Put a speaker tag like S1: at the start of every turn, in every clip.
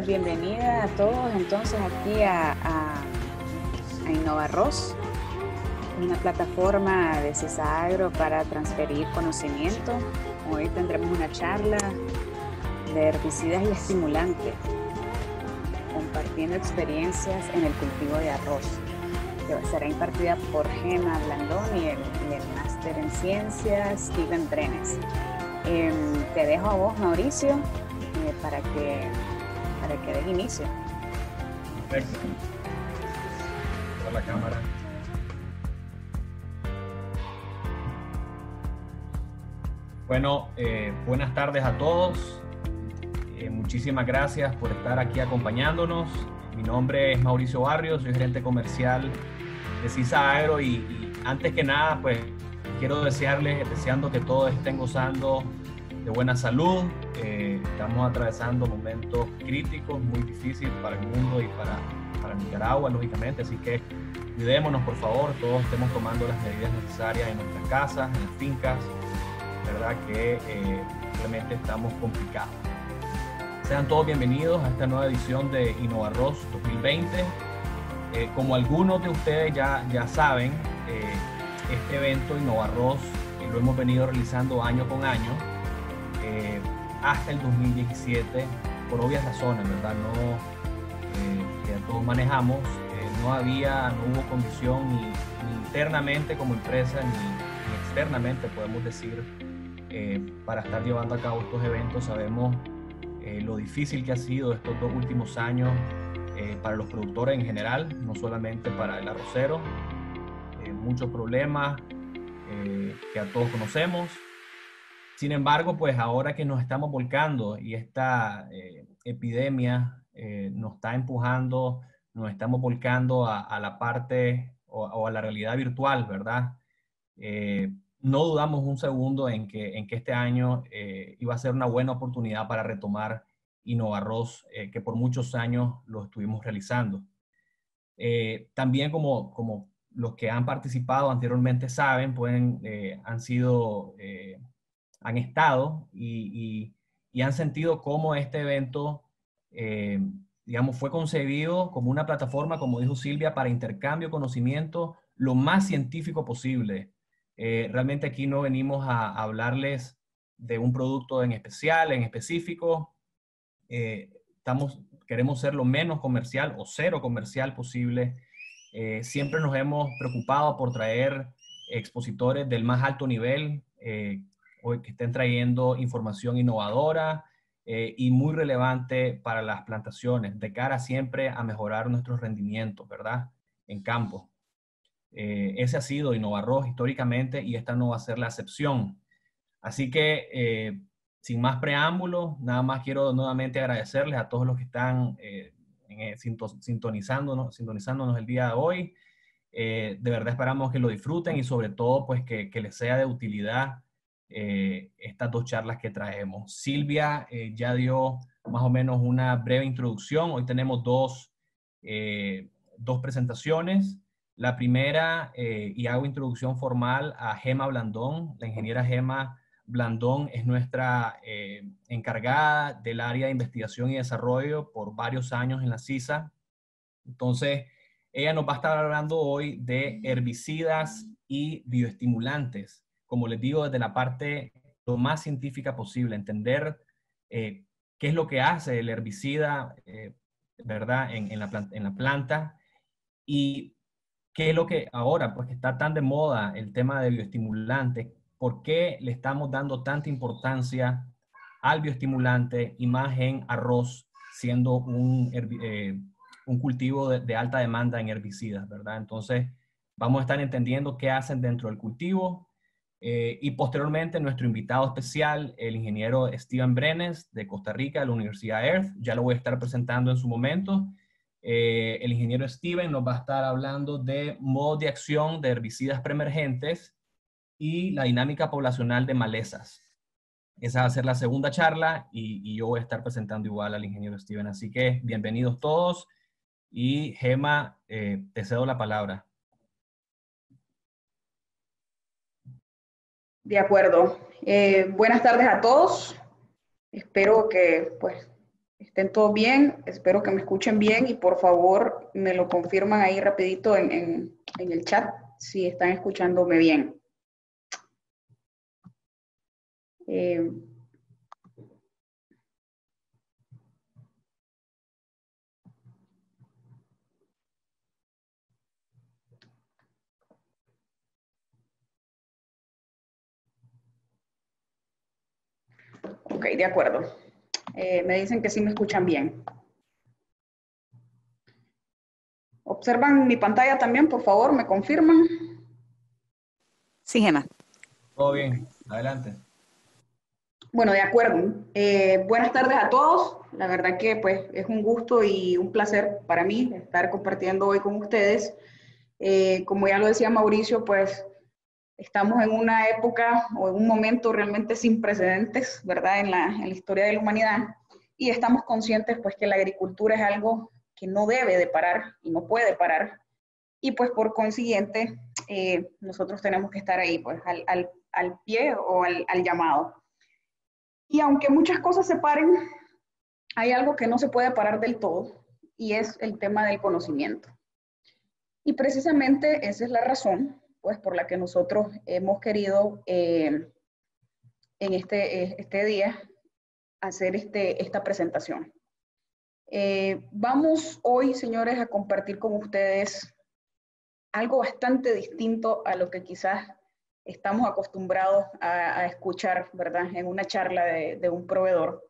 S1: bienvenida a todos entonces aquí a, a, a InnovaRos, una plataforma de CISAGRO para transferir conocimiento. Hoy tendremos una charla de herbicidas y estimulantes, compartiendo experiencias en el cultivo de arroz, que será impartida por Gema Blandón y el, el máster en ciencias Steven Brenes. Eh, te dejo a vos, Mauricio, eh, para que para que des inicio.
S2: Perfecto. La cámara. Bueno, eh, buenas tardes a todos. Eh, muchísimas gracias por estar aquí acompañándonos. Mi nombre es Mauricio Barrios, soy gerente comercial de CISA Agro y, y antes que nada, pues quiero desearles, deseando que todos estén gozando de buena salud. Estamos atravesando momentos críticos, muy difíciles para el mundo y para, para Nicaragua, lógicamente. Así que cuidémonos, por favor, todos estemos tomando las medidas necesarias en nuestras casas, en las fincas. verdad que eh, realmente estamos complicados. Sean todos bienvenidos a esta nueva edición de InnovaRos 2020. Eh, como algunos de ustedes ya, ya saben, eh, este evento InnovaRos eh, lo hemos venido realizando año con año hasta el 2017 por obvias razones, ¿verdad? No, eh, que todos manejamos, eh, no había, no hubo condición ni, internamente como empresa ni, ni, externamente, podemos decir, eh, para estar llevando a cabo estos eventos. Sabemos eh, lo difícil que ha sido estos dos últimos años para los productores en general, no solamente para el arrocero. muchos problemas que a todos conocemos, sin embargo, pues ahora que nos estamos volcando y esta eh, epidemia eh, nos está empujando, nos estamos volcando a, la parte o, a la realidad virtual, ¿verdad? Eh, no dudamos un segundo en que, en que este año iba a ser una buena oportunidad para retomar Innovarros, eh, que por muchos años lo estuvimos realizando. También como, como los que han participado anteriormente saben, pueden, han sido han estado y, han sentido cómo este evento, eh, digamos, fue concebido como una plataforma, como dijo Silvia, para intercambio de conocimiento lo más científico posible. Eh, realmente aquí no venimos a, hablarles de un producto en especial, en específico. Eh, queremos ser lo menos comercial o cero comercial posible. Eh, siempre nos hemos preocupado por traer expositores del más alto nivel, que estén trayendo información innovadora eh, y muy relevante para las plantaciones, de cara siempre a mejorar nuestros rendimientos, ¿verdad? En campo. Eh, ese ha sido Innovarroz históricamente y esta no va a ser la excepción. Así que, eh, sin más preámbulos, nada más quiero nuevamente agradecerles a todos los que están en, sintonizándonos, sintonizándonos el día de hoy. de verdad esperamos que lo disfruten y sobre todo, pues, que, que les sea de utilidad eh, estas dos charlas que traemos. Silvia eh, ya dio más o menos una breve introducción. Hoy tenemos dos, eh, dos presentaciones. La primera, eh, y hago introducción formal a Gema Blandón. La ingeniera Gema Blandón es nuestra encargada del área de investigación y desarrollo por varios años en la CISA. Entonces, ella nos va a estar hablando hoy de herbicidas y bioestimulantes como les digo, desde la parte lo más científica posible, entender eh, qué es lo que hace el herbicida, eh, ¿verdad?, en, la planta, en la planta y qué es lo que ahora, pues que está tan de moda el tema de bioestimulante, por qué le estamos dando tanta importancia al bioestimulante y más en arroz, siendo un, eh, un cultivo de, de alta demanda en herbicidas, ¿verdad? Entonces, vamos a estar entendiendo qué hacen dentro del cultivo, eh, y posteriormente nuestro invitado especial, el ingeniero Steven Brenes de Costa Rica, de la Universidad Earth, ya lo voy a estar presentando en su momento. Eh, el ingeniero Steven nos va a estar hablando de modos de acción de herbicidas preemergentes y la dinámica poblacional de malezas. Esa va a ser la segunda charla y, yo voy a estar presentando igual al ingeniero Steven. Así que bienvenidos todos y Gema, eh, te cedo la palabra.
S3: De acuerdo. Eh, buenas tardes a todos. Espero que pues estén todos bien. Espero que me escuchen bien y por favor me lo confirman ahí rapidito en, el chat si están escuchándome bien. Eh, Ok, de acuerdo. Eh, me dicen que sí me escuchan bien. ¿Observan mi pantalla también, por favor? ¿Me confirman?
S1: Sí, Gemma.
S2: Todo bien, adelante.
S3: Bueno, de acuerdo. Eh, buenas tardes a todos. La verdad que pues es un gusto y un placer para mí estar compartiendo hoy con ustedes. Eh, como ya lo decía Mauricio, pues Estamos en una época o en un momento realmente sin precedentes, ¿verdad? En la, en la historia de la humanidad y estamos conscientes pues que la agricultura es algo que no debe de parar y no puede parar y pues por consiguiente eh, nosotros tenemos que estar ahí pues al, al, al pie o al, al, llamado. Y aunque muchas cosas se paren, hay algo que no se puede parar del todo y es el tema del conocimiento. Y precisamente esa es la razón pues por la que nosotros hemos querido eh, en este, eh, este día hacer este, esta presentación. Eh, vamos hoy, señores, a compartir con ustedes algo bastante distinto a lo que quizás estamos acostumbrados a, escuchar, ¿verdad? En una charla de, de un proveedor.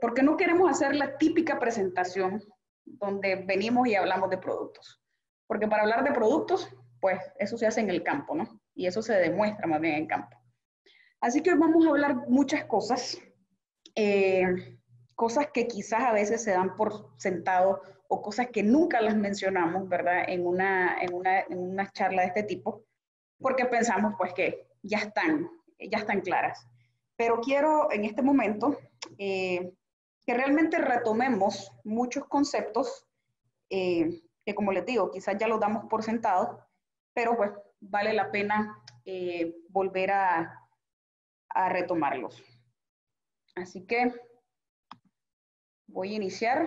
S3: porque no queremos hacer la típica presentación donde venimos y hablamos de productos. Porque para hablar de productos pues eso se hace en el campo, ¿no? Y eso se demuestra más bien en campo. Así que hoy vamos a hablar muchas cosas, eh, cosas que quizás a veces se dan por sentado o cosas que nunca las mencionamos, ¿verdad? En una, en una, en una charla de este tipo, porque pensamos pues que ya están, ya están claras. Pero quiero en este momento eh, que realmente retomemos muchos conceptos eh, que, como les digo, quizás ya los damos por sentados, pero pues vale la pena eh, volver a, retomarlos. Así que voy a iniciar.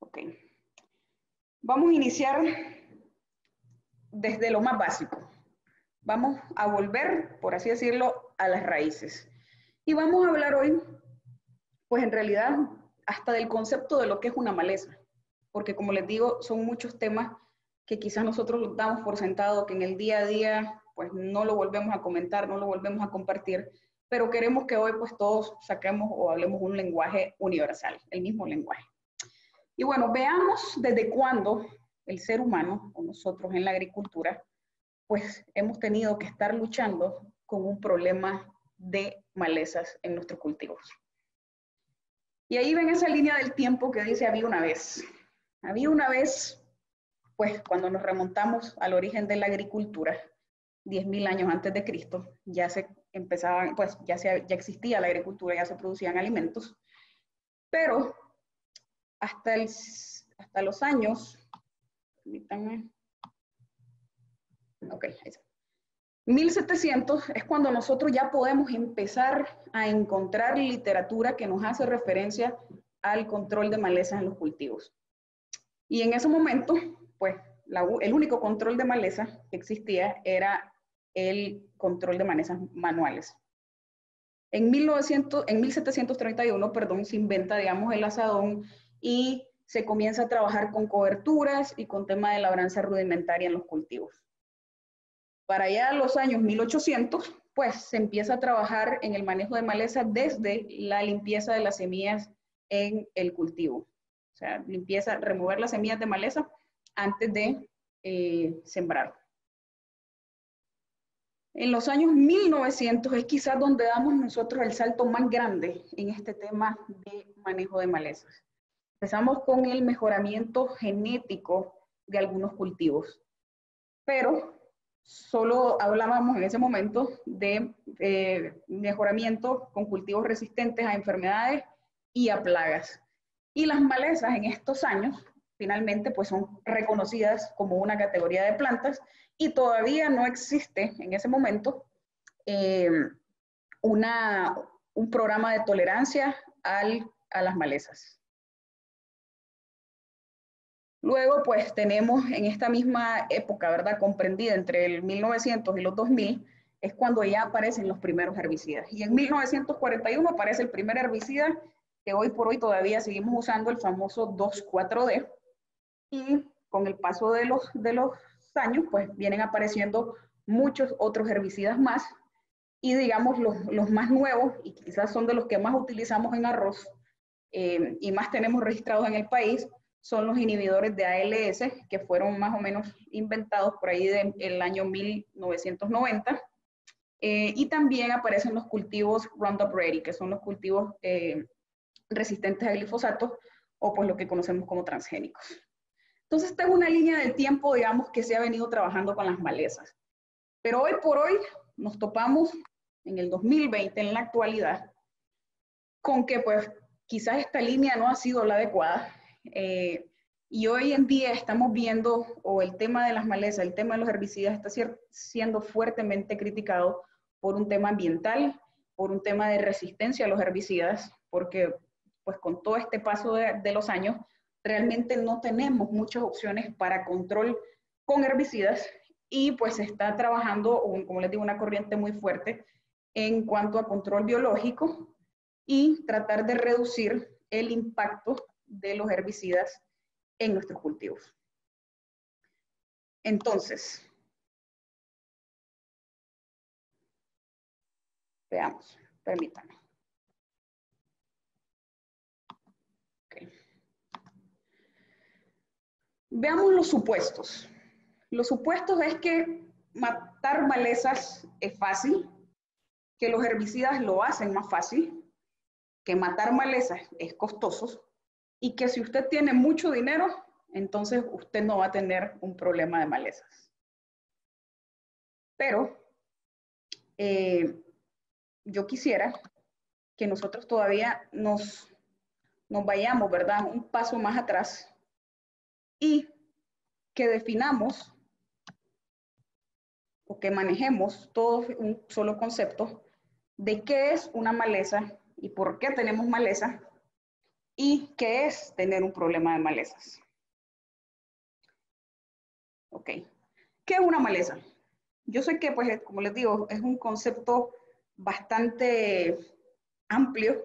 S3: Ok. Vamos a iniciar desde lo más básico vamos a volver, por así decirlo, a las raíces. Y vamos a hablar hoy, pues en realidad, hasta del concepto de lo que es una maleza, porque como les digo, son muchos temas que quizás nosotros damos por sentado, que en el día a día, pues no lo volvemos a comentar, no lo volvemos a compartir, pero queremos que hoy pues todos saquemos o hablemos un lenguaje universal, el mismo lenguaje. Y bueno, veamos desde cuándo el ser humano o nosotros en la agricultura pues hemos tenido que estar luchando con un problema de malezas en nuestros cultivos. Y ahí ven esa línea del tiempo que dice había una vez. Había una vez, pues cuando nos remontamos al origen de la agricultura, 10.000 años antes de Cristo, ya se empezaban, pues ya, se, ya existía la agricultura, ya se producían alimentos, pero hasta, el, hasta los años, permítanme, Ok, 1700 es cuando nosotros ya podemos empezar a encontrar literatura que nos hace referencia al control de malezas en los cultivos. Y en ese momento, pues el único control de maleza que existía era el control de malezas manuales. En, 1900, en 1731, perdón, se inventa, digamos, el asadón y se comienza a trabajar con coberturas y con tema de labranza rudimentaria en los cultivos. Para allá los años 1800, pues se empieza a trabajar en el manejo de maleza desde la limpieza de las semillas en el cultivo. O sea, limpieza, remover las semillas de maleza antes de eh, sembrar. En los años 1900 es quizás donde damos nosotros el salto más grande en este tema de manejo de malezas. Empezamos con el mejoramiento genético de algunos cultivos, pero solo hablábamos en ese momento de eh, mejoramiento con cultivos resistentes a enfermedades y a plagas. Y las malezas en estos años finalmente pues son reconocidas como una categoría de plantas y todavía no existe en ese momento eh, una, un programa de tolerancia al, a las malezas. Luego, pues tenemos en esta misma época, ¿verdad? Comprendida entre el 1900 y los 2000, es cuando ya aparecen los primeros herbicidas. Y en 1941 aparece el primer herbicida que hoy por hoy todavía seguimos usando, el famoso 2,4-D. Y con el paso de los, de los años, pues vienen apareciendo muchos otros herbicidas más. Y digamos, los, los más nuevos, y quizás son de los que más utilizamos en arroz eh, y más tenemos registrados en el país, son los inhibidores de ALS, que fueron más o menos inventados por ahí del año 1990 eh, y también aparecen los cultivos Roundup Ready, que son los cultivos eh, resistentes a glifosato o pues lo que conocemos como transgénicos. Entonces, esta es una línea del tiempo, digamos, que se ha venido trabajando con las malezas. Pero hoy por hoy nos topamos en el 2020, en la actualidad, con que pues quizás esta línea no ha sido la adecuada. Eh, y hoy en día estamos viendo, o el tema de las malezas, el tema de los herbicidas está siendo fuertemente criticado por un tema ambiental, por un tema de resistencia a los herbicidas, porque pues con todo este paso de, los años, realmente no tenemos muchas opciones para control con herbicidas y pues se está trabajando, como les digo, una corriente muy fuerte en cuanto a control biológico y tratar de reducir el impacto de los herbicidas en nuestros cultivos. Entonces, veamos, permítanme. Veamos los supuestos. Los supuestos es que matar malezas es fácil, que los herbicidas lo hacen más fácil, que matar malezas es costoso y que si usted tiene mucho dinero, entonces usted no va a tener un problema de malezas. Pero eh, yo quisiera que nosotros todavía nos, nos vayamos, ¿verdad? Un paso más atrás y que definamos o que manejemos todo un solo concepto de qué es una maleza y por qué tenemos maleza y qué es tener un problema de malezas. Ok. ¿Qué es una maleza? Yo sé que, pues, como les digo, es un concepto bastante amplio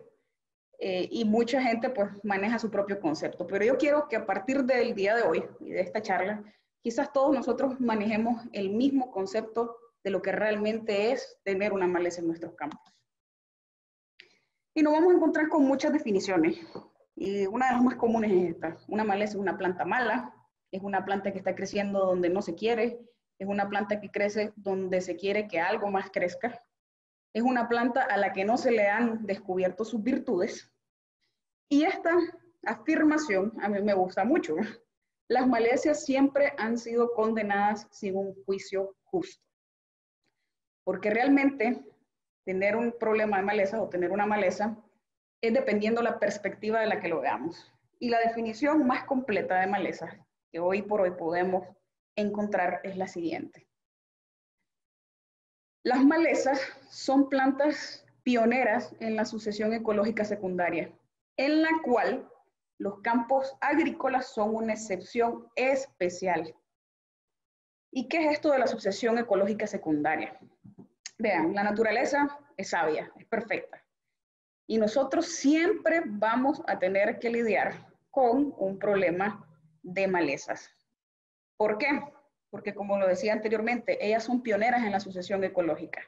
S3: eh, y mucha gente, pues, maneja su propio concepto. Pero yo quiero que a partir del día de hoy y de esta charla, quizás todos nosotros manejemos el mismo concepto de lo que realmente es tener una maleza en nuestros campos. Y nos vamos a encontrar con muchas definiciones. Y una de las más comunes es esta. Una maleza es una planta mala, es una planta que está creciendo donde no se quiere, es una planta que crece donde se quiere que algo más crezca, es una planta a la que no se le han descubierto sus virtudes. Y esta afirmación a mí me gusta mucho. Las malezas siempre han sido condenadas sin un juicio justo. Porque realmente tener un problema de maleza o tener una maleza es dependiendo la perspectiva de la que lo veamos. Y la definición más completa de maleza que hoy por hoy podemos encontrar es la siguiente. Las malezas son plantas pioneras en la sucesión ecológica secundaria, en la cual los campos agrícolas son una excepción especial. ¿Y qué es esto de la sucesión ecológica secundaria? Vean, la naturaleza es sabia, es perfecta. Y nosotros siempre vamos a tener que lidiar con un problema de malezas. ¿Por qué? Porque como lo decía anteriormente, ellas son pioneras en la sucesión ecológica.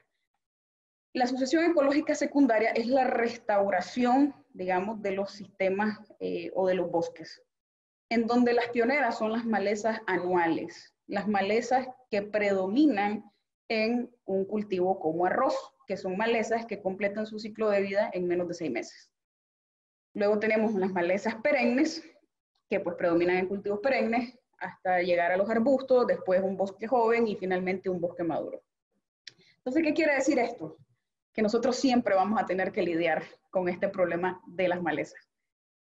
S3: La sucesión ecológica secundaria es la restauración, digamos, de los sistemas eh, o de los bosques, en donde las pioneras son las malezas anuales, las malezas que predominan en un cultivo como arroz que son malezas que completan su ciclo de vida en menos de seis meses. Luego tenemos las malezas perennes, que pues predominan en cultivos perennes, hasta llegar a los arbustos, después un bosque joven y finalmente un bosque maduro. Entonces, ¿qué quiere decir esto? Que nosotros siempre vamos a tener que lidiar con este problema de las malezas.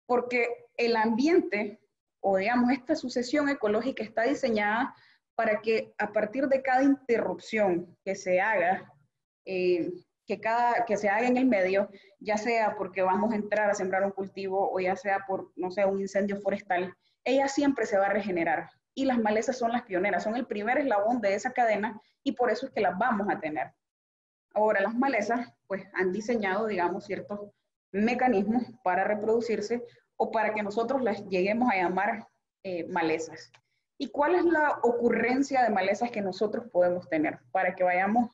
S3: porque el ambiente o digamos esta sucesión ecológica está diseñada para que a partir de cada interrupción que se haga, eh, que, cada, que se haga en el medio, ya sea porque vamos a entrar a sembrar un cultivo o ya sea por, no sé, un incendio forestal, ella siempre se va a regenerar. Y las malezas son las pioneras, son el primer eslabón de esa cadena y por eso es que las vamos a tener. Ahora, las malezas, pues, han diseñado, digamos, ciertos mecanismos para reproducirse o para que nosotros las lleguemos a llamar eh, malezas. ¿Y cuál es la ocurrencia de malezas que nosotros podemos tener para que vayamos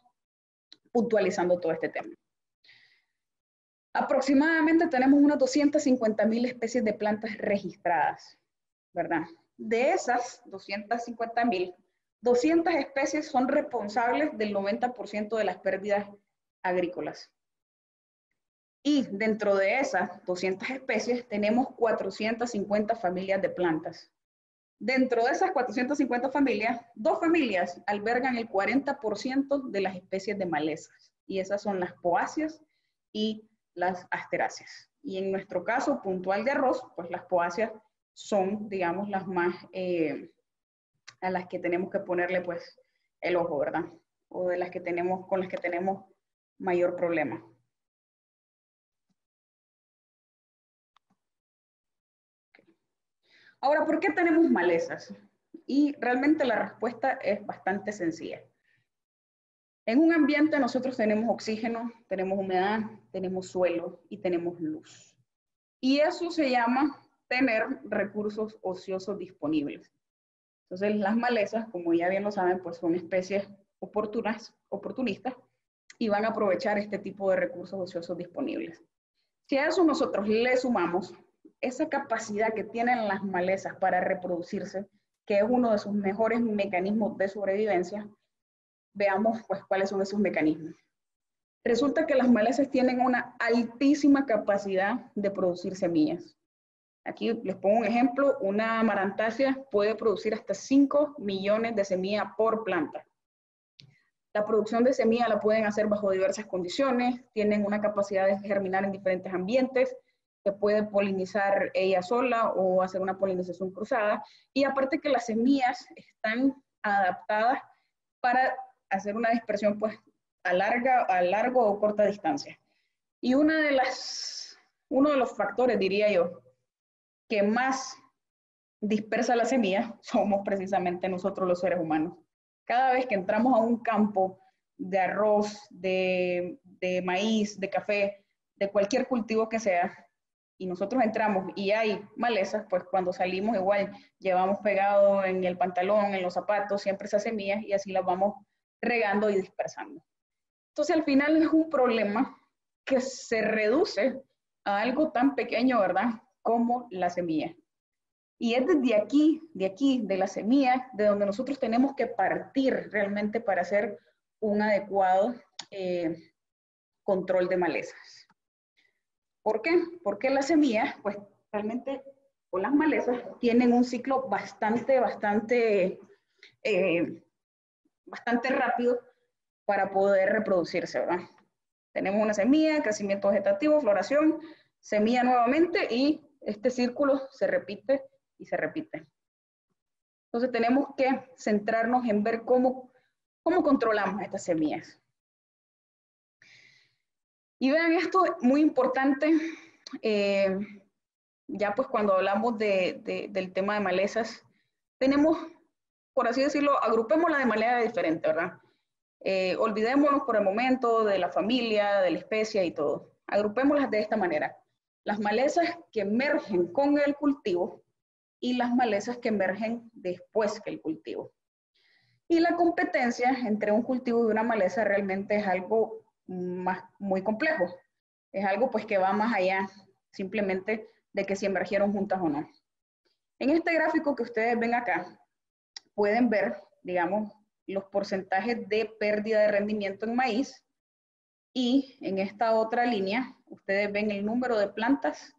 S3: puntualizando todo este tema? Aproximadamente tenemos unas 250 mil especies de plantas registradas, ¿verdad? De esas 250 mil, 200 especies son responsables del 90% de las pérdidas agrícolas. Y dentro de esas 200 especies tenemos 450 familias de plantas. Dentro de esas 450 familias, dos familias albergan el 40% de las especies de malezas. Y esas son las poáceas y las asteráceas. Y en nuestro caso puntual de arroz, pues las poáceas son, digamos, las más eh, a las que tenemos que ponerle pues el ojo, ¿verdad? O de las que tenemos, con las que tenemos mayor problema. Ahora, ¿por qué tenemos malezas? Y realmente la respuesta es bastante sencilla. En un ambiente nosotros tenemos oxígeno, tenemos humedad, tenemos suelo y tenemos luz. Y eso se llama tener recursos ociosos disponibles. Entonces, las malezas, como ya bien lo saben, pues son especies oportunas, oportunistas y van a aprovechar este tipo de recursos ociosos disponibles. Si a eso nosotros le sumamos esa capacidad que tienen las malezas para reproducirse, que es uno de sus mejores mecanismos de sobrevivencia, veamos pues cuáles son esos mecanismos. Resulta que las malezas tienen una altísima capacidad de producir semillas. Aquí les pongo un ejemplo, una amarantácea puede producir hasta 5 millones de semillas por planta. La producción de semilla la pueden hacer bajo diversas condiciones, tienen una capacidad de germinar en diferentes ambientes, se puede polinizar ella sola o hacer una polinización cruzada. Y aparte que las semillas están adaptadas para hacer una dispersión pues a, larga, a largo o corta distancia. Y una de las, uno de los factores, diría yo, que más dispersa la semilla somos precisamente nosotros los seres humanos. Cada vez que entramos a un campo de arroz, de, de maíz, de café, de cualquier cultivo que sea, y nosotros entramos y hay malezas, pues cuando salimos igual llevamos pegado en el pantalón, en los zapatos, siempre esas semillas y así las vamos regando y dispersando. Entonces al final es un problema que se reduce a algo tan pequeño, ¿verdad? Como la semilla. Y es desde aquí, de aquí, de la semilla, de donde nosotros tenemos que partir realmente para hacer un adecuado eh, control de malezas. ¿Por qué? Porque las semillas, pues realmente, o las malezas, tienen un ciclo bastante, bastante, eh, bastante rápido para poder reproducirse, ¿verdad? Tenemos una semilla, crecimiento vegetativo, floración, semilla nuevamente y este círculo se repite y se repite. Entonces tenemos que centrarnos en ver cómo, cómo controlamos estas semillas. Y vean esto, muy importante, eh, ya pues cuando hablamos de, del tema de malezas, tenemos, por así decirlo, agrupémosla de manera diferente, ¿verdad? Eh, olvidémonos por el momento de la familia, de la especie y todo. Agrupémoslas de esta manera. Las malezas que emergen con el cultivo y las malezas que emergen después que el cultivo. Y la competencia entre un cultivo y una maleza realmente es algo más, muy complejo. Es algo pues que va más allá simplemente de que si emergieron juntas o no. En este gráfico que ustedes ven acá, pueden ver, digamos, los porcentajes de pérdida de rendimiento en maíz y en esta otra línea, ustedes ven el número de plantas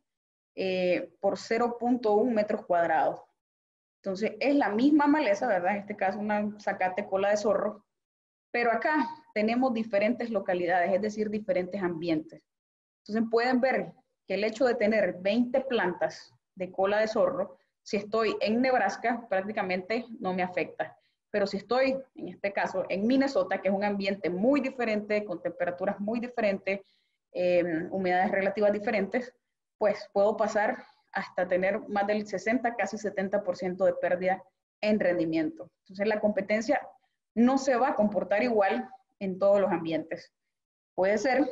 S3: eh, por 0.1 metros cuadrados. Entonces, es la misma maleza, ¿verdad? En este caso, una zacate cola de zorro, pero acá tenemos diferentes localidades, es decir, diferentes ambientes. Entonces pueden ver que el hecho de tener 20 plantas de cola de zorro, si estoy en Nebraska, prácticamente no me afecta. Pero si estoy, en este caso, en Minnesota, que es un ambiente muy diferente, con temperaturas muy diferentes, em, humedades relativas diferentes, pues puedo pasar hasta tener más del 60, casi 70% de pérdida en rendimiento. Entonces la competencia no se va a comportar igual en todos los ambientes. Puede ser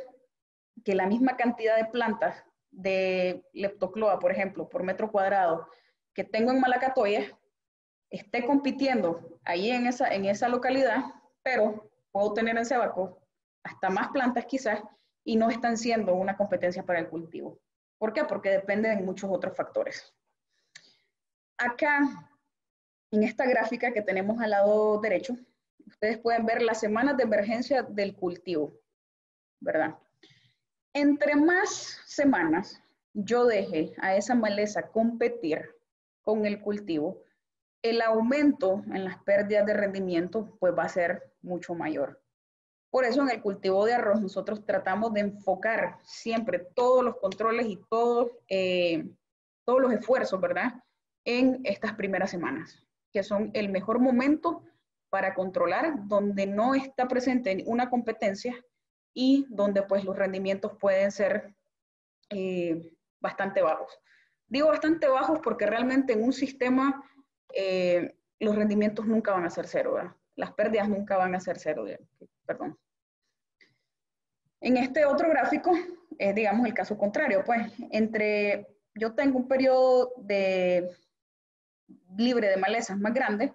S3: que la misma cantidad de plantas de leptocloa, por ejemplo, por metro cuadrado que tengo en Malacatoya, esté compitiendo ahí en esa, en esa localidad, pero puedo tener en Cebaco hasta más plantas quizás y no están siendo una competencia para el cultivo. ¿Por qué? Porque depende de muchos otros factores. Acá, en esta gráfica que tenemos al lado derecho, ustedes pueden ver las semanas de emergencia del cultivo, ¿verdad? Entre más semanas yo deje a esa maleza competir con el cultivo, el aumento en las pérdidas de rendimiento pues va a ser mucho mayor. Por eso en el cultivo de arroz nosotros tratamos de enfocar siempre todos los controles y todos, eh, todos los esfuerzos, ¿verdad? En estas primeras semanas, que son el mejor momento para controlar donde no está presente una competencia y donde pues los rendimientos pueden ser eh, bastante bajos. Digo bastante bajos porque realmente en un sistema eh, los rendimientos nunca van a ser cero, ¿verdad? las pérdidas nunca van a ser cero, perdón. En este otro gráfico es, digamos, el caso contrario, pues, entre, yo tengo un periodo de libre de malezas más grande,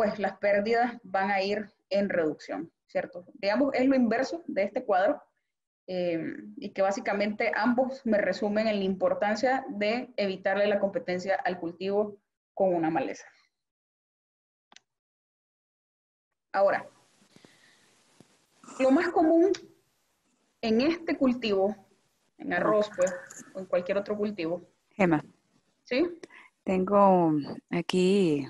S3: pues las pérdidas van a ir en reducción. ¿cierto? Digamos, es lo inverso de este cuadro eh, y que básicamente ambos me resumen en la importancia de evitarle la competencia al cultivo con una maleza. Ahora, lo más común en este cultivo, en arroz, pues, o en cualquier otro cultivo.
S1: Gemma.
S3: ¿Sí?
S1: Tengo aquí,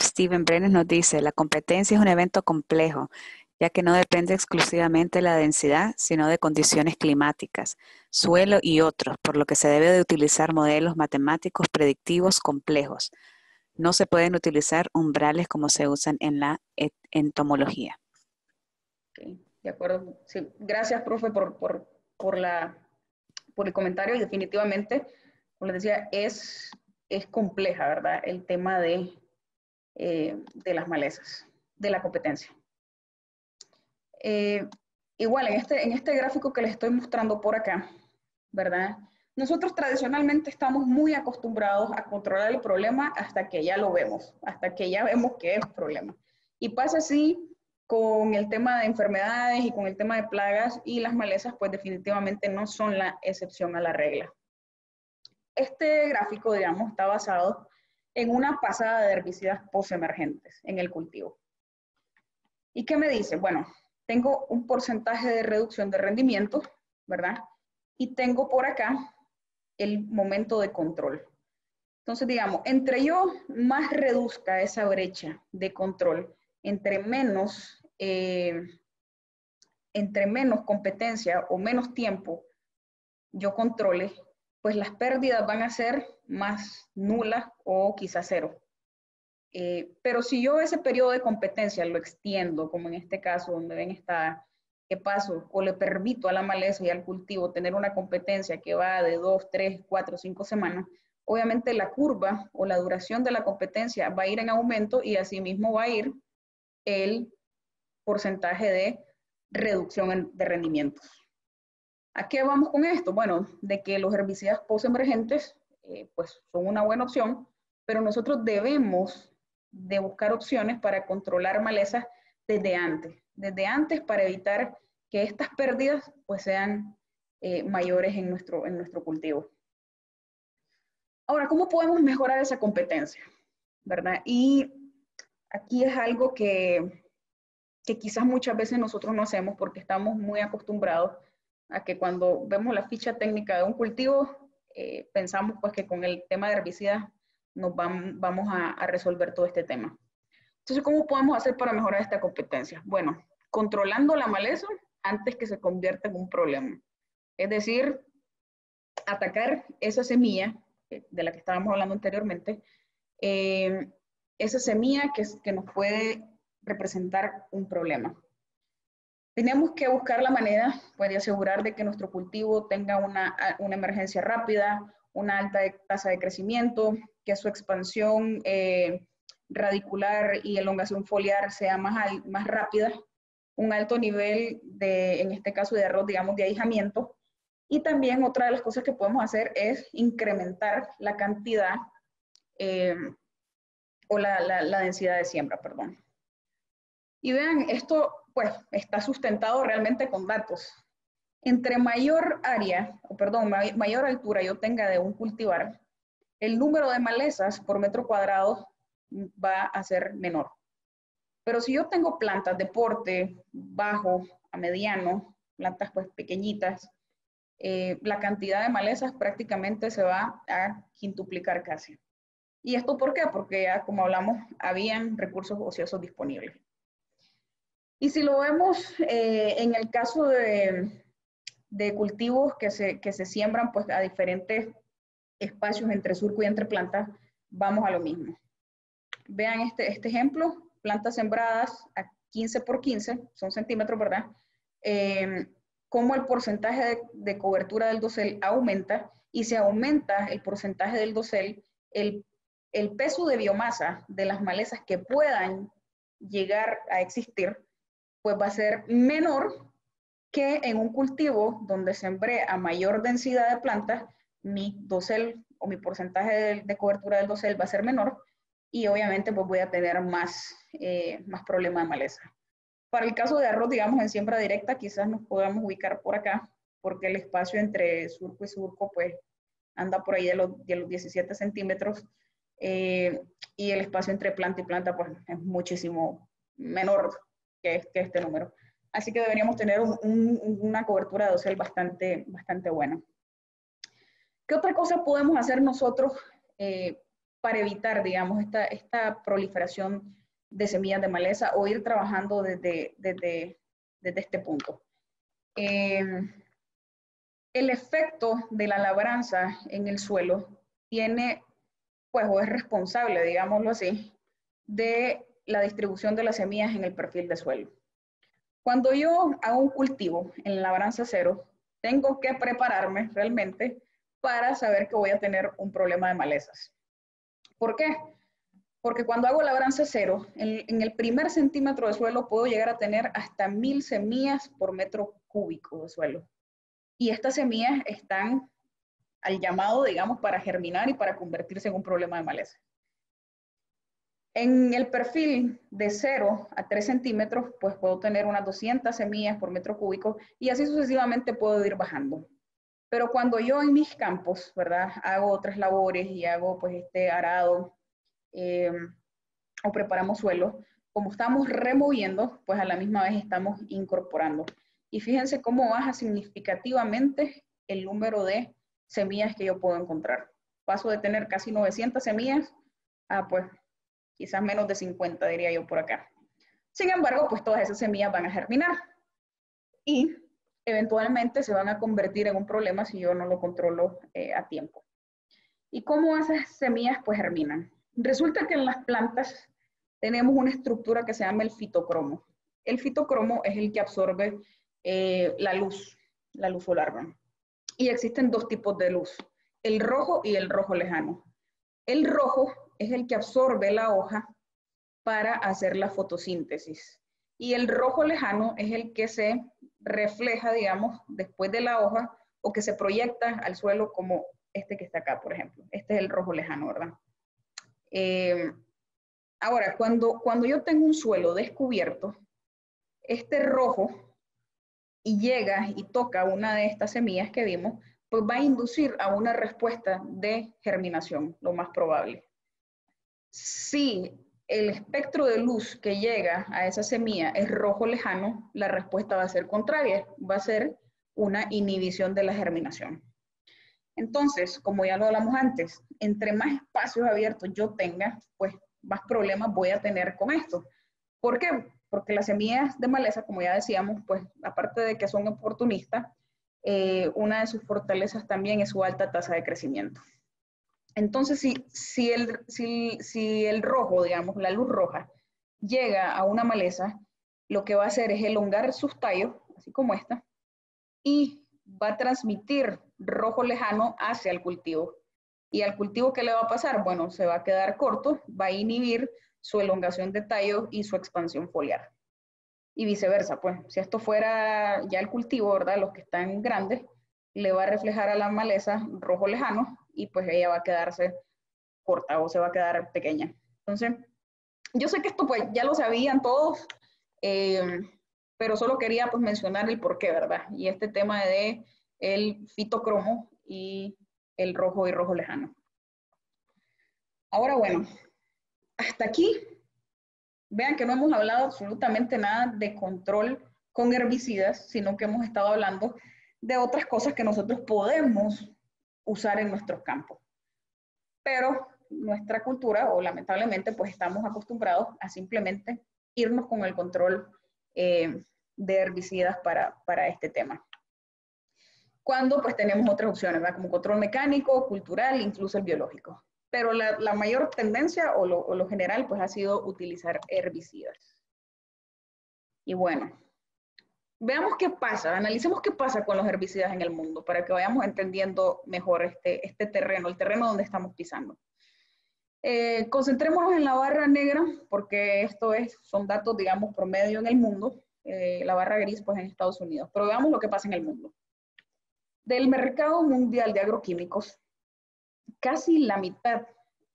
S1: Steven Brennan nos dice, la competencia es un evento complejo ya que no depende exclusivamente de la densidad, sino de condiciones climáticas, suelo y otros, por lo que se debe de utilizar modelos matemáticos predictivos complejos. No se pueden utilizar umbrales como se usan en la entomología.
S3: de acuerdo. Gracias, profe, por, la, por el comentario y definitivamente, como les decía, es, es compleja, ¿verdad? El tema de, eh, de las malezas, de la competencia. Eh, igual, en este, en este gráfico que les estoy mostrando por acá, ¿verdad? Nosotros tradicionalmente estamos muy acostumbrados a controlar el problema hasta que ya lo vemos, hasta que ya vemos que es problema. Y pasa así con el tema de enfermedades y con el tema de plagas y las malezas, pues definitivamente no son la excepción a la regla. Este gráfico, digamos, está basado en una pasada de herbicidas postemergentes en el cultivo. ¿Y qué me dice? Bueno, tengo un porcentaje de reducción de rendimiento, ¿verdad? Y tengo por acá el momento de control. Entonces, digamos, entre yo más reduzca esa brecha de control, entre menos, eh, entre menos competencia o menos tiempo yo controle, pues las pérdidas van a ser más nulas o quizás cero. Eh, pero si yo ese periodo de competencia lo extiendo, como en este caso donde ven esta, ¿qué paso? O le permito a la maleza y al cultivo tener una competencia que va de dos, tres, cuatro, cinco semanas, obviamente la curva o la duración de la competencia va a ir en aumento y asimismo va a ir el porcentaje de reducción de rendimientos. ¿A qué vamos con esto? Bueno, de que los herbicidas postemergentes eh, pues son una buena opción, pero nosotros debemos de buscar opciones para controlar malezas desde antes, desde antes para evitar que estas pérdidas pues sean eh, mayores en nuestro, en nuestro cultivo. Ahora, ¿cómo podemos mejorar esa competencia? ¿Verdad? Y aquí es algo que, que quizás muchas veces nosotros no hacemos porque estamos muy acostumbrados a que cuando vemos la ficha técnica de un cultivo, eh, pensamos pues que con el tema de herbicidas nos vamos a, resolver todo este tema. Entonces, ¿cómo podemos hacer para mejorar esta competencia? Bueno, controlando la maleza antes que se convierta en un problema. Es decir, atacar esa semilla eh, de la que estábamos hablando anteriormente, eh, esa semilla que, que nos puede representar un problema. Tenemos que buscar la manera pues, de asegurar de que nuestro cultivo tenga una, una emergencia rápida, una alta tasa de crecimiento, que su expansión eh, radicular y elongación foliar sea más, más rápida, un alto nivel de, en este caso de arroz, digamos, de ahijamiento. Y también otra de las cosas que podemos hacer es incrementar la cantidad eh, o la, la densidad de siembra, perdón. Y vean, esto pues está sustentado realmente con datos. Entre mayor área, o perdón, mayor altura yo tenga de un cultivar, el número de malezas por metro cuadrado va a ser menor. Pero si yo tengo plantas de porte bajo a mediano, plantas pues pequeñitas, eh, la cantidad de malezas prácticamente se va a quintuplicar casi. ¿Y esto por qué? Porque ya, como hablamos, habían recursos ociosos disponibles. Y si lo vemos eh, en el caso de, de cultivos que se, que se, siembran pues, a diferentes espacios entre surco y entre plantas, vamos a lo mismo. Vean este, este ejemplo, plantas sembradas a 15 por 15, son centímetros, ¿verdad? Eh, cómo el porcentaje de, de, cobertura del dosel aumenta y se aumenta el porcentaje del dosel, el, el peso de biomasa de las malezas que puedan llegar a existir pues va a ser menor que en un cultivo donde sembré a mayor densidad de plantas, mi dosel o mi porcentaje de, cobertura del dosel va a ser menor y obviamente pues voy a tener más, eh, más problemas de maleza. Para el caso de arroz, digamos, en siembra directa, quizás nos podamos ubicar por acá, porque el espacio entre surco y surco, pues, anda por ahí de los, de los 17 centímetros, eh, y el espacio entre planta y planta, pues, es muchísimo menor que, este número. Así que deberíamos tener una cobertura de dosel bastante, bastante buena. ¿Qué otra cosa podemos hacer nosotros eh, para evitar, digamos, esta, esta proliferación de semillas de maleza o ir trabajando desde, desde, desde este punto? Eh, el efecto de la labranza en el suelo tiene, pues, o es responsable, digámoslo así, de la distribución de las semillas en el perfil de suelo. Cuando yo hago un cultivo en la labranza cero, tengo que prepararme realmente para saber que voy a tener un problema de malezas. ¿Por qué? Porque cuando hago labranza cero, en, en, el primer centímetro de suelo puedo llegar a tener hasta mil semillas por metro cúbico de suelo. Y estas semillas están al llamado, digamos, para germinar y para convertirse en un problema de maleza. En el perfil de 0 a 3 centímetros, pues puedo tener unas 200 semillas por metro cúbico y así sucesivamente puedo ir bajando. Pero cuando yo en mis campos, ¿verdad? Hago otras labores y hago pues este arado eh, o preparamos suelo, como estamos removiendo, pues a la misma vez estamos incorporando. Y fíjense cómo baja significativamente el número de semillas que yo puedo encontrar. Paso de tener casi 900 semillas a pues quizás menos de 50, diría yo por acá. Sin embargo, pues todas esas semillas van a germinar y eventualmente se van a convertir en un problema si yo no lo controlo eh, a tiempo. ¿Y cómo esas semillas pues germinan? Resulta que en las plantas tenemos una estructura que se llama el fitocromo. El fitocromo es el que absorbe eh, la luz, la luz solar. Y existen dos tipos de luz, el rojo y el rojo lejano. El rojo es el que absorbe la hoja para hacer la fotosíntesis. Y el rojo lejano es el que se refleja, digamos, después de la hoja o que se proyecta al suelo como este que está acá, por ejemplo. Este es el rojo lejano, ¿verdad? Eh, ahora, cuando, cuando yo tengo un suelo descubierto, este rojo y llega y toca una de estas semillas que vimos, pues va a inducir a una respuesta de germinación, lo más probable si el espectro de luz que llega a esa semilla es rojo lejano, la respuesta va a ser contraria, va a ser una inhibición de la germinación. Entonces, como ya lo hablamos antes, entre más espacios abiertos yo tenga, pues más problemas voy a tener con esto. ¿Por qué? Porque las semillas de maleza, como ya decíamos, pues aparte de que son oportunistas, eh, una de sus fortalezas también es su alta tasa de crecimiento. Entonces, si, si, el, si, el rojo, digamos, la luz roja, llega a una maleza, lo que va a hacer es elongar sus tallos, así como esta, y va a transmitir rojo lejano hacia el cultivo. ¿Y al cultivo qué le va a pasar? Bueno, se va a quedar corto, va a inhibir su elongación de tallo y su expansión foliar. Y viceversa, pues, si esto fuera ya el cultivo, ¿verdad? Los que están grandes, le va a reflejar a la maleza rojo lejano y pues ella va a quedarse corta o se va a quedar pequeña. Entonces, yo sé que esto pues ya lo sabían todos, eh, pero solo quería pues mencionar el por qué, ¿verdad? Y este tema de el fitocromo y el rojo y rojo lejano. Ahora, bueno, hasta aquí, vean que no hemos hablado absolutamente nada de control con herbicidas, sino que hemos estado hablando de otras cosas que nosotros podemos usar en nuestros campos. Pero nuestra cultura, o lamentablemente, pues estamos acostumbrados a simplemente irnos con el control eh, de herbicidas para, para este tema cuando pues tenemos otras opciones, como control mecánico, cultural, incluso el biológico. Pero la, la mayor tendencia o lo, o lo, general pues ha sido utilizar herbicidas. Y bueno, veamos qué pasa, analicemos qué pasa con los herbicidas en el mundo para que vayamos entendiendo mejor este, este terreno, el terreno donde estamos pisando. Eh, concentrémonos en la barra negra porque esto es, son datos, digamos, promedio en el mundo, eh, la barra gris pues en Estados Unidos, pero veamos lo que pasa en el mundo. Del mercado mundial de agroquímicos, casi la mitad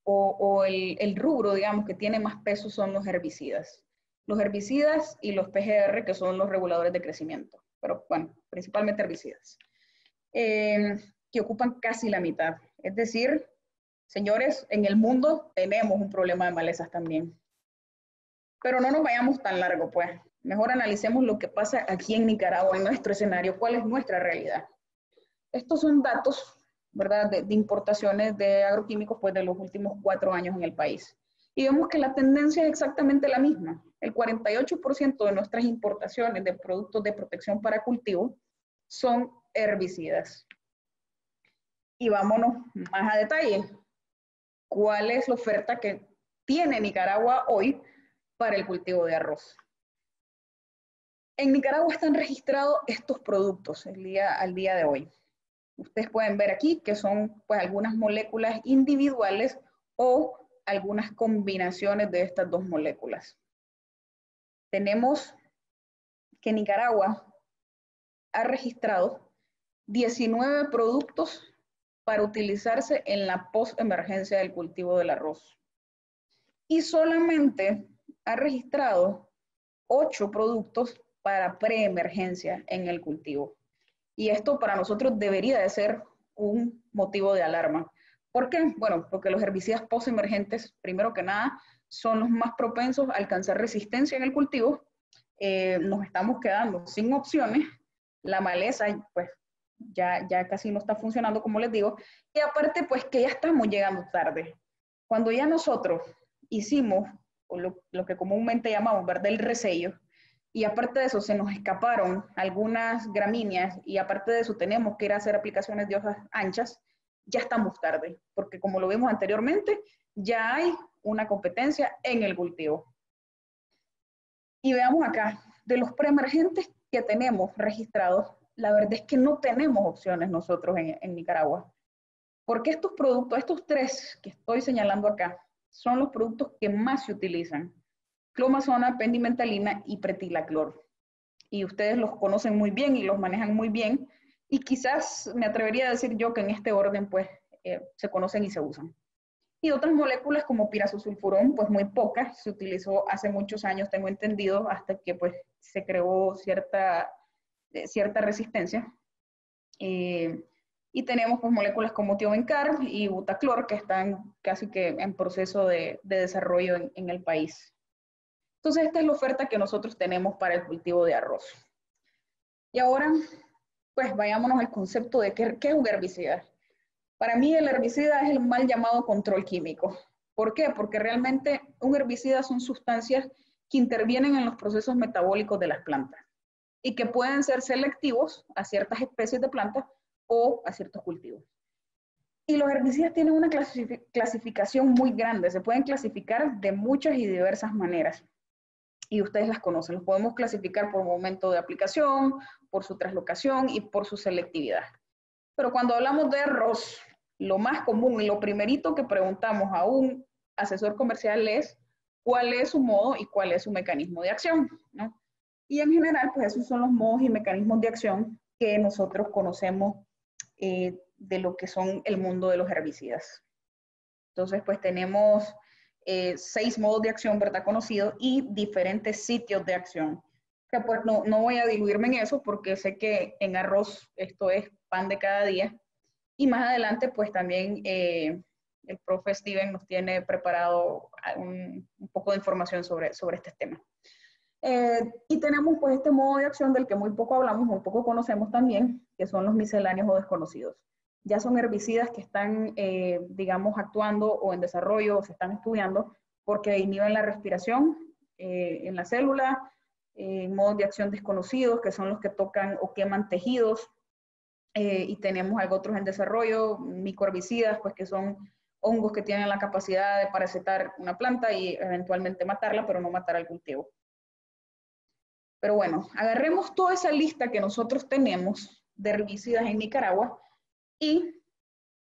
S3: o, el, rubro, digamos, que tiene más peso son los herbicidas. Los herbicidas y los PGR, que son los reguladores de crecimiento, pero bueno, principalmente herbicidas, eh, que ocupan casi la mitad. Es decir, señores, en el mundo tenemos un problema de malezas también. Pero no nos vayamos tan largo, pues. Mejor analicemos lo que pasa aquí en Nicaragua, en nuestro escenario, cuál es nuestra realidad. Estos son datos, ¿verdad?, de, importaciones de agroquímicos pues, de los últimos cuatro años en el país. Y vemos que la tendencia es exactamente la misma. El 48% de nuestras importaciones de productos de protección para cultivo son herbicidas. Y vámonos más a detalle. ¿Cuál es la oferta que tiene Nicaragua hoy para el cultivo de arroz? En Nicaragua están registrados estos productos el día, al día de hoy. Ustedes pueden ver aquí que son pues algunas moléculas individuales o algunas combinaciones de estas dos moléculas. Tenemos que Nicaragua ha registrado 19 productos para utilizarse en la post-emergencia del cultivo del arroz. Y solamente ha registrado 8 productos para preemergencia en el cultivo. Y esto para nosotros debería de ser un motivo de alarma. ¿Por qué? Bueno, porque los herbicidas post-emergentes, primero que nada, son los más propensos a alcanzar resistencia en el cultivo. Eh, nos estamos quedando sin opciones. La maleza, pues, ya, ya casi no está funcionando, como les digo. Y aparte, pues, que ya estamos llegando tarde. Cuando ya nosotros hicimos lo, lo que comúnmente llamamos, ¿verdad?, el resello, y aparte de eso, se nos escaparon algunas gramíneas y aparte de eso tenemos que ir a hacer aplicaciones de hojas anchas, ya estamos tarde, porque como lo vimos anteriormente, ya hay una competencia en el cultivo. Y veamos acá, de los preemergentes que tenemos registrados, la verdad es que no tenemos opciones nosotros en, Nicaragua. Porque estos productos, estos tres que estoy señalando acá, son los productos que más se utilizan clomazona, pendimentalina y pretilaclor. Y ustedes los conocen muy bien y los manejan muy bien. Y quizás me atrevería a decir yo que en este orden, pues, eh, se conocen y se usan. Y otras moléculas como pirazosulfurón, pues muy pocas, se utilizó hace muchos años, tengo entendido, hasta que pues se creó cierta, eh, cierta resistencia. Eh, y tenemos pues moléculas como tiobencar y butaclor que están casi que en proceso de, de desarrollo en, en el país. Entonces, esta es la oferta que nosotros tenemos para el cultivo de arroz. Y ahora, pues vayámonos al concepto de qué, es un herbicida. Para mí el herbicida es el mal llamado control químico. ¿Por qué? Porque realmente un herbicida son sustancias que intervienen en los procesos metabólicos de las plantas. y que pueden ser selectivos a ciertas especies de plantas o a ciertos cultivos. Y los herbicidas tienen una clasificación muy grande, se pueden clasificar de muchas y diversas maneras. Y ustedes las conocen, los podemos clasificar por momento de aplicación, por su traslocación y por su selectividad. Pero cuando hablamos de arroz, lo más común y lo primerito que preguntamos a un asesor comercial es cuál es su modo y cuál es su mecanismo de acción, ¿no? Y en general, pues esos son los modos y mecanismos de acción que nosotros conocemos eh, de lo que son el mundo de los herbicidas. Entonces, pues tenemos eh, seis modos de acción, ¿verdad? Conocidos y diferentes sitios de acción. Pues no, no voy a diluirme en eso porque sé que en arroz esto es pan de cada día. Y más adelante, pues también eh, el profe Steven nos tiene preparado un, poco de información sobre, sobre este tema. Eh, y tenemos pues este modo de acción del que muy poco hablamos, muy poco conocemos también, que son los misceláneos o desconocidos. Ya son herbicidas que están, eh, digamos, actuando o en desarrollo o se están estudiando porque inhiben la respiración en la célula, en modos de acción desconocidos, que son los que tocan o queman tejidos, y tenemos algo otros en desarrollo, microherbicidas, pues que son hongos que tienen la capacidad de parasitar una planta y eventualmente matarla, pero no matar al cultivo. Pero bueno, agarremos toda esa lista que nosotros tenemos de herbicidas en Nicaragua y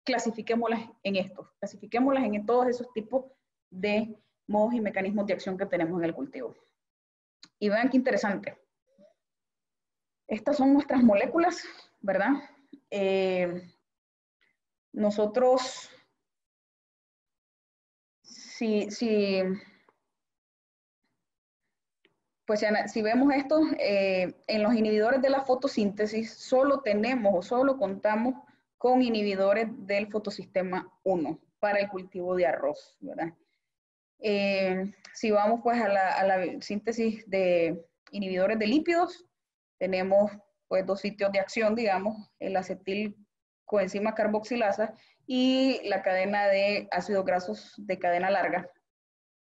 S3: clasifiquémoslas en esto, clasifiquémoslas en todos esos tipos de modos y mecanismos de acción que tenemos en el cultivo. Y vean qué interesante. Estas son nuestras moléculas, ¿verdad? Eh, nosotros, si, si pues si vemos esto, eh, en los inhibidores de la fotosíntesis solo tenemos o solo contamos con inhibidores del fotosistema 1 para el cultivo de arroz, ¿verdad? Eh, si vamos pues a la, a la, síntesis de inhibidores de lípidos, tenemos pues dos sitios de acción, digamos, el acetil coenzima carboxilasa y la cadena de ácidos grasos de cadena larga,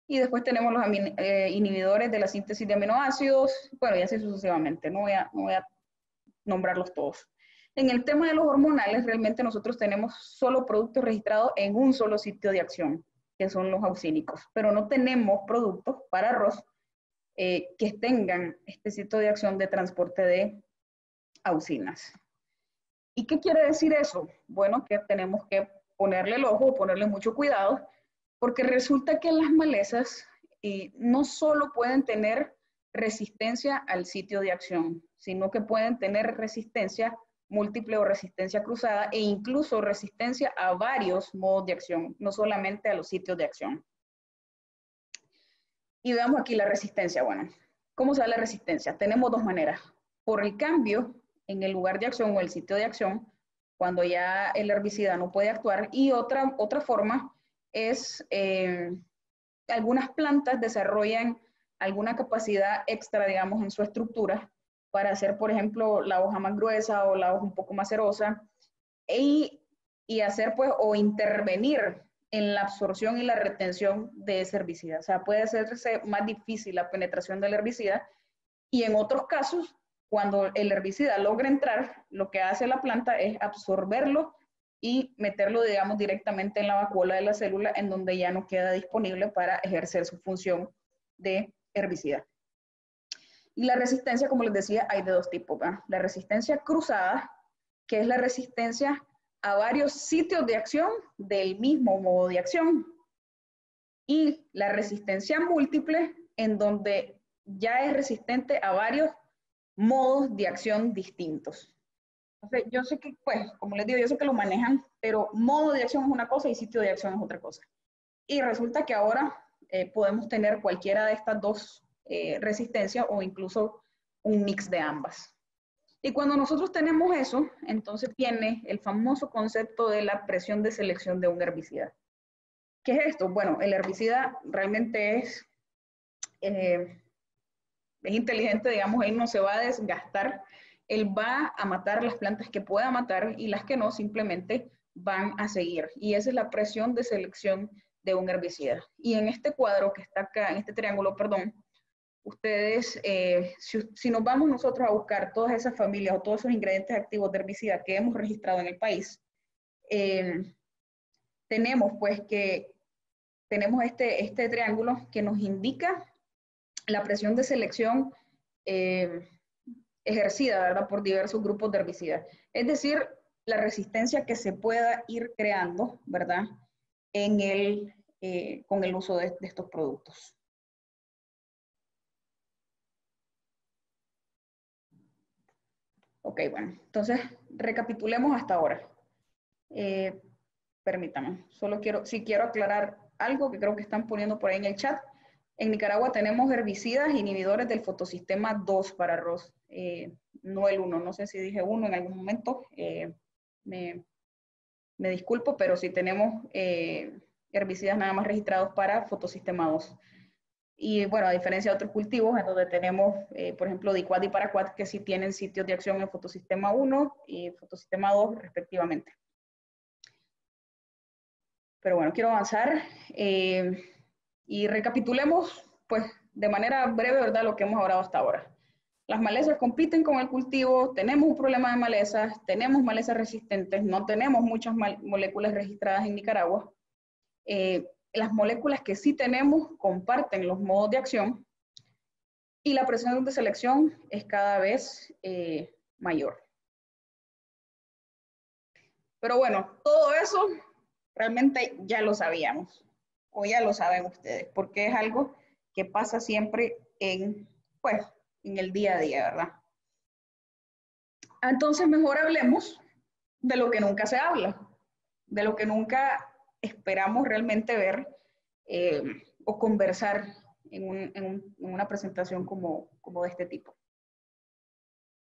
S3: y después tenemos los eh, inhibidores de la síntesis de aminoácidos, bueno, y así sucesivamente, no voy, a, no voy a nombrarlos todos. En el tema de los hormonales, realmente nosotros tenemos solo productos registrados en un solo sitio de acción, que son los auxínicos, pero no tenemos productos para arroz eh, que tengan este sitio de acción de transporte de auxinas. ¿Y qué quiere decir eso? Bueno, que tenemos que ponerle el ojo, ponerle mucho cuidado, porque resulta que las malezas eh, no solo pueden tener resistencia al sitio de acción, sino que pueden tener resistencia múltiple o resistencia cruzada e incluso resistencia a varios modos de acción, no solamente a los sitios de acción. Y veamos aquí la resistencia. Bueno, ¿cómo se da la resistencia? Tenemos dos maneras. Por el cambio en el lugar de acción o el sitio de acción, cuando ya el herbicida no puede actuar, y otra, otra forma es eh, algunas plantas desarrollan alguna capacidad extra, digamos, en su estructura para hacer, por ejemplo, la hoja más gruesa o la hoja un poco más cerosa y, y hacer, pues, o intervenir en la absorción y la retención de ese herbicida. O sea, puede hacerse más difícil la penetración del herbicida y en otros casos, cuando el herbicida logra entrar, lo que hace la planta es absorberlo y meterlo, digamos, directamente en la vacuola de la célula, en donde ya no queda disponible para ejercer su función de herbicida. Y la resistencia, como les decía, hay de dos tipos. La resistencia cruzada, que es la resistencia a varios sitios de acción del mismo modo de acción. Y la resistencia múltiple, en donde ya es resistente a varios modos de acción distintos yo sé que, pues, como les digo, yo sé que lo manejan, pero modo de acción es una cosa y sitio de acción es otra cosa. Y resulta que ahora eh, podemos tener cualquiera de estas dos eh, resistencias o incluso un mix de ambas. Y cuando nosotros tenemos eso, entonces viene el famoso concepto de la presión de selección de un herbicida. ¿Qué es esto? Bueno, el herbicida realmente es, eh, es inteligente, digamos, él no se va a desgastar él va a matar las plantas que pueda matar y las que no simplemente van a seguir. Y esa es la presión de selección de un herbicida. Y en este cuadro que está acá, en este triángulo, perdón, ustedes, eh, si, nos vamos nosotros a buscar todas esas familias o todos esos ingredientes activos de herbicida que hemos registrado en el país, eh, tenemos pues que tenemos este, este triángulo que nos indica la presión de selección eh, ejercida ¿verdad? por diversos grupos de herbicidas. Es decir, la resistencia que se pueda ir creando ¿verdad? En el, con el uso de estos productos. Ok, bueno, entonces recapitulemos hasta ahora. Eh, permítame, solo quiero, si quiero aclarar algo que creo que están poniendo por ahí en el chat. En Nicaragua tenemos herbicidas inhibidores del fotosistema 2 para arroz, eh, no el 1. No sé si dije 1 en algún momento, eh, me, me, disculpo, pero sí tenemos herbicidas nada más registrados para fotosistema 2. Y bueno, a diferencia de otros cultivos, en donde tenemos, eh, por ejemplo, dicuat y paraquat, que sí tienen sitios de acción en fotosistema 1 y fotosistema 2, respectivamente. Pero bueno, quiero avanzar eh, y recapitulemos, pues, de manera breve, ¿verdad?, lo que hemos hablado hasta ahora. Las malezas compiten con el cultivo, tenemos un problema de malezas, tenemos malezas resistentes, no tenemos muchas moléculas registradas en Nicaragua. Eh, las moléculas que sí tenemos comparten los modos de acción y la presión de selección es cada vez eh, mayor. Pero bueno, todo eso realmente ya lo sabíamos, o ya lo saben ustedes, porque es algo que pasa siempre en, pues, en el día a día, ¿verdad? Entonces mejor hablemos de lo que nunca se habla, de lo que nunca esperamos realmente ver eh, o conversar en, una presentación como, como de este tipo.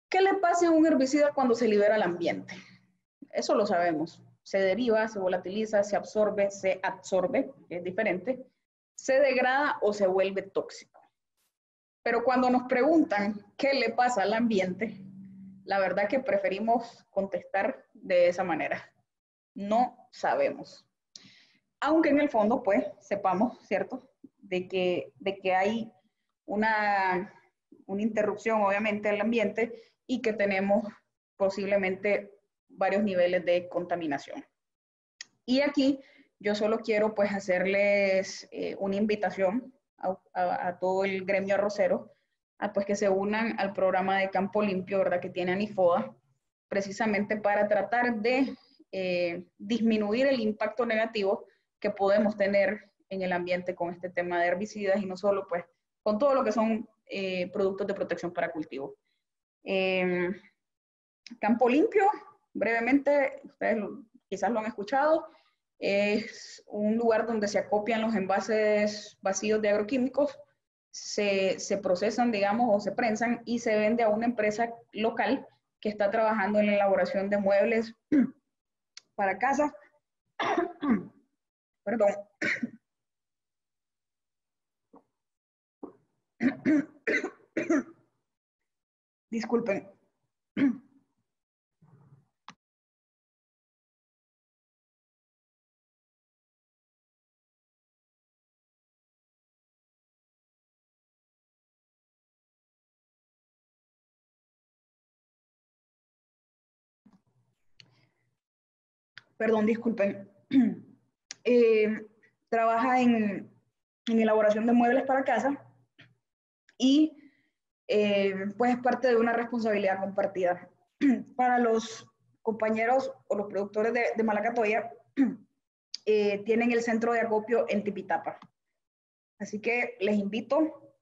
S3: ¿Qué le pasa a un herbicida cuando se libera al ambiente? Eso lo sabemos. Se deriva, se volatiliza, se absorbe, se absorbe, es diferente, se degrada o se vuelve tóxico. Pero cuando nos preguntan qué le pasa al ambiente, la verdad que preferimos contestar de esa manera. No sabemos aunque en el fondo, pues, sepamos, ¿cierto?, de que, de que hay una, una interrupción, obviamente, del ambiente y que tenemos posiblemente varios niveles de contaminación. Y aquí yo solo quiero, pues, hacerles eh, una invitación a, todo el gremio arrocero, a, pues, que se unan al programa de Campo Limpio, ¿verdad?, que tiene ANIFODA, precisamente para tratar de eh, disminuir el impacto negativo que podemos tener en el ambiente con este tema de herbicidas y no solo pues con todo lo que son eh, productos de protección para cultivo. Em, campo limpio, brevemente, ustedes quizás lo han escuchado, es un lugar donde se acopian los envases vacíos de agroquímicos, se, se procesan, digamos, o se prensan y se vende a una empresa local que está trabajando en la elaboración de muebles para casa Perdón. Disculpen. Perdón, disculpen. Eh, trabaja en, elaboración de muebles para casa y eh, pues es parte de una responsabilidad compartida. Para los compañeros o los productores de, Malacatoya, eh, tienen el centro de acopio en Tipitapa. Así que les invito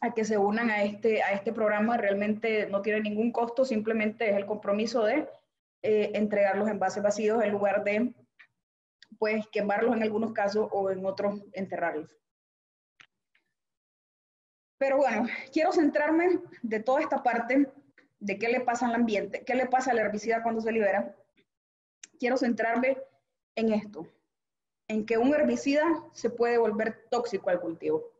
S3: a que se unan a este, a este programa. Realmente no tiene ningún costo, simplemente es el compromiso de entregar los envases vacíos en lugar de pues quemarlos en algunos casos o en otros enterrarlos. Pero bueno, quiero centrarme de toda esta parte de qué le pasa al ambiente, qué le pasa al herbicida cuando se libera. Quiero centrarme en esto, en que un herbicida se puede volver tóxico al cultivo.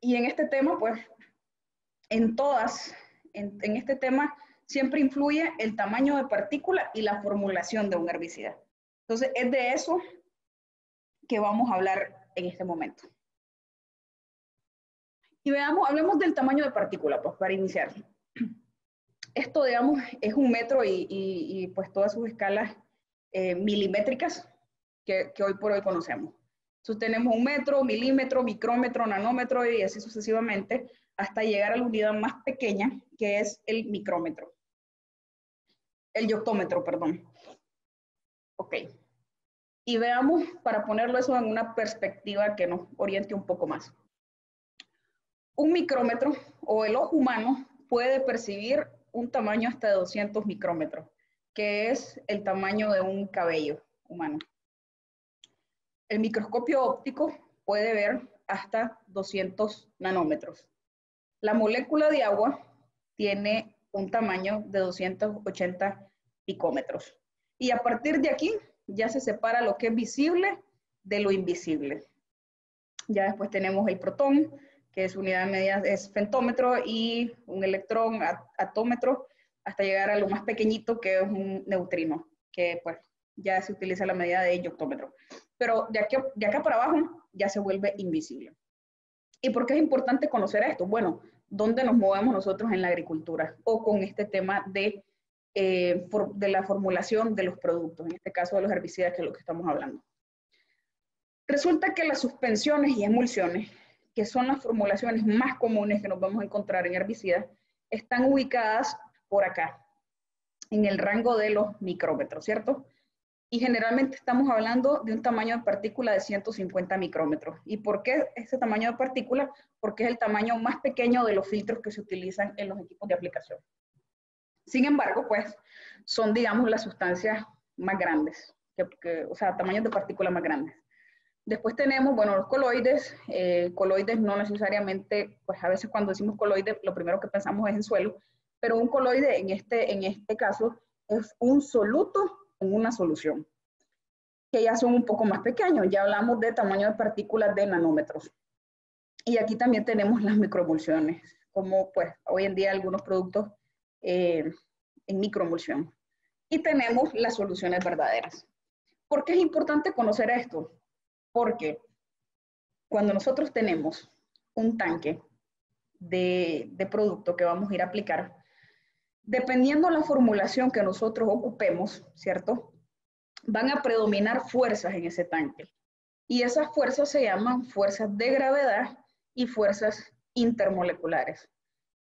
S3: Y en este tema, pues, en todas, en, en este tema, siempre influye el tamaño de partícula y la formulación de un herbicida. Entonces, es de eso que vamos a hablar en este momento. Y veamos, hablemos del tamaño de partícula, pues para iniciar. Esto, digamos, es un metro y, pues todas sus escalas eh, milimétricas que, que, hoy por hoy conocemos. Entonces tenemos un metro, milímetro, micrómetro, nanómetro y así sucesivamente hasta llegar a la unidad más pequeña que es el micrómetro. El yoctómetro, perdón. Ok. Y veamos, para ponerlo eso en una perspectiva que nos oriente un poco más. Un micrómetro o el ojo humano puede percibir un tamaño hasta de 200 micrómetros, que es el tamaño de un cabello humano. El microscopio óptico puede ver hasta 200 nanómetros. La molécula de agua tiene un tamaño de 280 picómetros. Y a partir de aquí ya se separa lo que es visible de lo invisible. Ya después tenemos el protón, que es unidad de medida, es femtómetro, y un electrón, atómetro, hasta llegar a lo más pequeñito, que es un neutrino, que pues ya se utiliza la medida de yoctómetro. Pero de, aquí, de acá para abajo ya se vuelve invisible. ¿Y por qué es importante conocer esto? Bueno, ¿dónde nos movemos nosotros en la agricultura? O con este tema de eh, de la formulación de los productos, en este caso de los herbicidas, que es lo que estamos hablando. Resulta que las suspensiones y emulsiones, que son las formulaciones más comunes que nos vamos a encontrar en herbicidas, están ubicadas por acá, en el rango de los micrómetros, ¿cierto? Y generalmente estamos hablando de un tamaño de partícula de 150 micrómetros. ¿Y por qué ese tamaño de partícula? Porque es el tamaño más pequeño de los filtros que se utilizan en los equipos de aplicación. Sin embargo, pues son, digamos, las sustancias más grandes, que, o sea, tamaños de partículas más grandes. Después tenemos, bueno, los coloides. Eh, coloides no necesariamente, pues a veces cuando decimos coloides, lo primero que pensamos es en suelo, pero un coloide en este, en este caso es un soluto una solución, que ya son un poco más pequeños. Ya hablamos de tamaño de partículas de nanómetros. Y aquí también tenemos las microemulsiones, como pues hoy en día algunos productos eh, en microemulsión. Y tenemos las soluciones verdaderas. ¿Por qué es importante conocer esto? Porque cuando nosotros tenemos un tanque de, de producto que vamos a ir a aplicar, dependiendo la formulación que nosotros ocupemos, ¿cierto? Van a predominar fuerzas en ese tanque. Y esas fuerzas se llaman fuerzas de gravedad y fuerzas intermoleculares.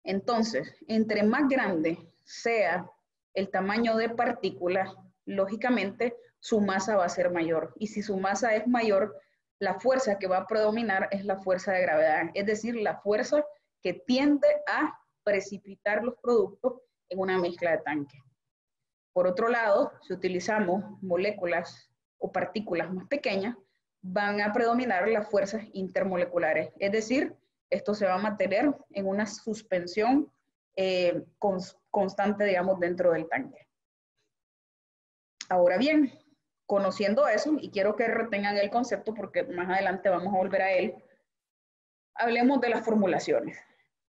S3: Entonces, entre más grande sea el tamaño de partícula, lógicamente su masa va a ser mayor. Y si su masa es mayor, la fuerza que va a predominar es la fuerza de gravedad, es decir, la fuerza que tiende a precipitar los productos en una mezcla de tanque. Por otro lado, si utilizamos moléculas o partículas más pequeñas, van a predominar las fuerzas intermoleculares, es decir, esto se va a mantener en una suspensión eh, constante, digamos, dentro del tanque. Ahora bien, conociendo eso, y quiero que retengan el concepto porque más adelante vamos a volver a él, hablemos de las formulaciones.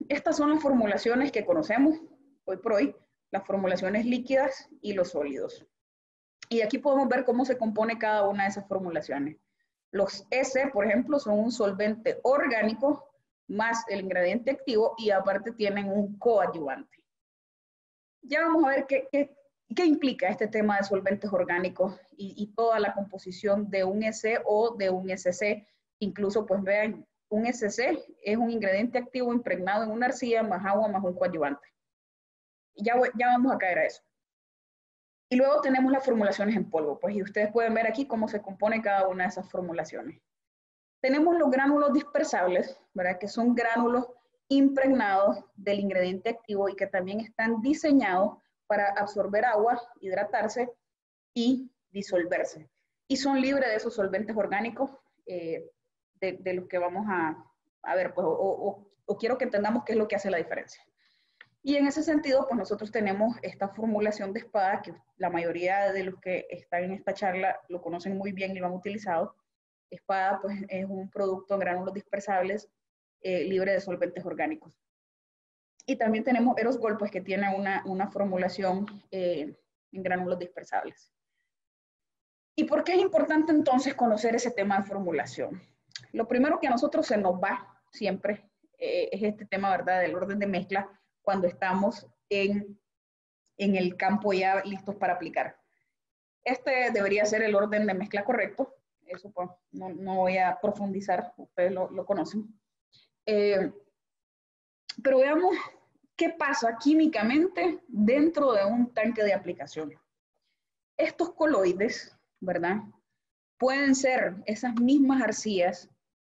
S3: Estas son las formulaciones que conocemos hoy por hoy, las formulaciones líquidas y los sólidos. Y aquí podemos ver cómo se compone cada una de esas formulaciones. Los S, por ejemplo, son un solvente orgánico más el ingrediente activo y aparte tienen un coadyuvante. Ya vamos a ver qué, qué, implica este tema de solventes orgánicos y, y, toda la composición de un S o de un SC. Incluso, pues vean, un SC es un ingrediente activo impregnado en una arcilla más agua más un coadyuvante. Ya, ya vamos a caer a eso. Y luego tenemos las formulaciones en polvo, pues y ustedes pueden ver aquí cómo se compone cada una de esas formulaciones. Tenemos los gránulos dispersables, ¿verdad? Que son gránulos impregnados del ingrediente activo y que también están diseñados para absorber agua, hidratarse y disolverse. Y son libres de esos solventes orgánicos eh, de, los que vamos a, a ver, pues, o, o, quiero que entendamos qué es lo que hace la diferencia. Y en ese sentido, pues nosotros tenemos esta formulación de espada que la mayoría de los que están en esta charla lo conocen muy bien y lo han utilizado, Espada pues, es un producto en gránulos dispersables eh, libre de solventes orgánicos. Y también tenemos Eros Gold, pues, que tiene una, una formulación eh, en gránulos dispersables. ¿Y por qué es importante entonces conocer ese tema de formulación? Lo primero que a nosotros se nos va siempre eh, es este tema, ¿verdad?, del orden de mezcla cuando estamos en, en el campo ya listos para aplicar. Este debería ser el orden de mezcla correcto. Eso pues, no, no voy a profundizar, ustedes lo, lo conocen. Eh, pero veamos qué pasa químicamente dentro de un tanque de aplicación. Estos coloides, ¿verdad? Pueden ser esas mismas arcillas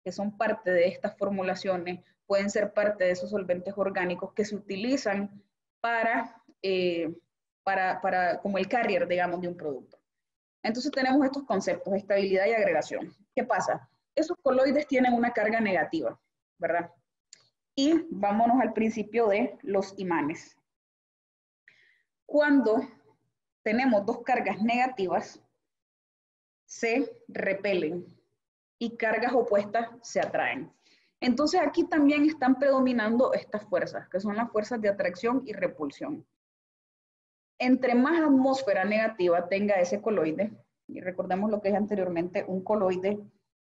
S3: que son parte de estas formulaciones, pueden ser parte de esos solventes orgánicos que se utilizan para, eh, para, para, como el carrier, digamos, de un producto. Entonces tenemos estos conceptos, estabilidad y agregación. ¿Qué pasa? Esos coloides tienen una carga negativa, ¿verdad? Y vámonos al principio de los imanes. Cuando tenemos dos cargas negativas, se repelen y cargas opuestas se atraen. Entonces aquí también están predominando estas fuerzas, que son las fuerzas de atracción y repulsión. Entre más atmósfera negativa tenga ese coloide, y recordemos lo que es anteriormente, un coloide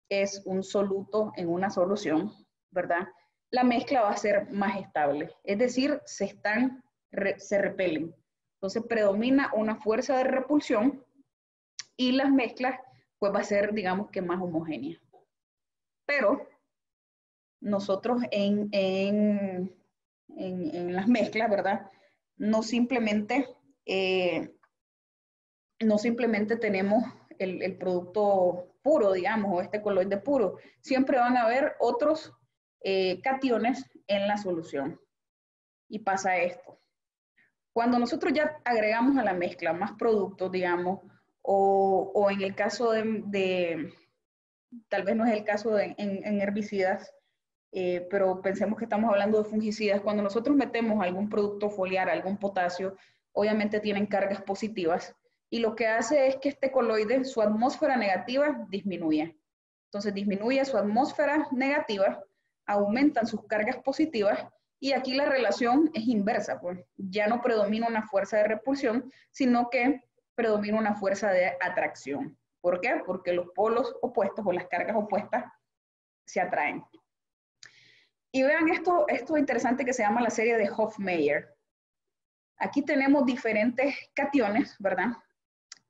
S3: es un soluto en una solución, ¿verdad? La mezcla va a ser más estable, es decir, se están, se repelen. Entonces predomina una fuerza de repulsión y las mezclas pues va a ser, digamos que más homogénea. Pero nosotros en, en, en, las mezclas, ¿verdad? No simplemente, eh, no simplemente tenemos el, el, producto puro, digamos, o este coloide puro. Siempre van a haber otros eh, cationes en la solución. Y pasa esto. Cuando nosotros ya agregamos a la mezcla más productos, digamos, o, o en el caso de, de, tal vez no es el caso de, en, en herbicidas, eh, pero pensemos que estamos hablando de fungicidas. Cuando nosotros metemos algún producto foliar, algún potasio, obviamente tienen cargas positivas y lo que hace es que este coloide, su atmósfera negativa disminuye. Entonces disminuye su atmósfera negativa, aumentan sus cargas positivas y aquí la relación es inversa, pues ya no predomina una fuerza de repulsión, sino que predomina una fuerza de atracción. ¿Por qué? Porque los polos opuestos o las cargas opuestas se atraen. Y vean esto, esto interesante que se llama la serie de Hofmeier. Aquí tenemos diferentes cationes, ¿verdad?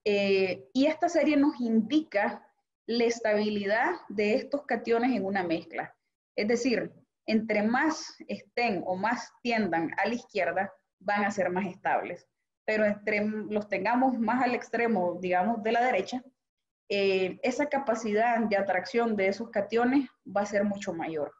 S3: Eh, y esta serie nos indica la estabilidad de estos cationes en una mezcla. Es decir, entre más estén o más tiendan a la izquierda, van a ser más estables. Pero entre los tengamos más al extremo, digamos, de la derecha, eh, esa capacidad de atracción de esos cationes va a ser mucho mayor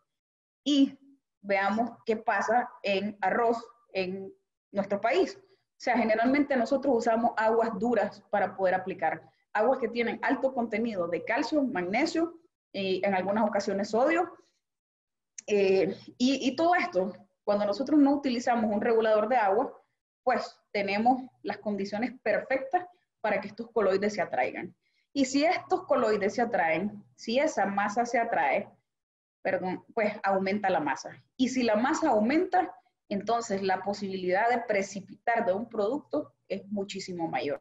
S3: y veamos qué pasa en arroz en nuestro país. O sea, generalmente nosotros usamos aguas duras para poder aplicar, aguas que tienen alto contenido de calcio, magnesio y en algunas ocasiones sodio. Eh, y, y todo esto, cuando nosotros no utilizamos un regulador de agua, pues tenemos las condiciones perfectas para que estos coloides se atraigan. Y si estos coloides se atraen, si esa masa se atrae, perdón, pues aumenta la masa. Y si la masa aumenta, entonces la posibilidad de precipitar de un producto es muchísimo mayor.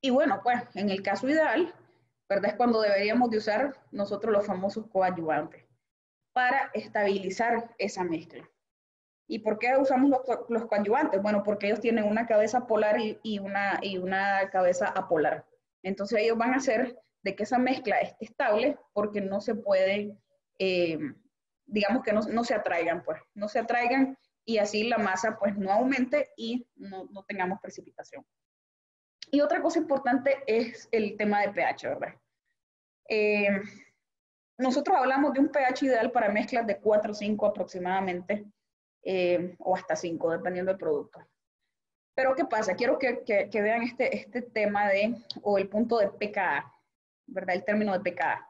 S3: Y bueno, pues en el caso ideal, ¿verdad? Es cuando deberíamos de usar nosotros los famosos coadyuvantes para estabilizar esa mezcla. ¿Y por qué usamos los, coadyuvantes? Bueno, porque ellos tienen una cabeza polar y, una, y una cabeza apolar. Entonces ellos van a hacer de que esa mezcla esté estable porque no se puede, eh, digamos que no, no, se atraigan, pues, no se atraigan y así la masa pues no aumente y no, no tengamos precipitación. Y otra cosa importante es el tema de pH, ¿verdad? Eh, nosotros hablamos de un pH ideal para mezclas de 4 o 5 aproximadamente, eh, o hasta 5, dependiendo del producto. Pero ¿qué pasa? Quiero que, vean este, este tema de, o el punto de pKa, ¿verdad? El término de pKa.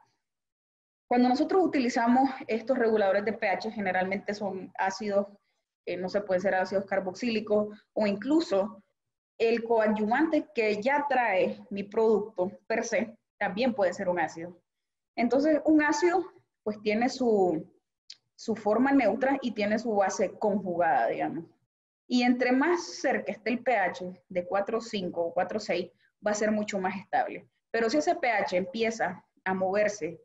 S3: Cuando nosotros utilizamos estos reguladores de pH, generalmente son ácidos, eh, no se pueden ser ácidos carboxílicos, o incluso el coadyuvante que ya trae mi producto per se, también puede ser un ácido. Entonces, un ácido, pues tiene su, su forma neutra y tiene su base conjugada, digamos. Y entre más cerca esté el pH de 4,5 o 4,6, va a ser mucho más estable. Pero si ese pH empieza a moverse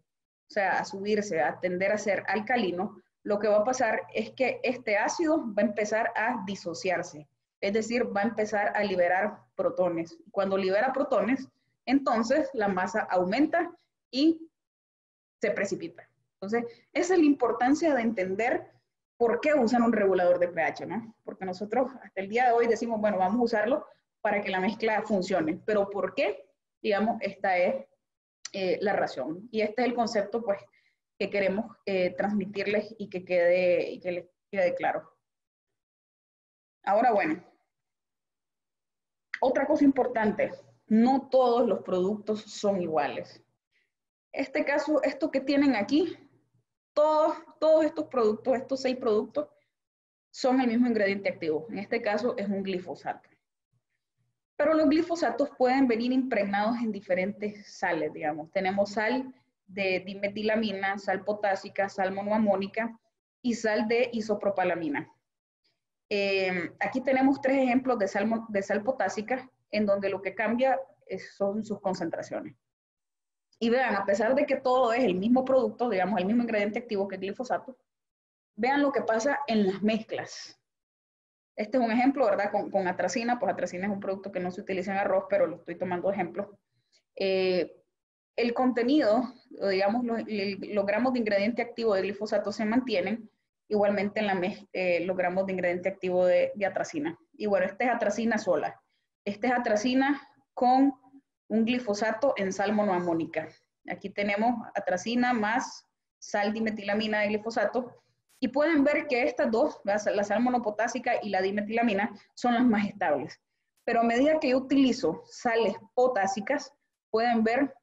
S3: o sea, a subirse, a tender a ser alcalino, lo que va a pasar es que este ácido va a empezar a disociarse, es decir, va a empezar a liberar protones. Cuando libera protones, entonces la masa aumenta y se precipita. Entonces, esa es la importancia de entender por qué usan un regulador de pH, ¿no? Porque nosotros hasta el día de hoy decimos, bueno, vamos a usarlo para que la mezcla funcione, pero ¿por qué? Digamos, esta es eh, la razón. Y este es el concepto, pues, que queremos eh, transmitirles y que quede, y que les quede claro. Ahora, bueno, otra cosa importante, no todos los productos son iguales. Este caso, esto que tienen aquí, todos, estos productos, estos seis productos, son el mismo ingrediente activo. En este caso es un glifosato. Pero los glifosatos pueden venir impregnados en diferentes sales, digamos. Tenemos sal de dimetilamina, sal potásica, sal monoamónica y sal de isopropalamina. Eh, aquí tenemos tres ejemplos de sal potásica en donde lo que cambia son sus concentraciones. Y vean, a pesar de que todo es el mismo producto, digamos, el mismo ingrediente activo que el glifosato, vean lo que pasa en las mezclas. Este es un ejemplo, ¿verdad? Con, atracina, pues atracina es un producto que no se utiliza en arroz, pero lo estoy tomando ejemplo. Eh, el contenido, digamos, los, gramos de ingrediente activo de glifosato se mantienen, igualmente en la eh, los gramos de ingrediente activo de, de, atracina. Y bueno, esta es atracina sola. Esta es atracina con un glifosato en sal monoamónica. Aquí tenemos atracina más sal dimetilamina de glifosato. Y pueden ver que estas dos, la sal monopotásica y la dimetilamina, son las más estables. Pero a medida que yo utilizo sales potásicas, pueden ver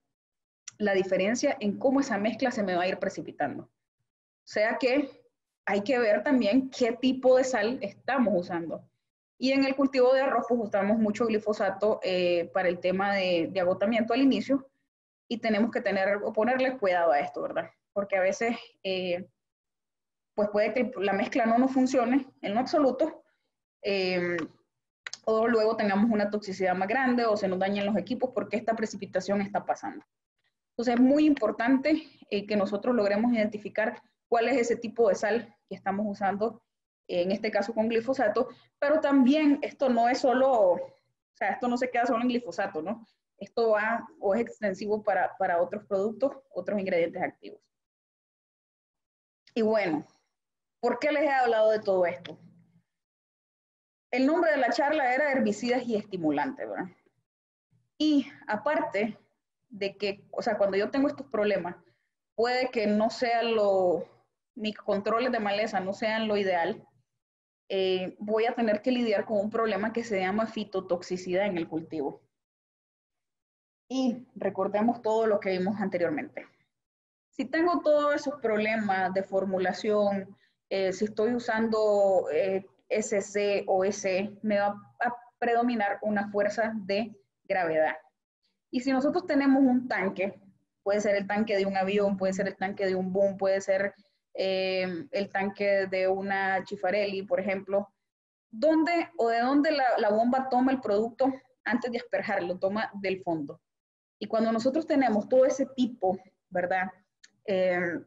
S3: la diferencia en cómo esa mezcla se me va a ir precipitando. O sea que hay que ver también qué tipo de sal estamos usando. Y en el cultivo de arroz, pues usamos mucho glifosato eh, para el tema de, agotamiento al inicio y tenemos que tener o ponerle cuidado a esto, ¿verdad? Porque a veces, eh, pues puede que la mezcla no nos funcione en lo absoluto, eh, o luego tengamos una toxicidad más grande o se nos dañen los equipos porque esta precipitación está pasando. Entonces es muy importante eh, que nosotros logremos identificar cuál es ese tipo de sal que estamos usando, en este caso con glifosato, pero también esto no es solo, o sea, esto no se queda solo en glifosato, ¿no? Esto va o es extensivo para, para otros productos, otros ingredientes activos. Y bueno, ¿por qué les he hablado de todo esto? El nombre de la charla era herbicidas y estimulantes, ¿verdad? Y aparte, de que, o sea, cuando yo tengo estos problemas, puede que no sean lo, mis controles de maleza no sean lo ideal, eh, voy a tener que lidiar con un problema que se llama fitotoxicidad en el cultivo. Y recordemos todo lo que vimos anteriormente. Si tengo todos esos problemas de formulación, eh, si estoy usando eh, SC o S, me va a predominar una fuerza de gravedad. Y si nosotros tenemos un tanque, puede ser el tanque de un avión, puede ser el tanque de un boom, puede ser eh, el tanque de una Chifarelli, por ejemplo, ¿dónde o de dónde la, bomba toma el producto antes de asperjarlo? Toma del fondo. Y cuando nosotros tenemos todo ese tipo, ¿verdad? Eh,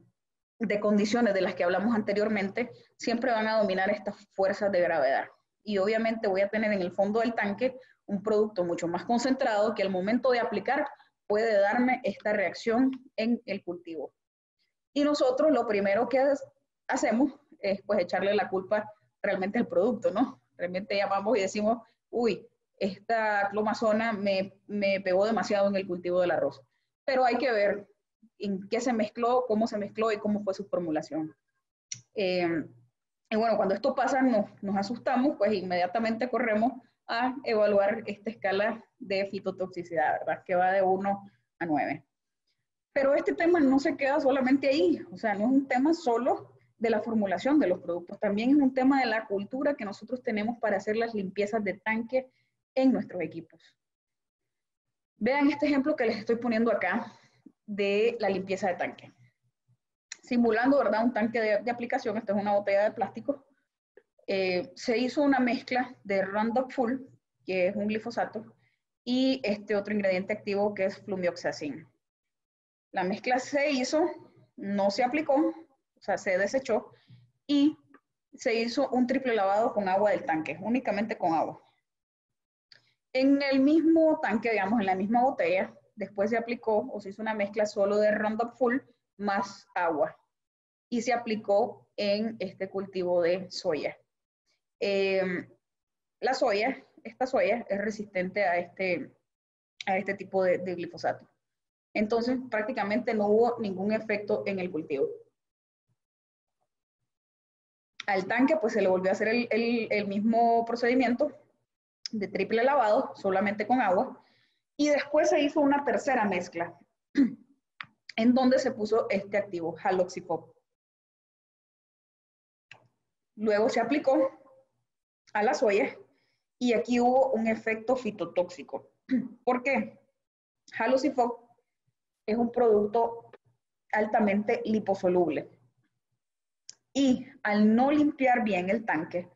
S3: de condiciones de las que hablamos anteriormente, siempre van a dominar estas fuerzas de gravedad. Y obviamente voy a tener en el fondo del tanque un producto mucho más concentrado que al momento de aplicar puede darme esta reacción en el cultivo. Y nosotros lo primero que hacemos es pues echarle la culpa realmente al producto, ¿no? Realmente llamamos y decimos, uy, esta clomazona me, me pegó demasiado en el cultivo del arroz. Pero hay que ver en qué se mezcló, cómo se mezcló y cómo fue su formulación. Eh, y bueno, cuando esto pasa nos, nos asustamos, pues inmediatamente corremos a evaluar esta escala de fitotoxicidad, ¿verdad? Que va de 1 a 9. Pero este tema no se queda solamente ahí, o sea, no es un tema solo de la formulación de los productos, también es un tema de la cultura que nosotros tenemos para hacer las limpiezas de tanque en nuestros equipos. Vean este ejemplo que les estoy poniendo acá de la limpieza de tanque. Simulando, ¿verdad? Un tanque de, de aplicación, esta es una botella de plástico, eh, se hizo una mezcla de Roundup Full, que es un glifosato, y este otro ingrediente activo que es flumioxacin. La mezcla se hizo, no se aplicó, o sea, se desechó y se hizo un triple lavado con agua del tanque, únicamente con agua. En el mismo tanque, digamos, en la misma botella, después se aplicó o se hizo una mezcla solo de Roundup Full más agua y se aplicó en este cultivo de soya. Em, la soya, esta soya es resistente a este, a este tipo de, glifosato. Entonces, prácticamente no hubo ningún efecto en el cultivo. Al tanque, pues se le volvió a hacer el, mismo procedimiento de triple lavado, solamente con agua, y después se hizo una tercera mezcla, en donde se puso este activo, haloxipop. Luego se aplicó a la soya y aquí hubo un efecto fitotóxico. ¿Por qué? Haloxipop es un producto altamente liposoluble. Y al no limpiar bien el tanque,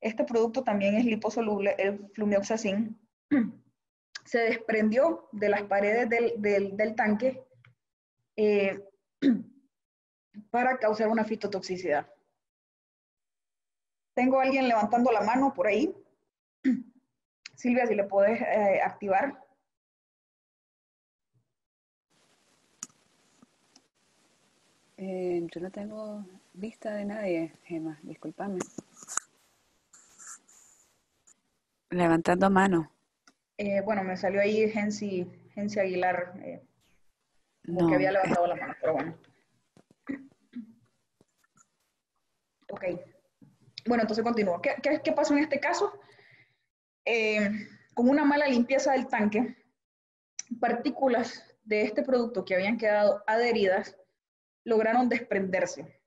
S3: este producto también es liposoluble, el flumioxacin, se desprendió de las paredes del, tanque eh, para causar una fitotoxicidad. Tengo a alguien levantando la mano por ahí. Silvia, si le puedes eh, activar.
S1: Eh, yo no tengo vista de nadie, Gemma, discúlpame. Levantando mano.
S3: Eh, bueno, me salió ahí Gensi, Gensi Aguilar, eh, que había levantado la mano, pero bueno. Ok. Bueno, entonces continúo. ¿Qué, qué, pasó en este caso? Eh, con una mala limpieza del tanque, partículas de este producto que habían quedado adheridas lograron desprenderse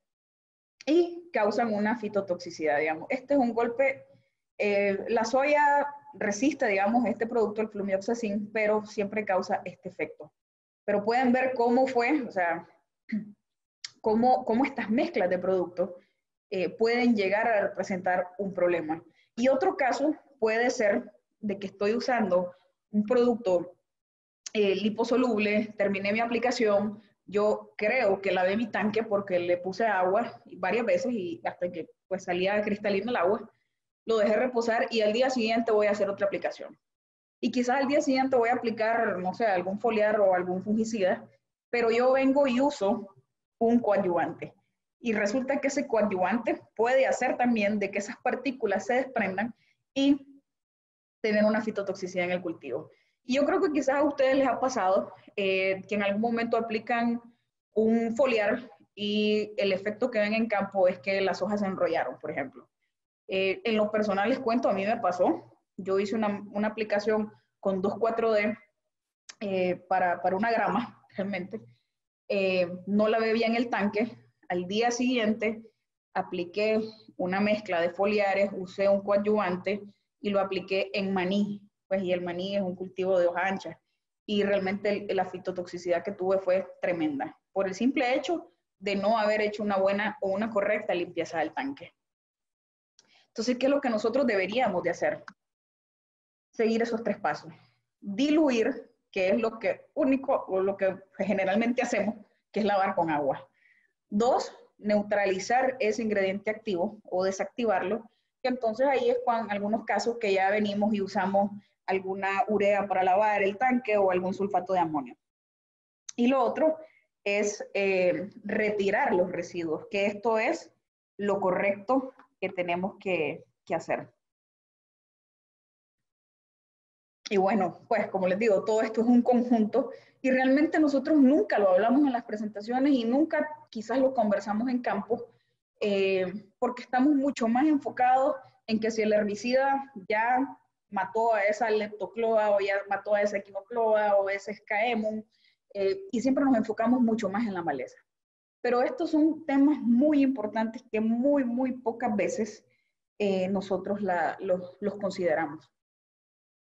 S3: y causan una fitotoxicidad, digamos. Este es un golpe eh, la soya resiste, digamos, este producto, el flumioxacin, pero siempre causa este efecto. Pero pueden ver cómo fue, o sea, cómo, cómo estas mezclas de productos eh, pueden llegar a representar un problema. Y otro caso puede ser de que estoy usando un producto eh, liposoluble, terminé mi aplicación, yo creo que lavé mi tanque porque le puse agua varias veces y hasta que pues salía cristalino el agua lo dejé reposar y al día siguiente voy a hacer otra aplicación. Y quizás al día siguiente voy a aplicar, no sé, algún foliar o algún fungicida, pero yo vengo y uso un coadyuvante. Y resulta que ese coadyuvante puede hacer también de que esas partículas se desprendan y tener una fitotoxicidad en el cultivo. Y yo creo que quizás a ustedes les ha pasado eh, que en algún momento aplican un foliar y el efecto que ven en campo es que las hojas se enrollaron, por ejemplo. Eh, en lo personal les cuento, a mí me pasó. Yo hice una, una aplicación con 2,4-D eh, para, para, una grama, realmente. No la bebía en el tanque. Al día siguiente apliqué una mezcla de foliares, usé un coadyuvante y lo apliqué en maní. Pues, y el maní es un cultivo de hoja ancha. Y realmente la fitotoxicidad que tuve fue tremenda, por el simple hecho de no haber hecho una buena o una correcta limpieza del tanque. Entonces, ¿qué es lo que nosotros deberíamos de hacer? Seguir esos tres pasos. Diluir, que es lo que único o lo que generalmente hacemos, que es lavar con agua. Dos, neutralizar ese ingrediente activo o desactivarlo, que entonces ahí es cuando en algunos casos que ya venimos y usamos alguna urea para lavar el tanque o algún sulfato de amonio. Y lo otro es eh, retirar los residuos, que esto es lo correcto que tenemos que, hacer. Y bueno, pues como les digo, todo esto es un conjunto y realmente nosotros nunca lo hablamos en las presentaciones y nunca quizás lo conversamos en campo eh, porque estamos mucho más enfocados en que si el herbicida ya mató a esa leptocloa o ya mató a esa equinocloa o ese escaemum eh, y siempre nos enfocamos mucho más en la maleza. Pero estos son temas muy importantes que muy, muy pocas veces eh, nosotros los, consideramos.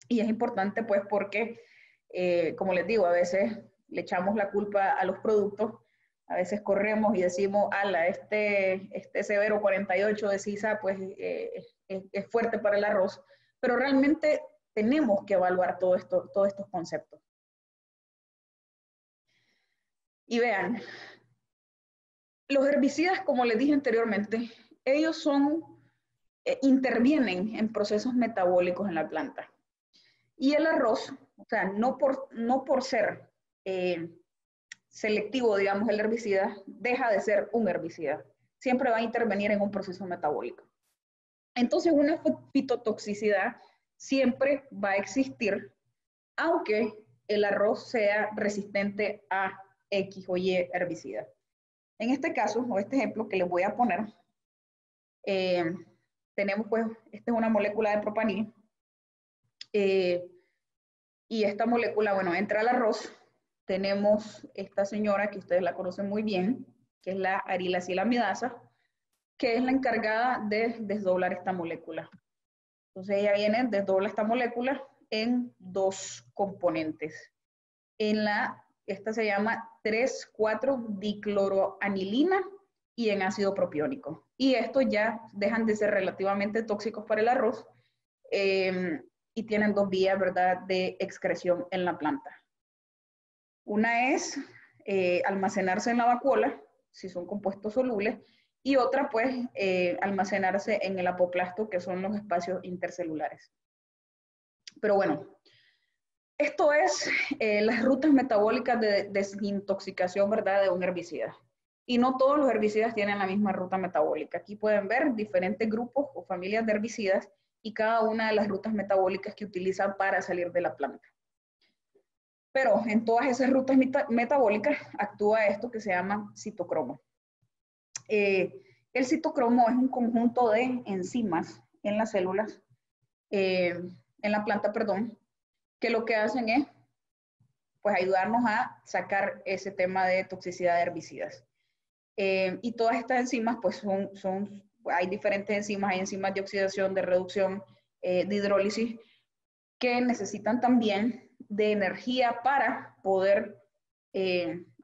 S3: Y es importante pues porque, eh, como les digo, a veces le echamos la culpa a los productos, a veces corremos y decimos, ala, este, este severo 48 de CISA pues eh, es, fuerte para el arroz, pero realmente tenemos que evaluar todo esto, todos estos conceptos. Y vean, los herbicidas, como les dije anteriormente, ellos son, eh, intervienen en procesos metabólicos en la planta. Y el arroz, o sea, no por, no por ser eh, selectivo, digamos, el herbicida, deja de ser un herbicida. Siempre va a intervenir en un proceso metabólico. Entonces, una fitotoxicidad siempre va a existir, aunque el arroz sea resistente a X o Y herbicida. En este caso, o este ejemplo que les voy a poner, eh, tenemos pues, esta es una molécula de propanil, eh, y esta molécula, bueno, entra al arroz, tenemos esta señora que ustedes la conocen muy bien, que es la arilacilamidasa, que es la encargada de desdoblar esta molécula. Entonces ella viene, desdobla esta molécula en dos componentes. En la, esta se llama 3,4-dicloroanilina y en ácido propiónico. Y estos ya dejan de ser relativamente tóxicos para el arroz eh, y tienen dos vías, ¿verdad?, de excreción en la planta. Una es eh, almacenarse en la vacuola, si son compuestos solubles, y otra pues eh, almacenarse en el apoplasto, que son los espacios intercelulares. Pero bueno, esto es eh, las rutas metabólicas de desintoxicación, ¿verdad?, de un herbicida. Y no todos los herbicidas tienen la misma ruta metabólica. Aquí pueden ver diferentes grupos o familias de herbicidas y cada una de las rutas metabólicas que utilizan para salir de la planta. Pero en todas esas rutas metabólicas actúa esto que se llama citocromo. Eh, el citocromo es un conjunto de enzimas en las células, eh, en la planta, perdón, que lo que hacen es pues ayudarnos a sacar ese tema de toxicidad de herbicidas. Eh, y todas estas enzimas, pues son, hay diferentes enzimas, hay enzimas de oxidación, de reducción, de hidrólisis, que necesitan también de energía para poder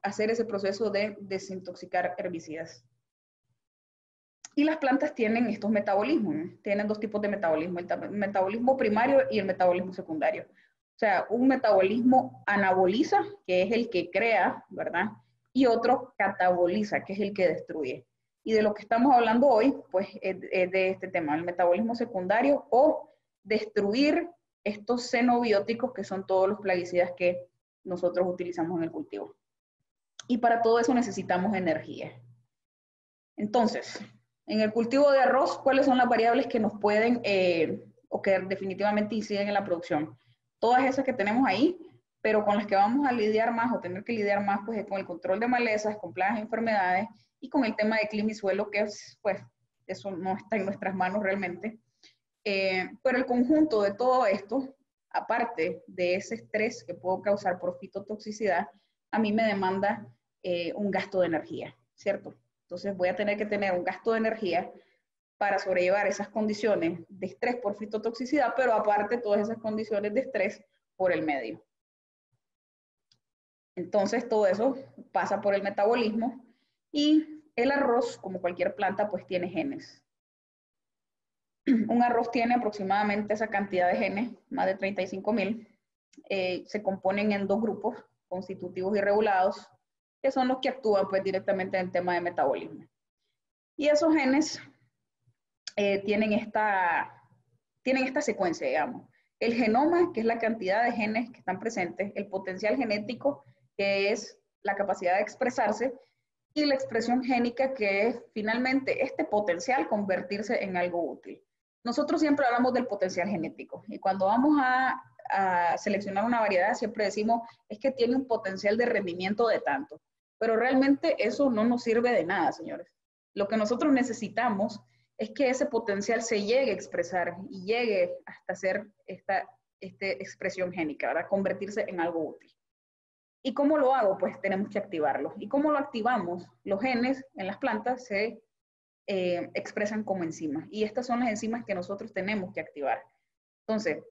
S3: hacer ese proceso de desintoxicar herbicidas. Y las plantas tienen estos metabolismos, tienen dos tipos de metabolismo, el metabolismo primario y el metabolismo secundario. O sea, un metabolismo anaboliza, que es el que crea, ¿verdad? Y otro cataboliza, que es el que destruye. Y de lo que estamos hablando hoy, pues es de este tema, el metabolismo secundario o destruir estos xenobióticos que son todos los plaguicidas que nosotros utilizamos en el cultivo. Y para todo eso necesitamos energía. Entonces, en el cultivo de arroz, ¿cuáles son las variables que nos pueden eh, o que definitivamente inciden en la producción? Todas esas que tenemos ahí, pero con las que vamos a lidiar más o tener que lidiar más, pues es con el control de malezas, con plagas enfermedades y con el tema de clima y suelo, que es, pues, eso no está en nuestras manos realmente. Eh, pero el conjunto de todo esto, aparte de ese estrés que puedo causar por fitotoxicidad, a mí me demanda eh, un gasto de energía, ¿cierto? Entonces voy a tener que tener un gasto de energía para sobrellevar esas condiciones de estrés por fitotoxicidad, pero aparte todas esas condiciones de estrés por el medio. Entonces todo eso pasa por el metabolismo y el arroz, como cualquier planta, pues tiene genes. Un arroz tiene aproximadamente esa cantidad de genes, más de 35 mil. Eh, se componen en dos grupos, constitutivos y regulados, que son los que actúan pues directamente en el tema de metabolismo. Y esos genes eh, tienen, esta, tienen esta secuencia, digamos. El genoma, que es la cantidad de genes que están presentes, el potencial genético, que es la capacidad de expresarse, y la expresión génica, que es finalmente este potencial convertirse en algo útil. Nosotros siempre hablamos del potencial genético y cuando vamos a, a seleccionar una variedad siempre decimos es que tiene un potencial de rendimiento de tanto. Pero realmente eso no nos sirve de nada, señores. Lo que nosotros necesitamos es que ese potencial se llegue a expresar y llegue hasta ser esta, esta expresión génica, ¿verdad? Convertirse en algo útil. ¿Y cómo lo hago? Pues tenemos que activarlo. ¿Y cómo lo activamos? Los genes en las plantas se eh, expresan como enzimas. Y estas son las enzimas que nosotros tenemos que activar. Entonces,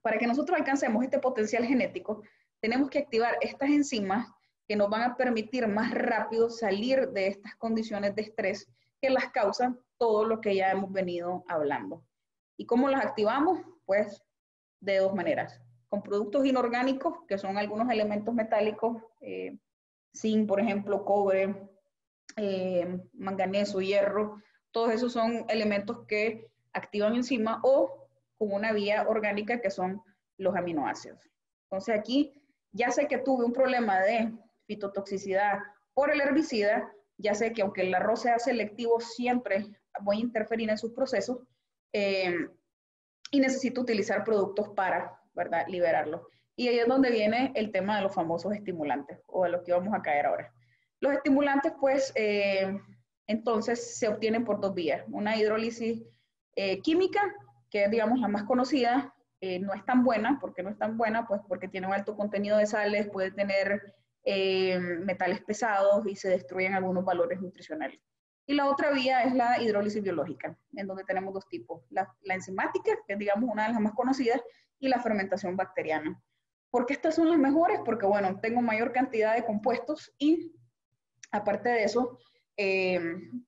S3: para que nosotros alcancemos este potencial genético, tenemos que activar estas enzimas que nos van a permitir más rápido salir de estas condiciones de estrés que las causan todo lo que ya hemos venido hablando. ¿Y cómo las activamos? Pues de dos maneras. Con productos inorgánicos, que son algunos elementos metálicos, eh, zinc, por ejemplo, cobre, eh, manganeso, hierro, todos esos son elementos que activan enzima o con una vía orgánica que son los aminoácidos. Entonces aquí ya sé que tuve un problema de fitotoxicidad por el herbicida, ya sé que aunque el arroz sea selectivo, siempre voy a interferir en sus procesos eh, y necesito utilizar productos para ¿verdad? liberarlo. Y ahí es donde viene el tema de los famosos estimulantes o de los que vamos a caer ahora. Los estimulantes, pues, eh, entonces se obtienen por dos vías. Una hidrólisis eh, química, que es, digamos, la más conocida, no es tan buena. ¿Por qué no es tan buena? Pues porque tiene un alto contenido de sales, puede tener metales pesados y se destruyen algunos valores nutricionales. Y la otra vía es la hidrólisis biológica, en donde tenemos dos tipos, la, enzimática, que es digamos una de las más conocidas, y la fermentación bacteriana. ¿Por qué estas son las mejores? Porque bueno, tengo mayor cantidad de compuestos y aparte de eso, eh,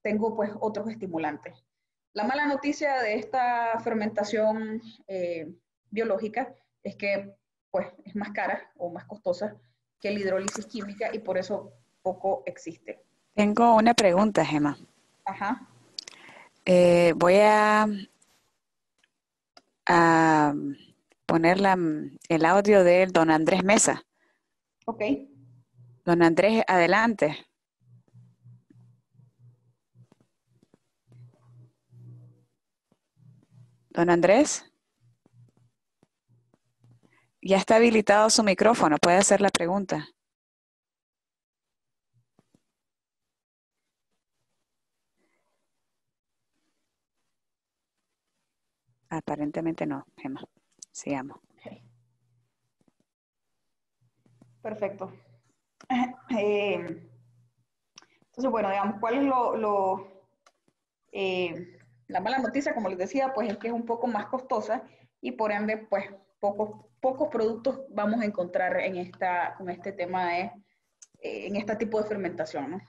S3: tengo pues otros estimulantes. La mala noticia de esta fermentación eh, biológica es que pues es más cara o más costosa que la hidrólisis química y por eso poco existe.
S1: Tengo una pregunta, Gemma.
S3: Ajá.
S1: Eh, voy a, a poner el audio de don Andrés Mesa.
S3: Ok.
S1: Don Andrés, adelante. Don Andrés. Ya está habilitado su micrófono, puede hacer la pregunta. Aparentemente no, Gemma. Sigamos.
S3: Perfecto. Eh, entonces, bueno, digamos, ¿cuál es lo, eh, la mala noticia? Como les decía, pues es que es un poco más costosa y por ende, pues pocos, productos vamos a encontrar en esta, con este tema de, eh, en este tipo de fermentación, ¿no?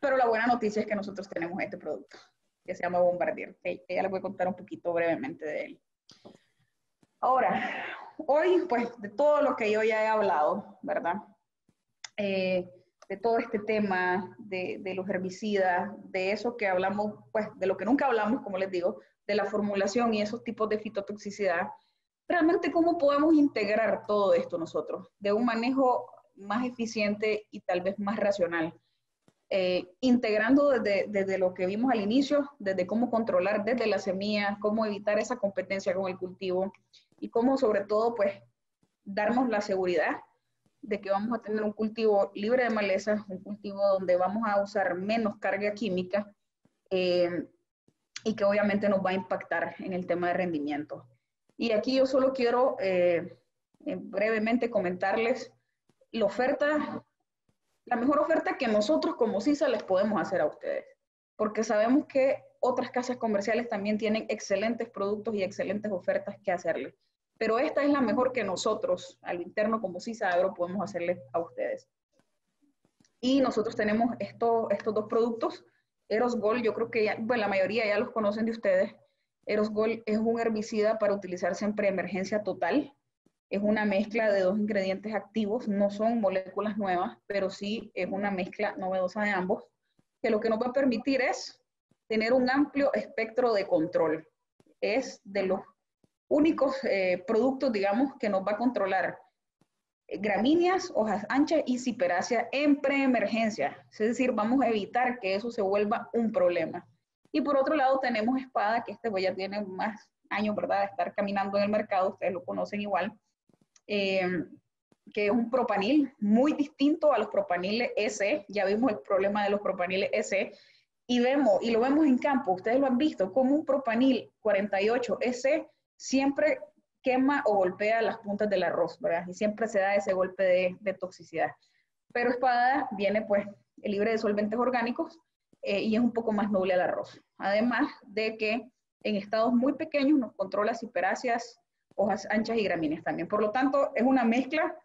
S3: pero la buena noticia es que nosotros tenemos este producto que se llama Bombardier. Ya les voy a contar un poquito brevemente de él. Ahora, hoy, pues, de todo lo que yo ya he hablado, ¿verdad? Eh, de todo este tema de, de, los herbicidas, de eso que hablamos, pues, de lo que nunca hablamos, como les digo, de la formulación y esos tipos de fitotoxicidad, realmente cómo podemos integrar todo esto nosotros de un manejo más eficiente y tal vez más racional. Eh, integrando desde, desde, lo que vimos al inicio, desde cómo controlar desde la semilla, cómo evitar esa competencia con el cultivo y cómo sobre todo pues darnos la seguridad de que vamos a tener un cultivo libre de malezas, un cultivo donde vamos a usar menos carga química eh, y que obviamente nos va a impactar en el tema de rendimiento. Y aquí yo solo quiero eh, brevemente comentarles la oferta la mejor oferta que nosotros como CISA les podemos hacer a ustedes, porque sabemos que otras casas comerciales también tienen excelentes productos y excelentes ofertas que hacerles. Pero esta es la mejor que nosotros, al interno como CISA Agro, podemos hacerles a ustedes. Y nosotros tenemos estos dos productos. Eros Gold, yo creo que ya, bueno, la mayoría ya los conocen de ustedes. Eros Gold es un herbicida para utilizarse en preemergencia total es una mezcla de dos ingredientes activos, no son moléculas nuevas, pero sí es una mezcla novedosa de ambos, que lo que nos va a permitir es tener un amplio espectro de control. Es de los únicos eh, productos, digamos, que nos va a controlar gramíneas, hojas anchas y ciperáceas en preemergencia. Es decir, vamos a evitar que eso se vuelva un problema. Y por otro lado tenemos espada, que este pues ya tiene más años, ¿verdad?, de estar caminando en el mercado, ustedes lo conocen igual, Em, que es un propanil muy distinto a los propaniles S. Ya vimos el problema de los propaniles S. Y, vemos, y lo vemos en campo, ustedes lo han visto, como un propanil 48S siempre quema o golpea las puntas del arroz, ¿verdad? Y siempre se da ese golpe de, toxicidad. Pero espada viene pues libre de solventes orgánicos eh, y es un poco más noble al arroz. Además de que en estados muy pequeños nos controla ciperáceas, hojas anchas y gramíneas también. Por lo tanto, es una mezcla,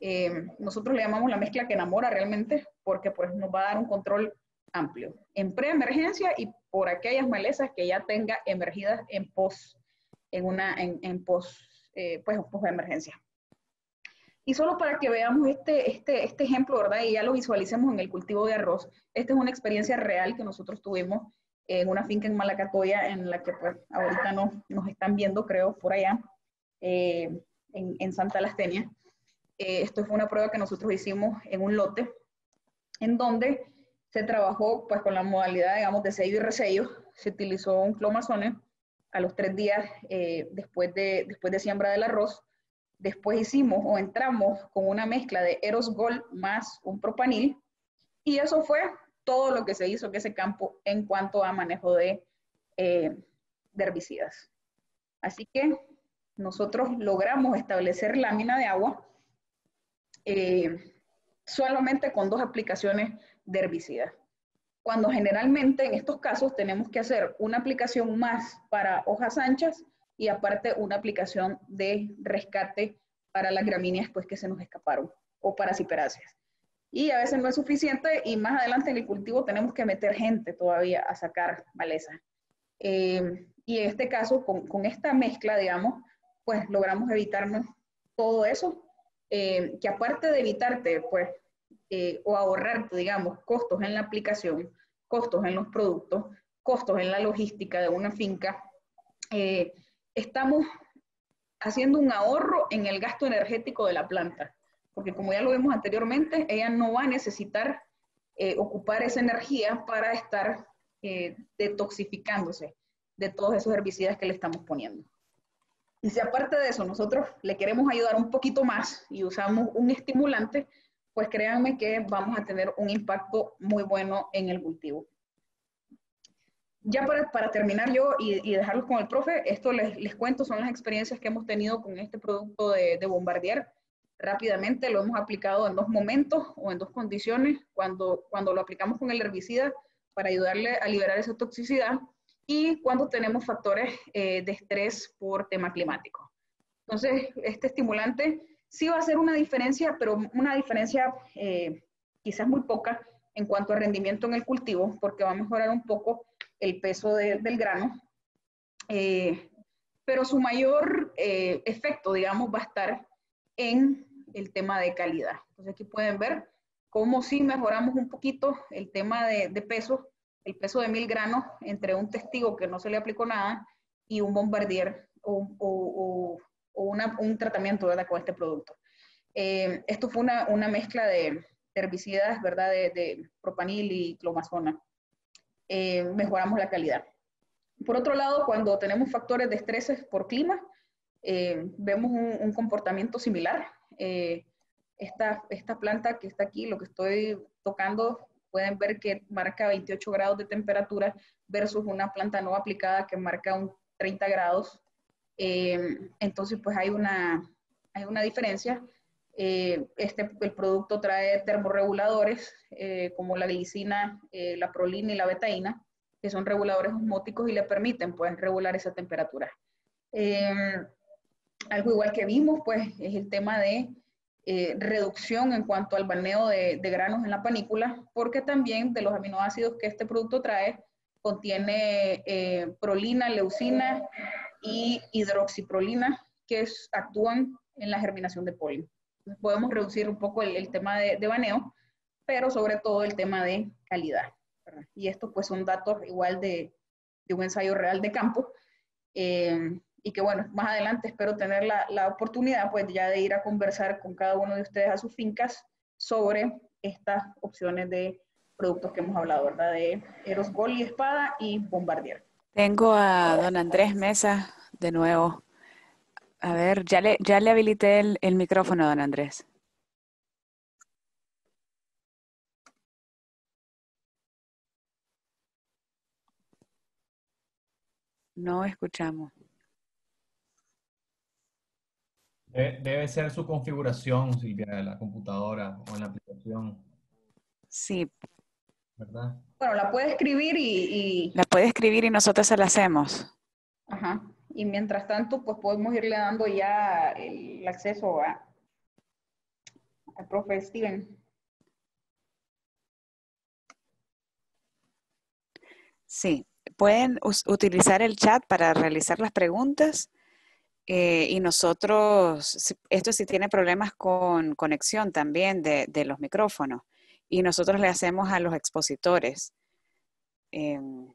S3: eh, nosotros le llamamos la mezcla que enamora realmente, porque pues nos va a dar un control amplio en preemergencia y por aquellas malezas que ya tenga emergidas en pos, en una, en, en pos, eh, pues, pos de emergencia. Y solo para que veamos este, este, este ejemplo, ¿verdad? Y ya lo visualicemos en el cultivo de arroz. Esta es una experiencia real que nosotros tuvimos en una finca en Malacatoya, en la que pues ahorita no, nos están viendo, creo, por allá, eh, en, en, Santa Lastenia. Eh, esto fue una prueba que nosotros hicimos en un lote, en donde se trabajó pues con la modalidad, digamos, de sello y resello. Se utilizó un clomazone a los tres días eh, después, de, después de siembra del arroz. Después hicimos o entramos con una mezcla de Eros Gold más un propanil. Y eso fue todo lo que se hizo en ese campo en cuanto a manejo de, eh, herbicidas. Así que nosotros logramos establecer lámina de agua eh, solamente con dos aplicaciones de herbicidas. Cuando generalmente en estos casos tenemos que hacer una aplicación más para hojas anchas y aparte una aplicación de rescate para las gramíneas pues, que se nos escaparon o para ciperáceas y a veces no es suficiente y más adelante en el cultivo tenemos que meter gente todavía a sacar maleza. Eh, y en este caso, con, con, esta mezcla, digamos, pues logramos evitarnos todo eso, eh, que aparte de evitarte, pues, eh, o ahorrarte, digamos, costos en la aplicación, costos en los productos, costos en la logística de una finca, estamos haciendo un ahorro en el gasto energético de la planta porque como ya lo vimos anteriormente, ella no va a necesitar eh, ocupar esa energía para estar eh, detoxificándose de todos esos herbicidas que le estamos poniendo. Y si aparte de eso nosotros le queremos ayudar un poquito más y usamos un estimulante, pues créanme que vamos a tener un impacto muy bueno en el cultivo. Ya para, para terminar yo y, y, dejarlos con el profe, esto les, les, cuento, son las experiencias que hemos tenido con este producto de, de Bombardier rápidamente, lo hemos aplicado en dos momentos o en dos condiciones, cuando, cuando lo aplicamos con el herbicida para ayudarle a liberar esa toxicidad y cuando tenemos factores eh, de estrés por tema climático. Entonces, este estimulante sí va a hacer una diferencia, pero una diferencia eh, quizás muy poca en cuanto a rendimiento en el cultivo, porque va a mejorar un poco el peso del grano, eh, pero su mayor efecto, digamos, va a estar en el tema de calidad. Entonces aquí pueden ver cómo si mejoramos un poquito el tema de, peso, el peso de mil granos entre un testigo que no se le aplicó nada y un bombardier o, un tratamiento ¿verdad? con este producto. Eh, esto fue una, mezcla de herbicidas, ¿verdad? De, propanil y clomazona. Eh, mejoramos la calidad. Por otro lado, cuando tenemos factores de estrés por clima, eh, vemos un, comportamiento similar. Esta, esta planta que está aquí, lo que estoy tocando, pueden ver que marca 28 grados de temperatura versus una planta no aplicada que marca un 30 grados. Eh, entonces, pues hay una, hay una diferencia. este, el producto trae termorreguladores como la glicina, la prolina y la betaína, que son reguladores osmóticos y le permiten pues, regular esa temperatura. Algo igual que vimos, pues, es el tema de eh, reducción en cuanto al baneo de, granos en la panícula, porque también de los aminoácidos que este producto trae, contiene eh, prolina, leucina y hidroxiprolina, que actúan en la germinación de polen. Podemos reducir un poco el, tema de, baneo, pero sobre todo el tema de calidad. Y estos pues son datos igual de, un ensayo real de campo. Eh, y que bueno, más adelante espero tener la, la, oportunidad pues ya de ir a conversar con cada uno de ustedes a sus fincas sobre estas opciones de productos que hemos hablado, ¿verdad? De Eros Gol y Espada y Bombardier.
S1: Tengo a don Andrés Mesa de nuevo. A ver, ya le, ya le habilité el, el micrófono, don Andrés. No escuchamos.
S2: Debe, ser su configuración, Silvia, de la computadora o en la aplicación.
S1: Sí.
S3: ¿Verdad? Bueno, la puede escribir y,
S1: La puede escribir y nosotros se la hacemos.
S3: Ajá. Y mientras tanto, pues podemos irle dando ya el acceso a, al profe Steven.
S1: Sí, pueden utilizar el chat para realizar las preguntas Eh, y nosotros, esto sí tiene problemas con conexión también de, los micrófonos. Y nosotros le hacemos a los expositores. Em,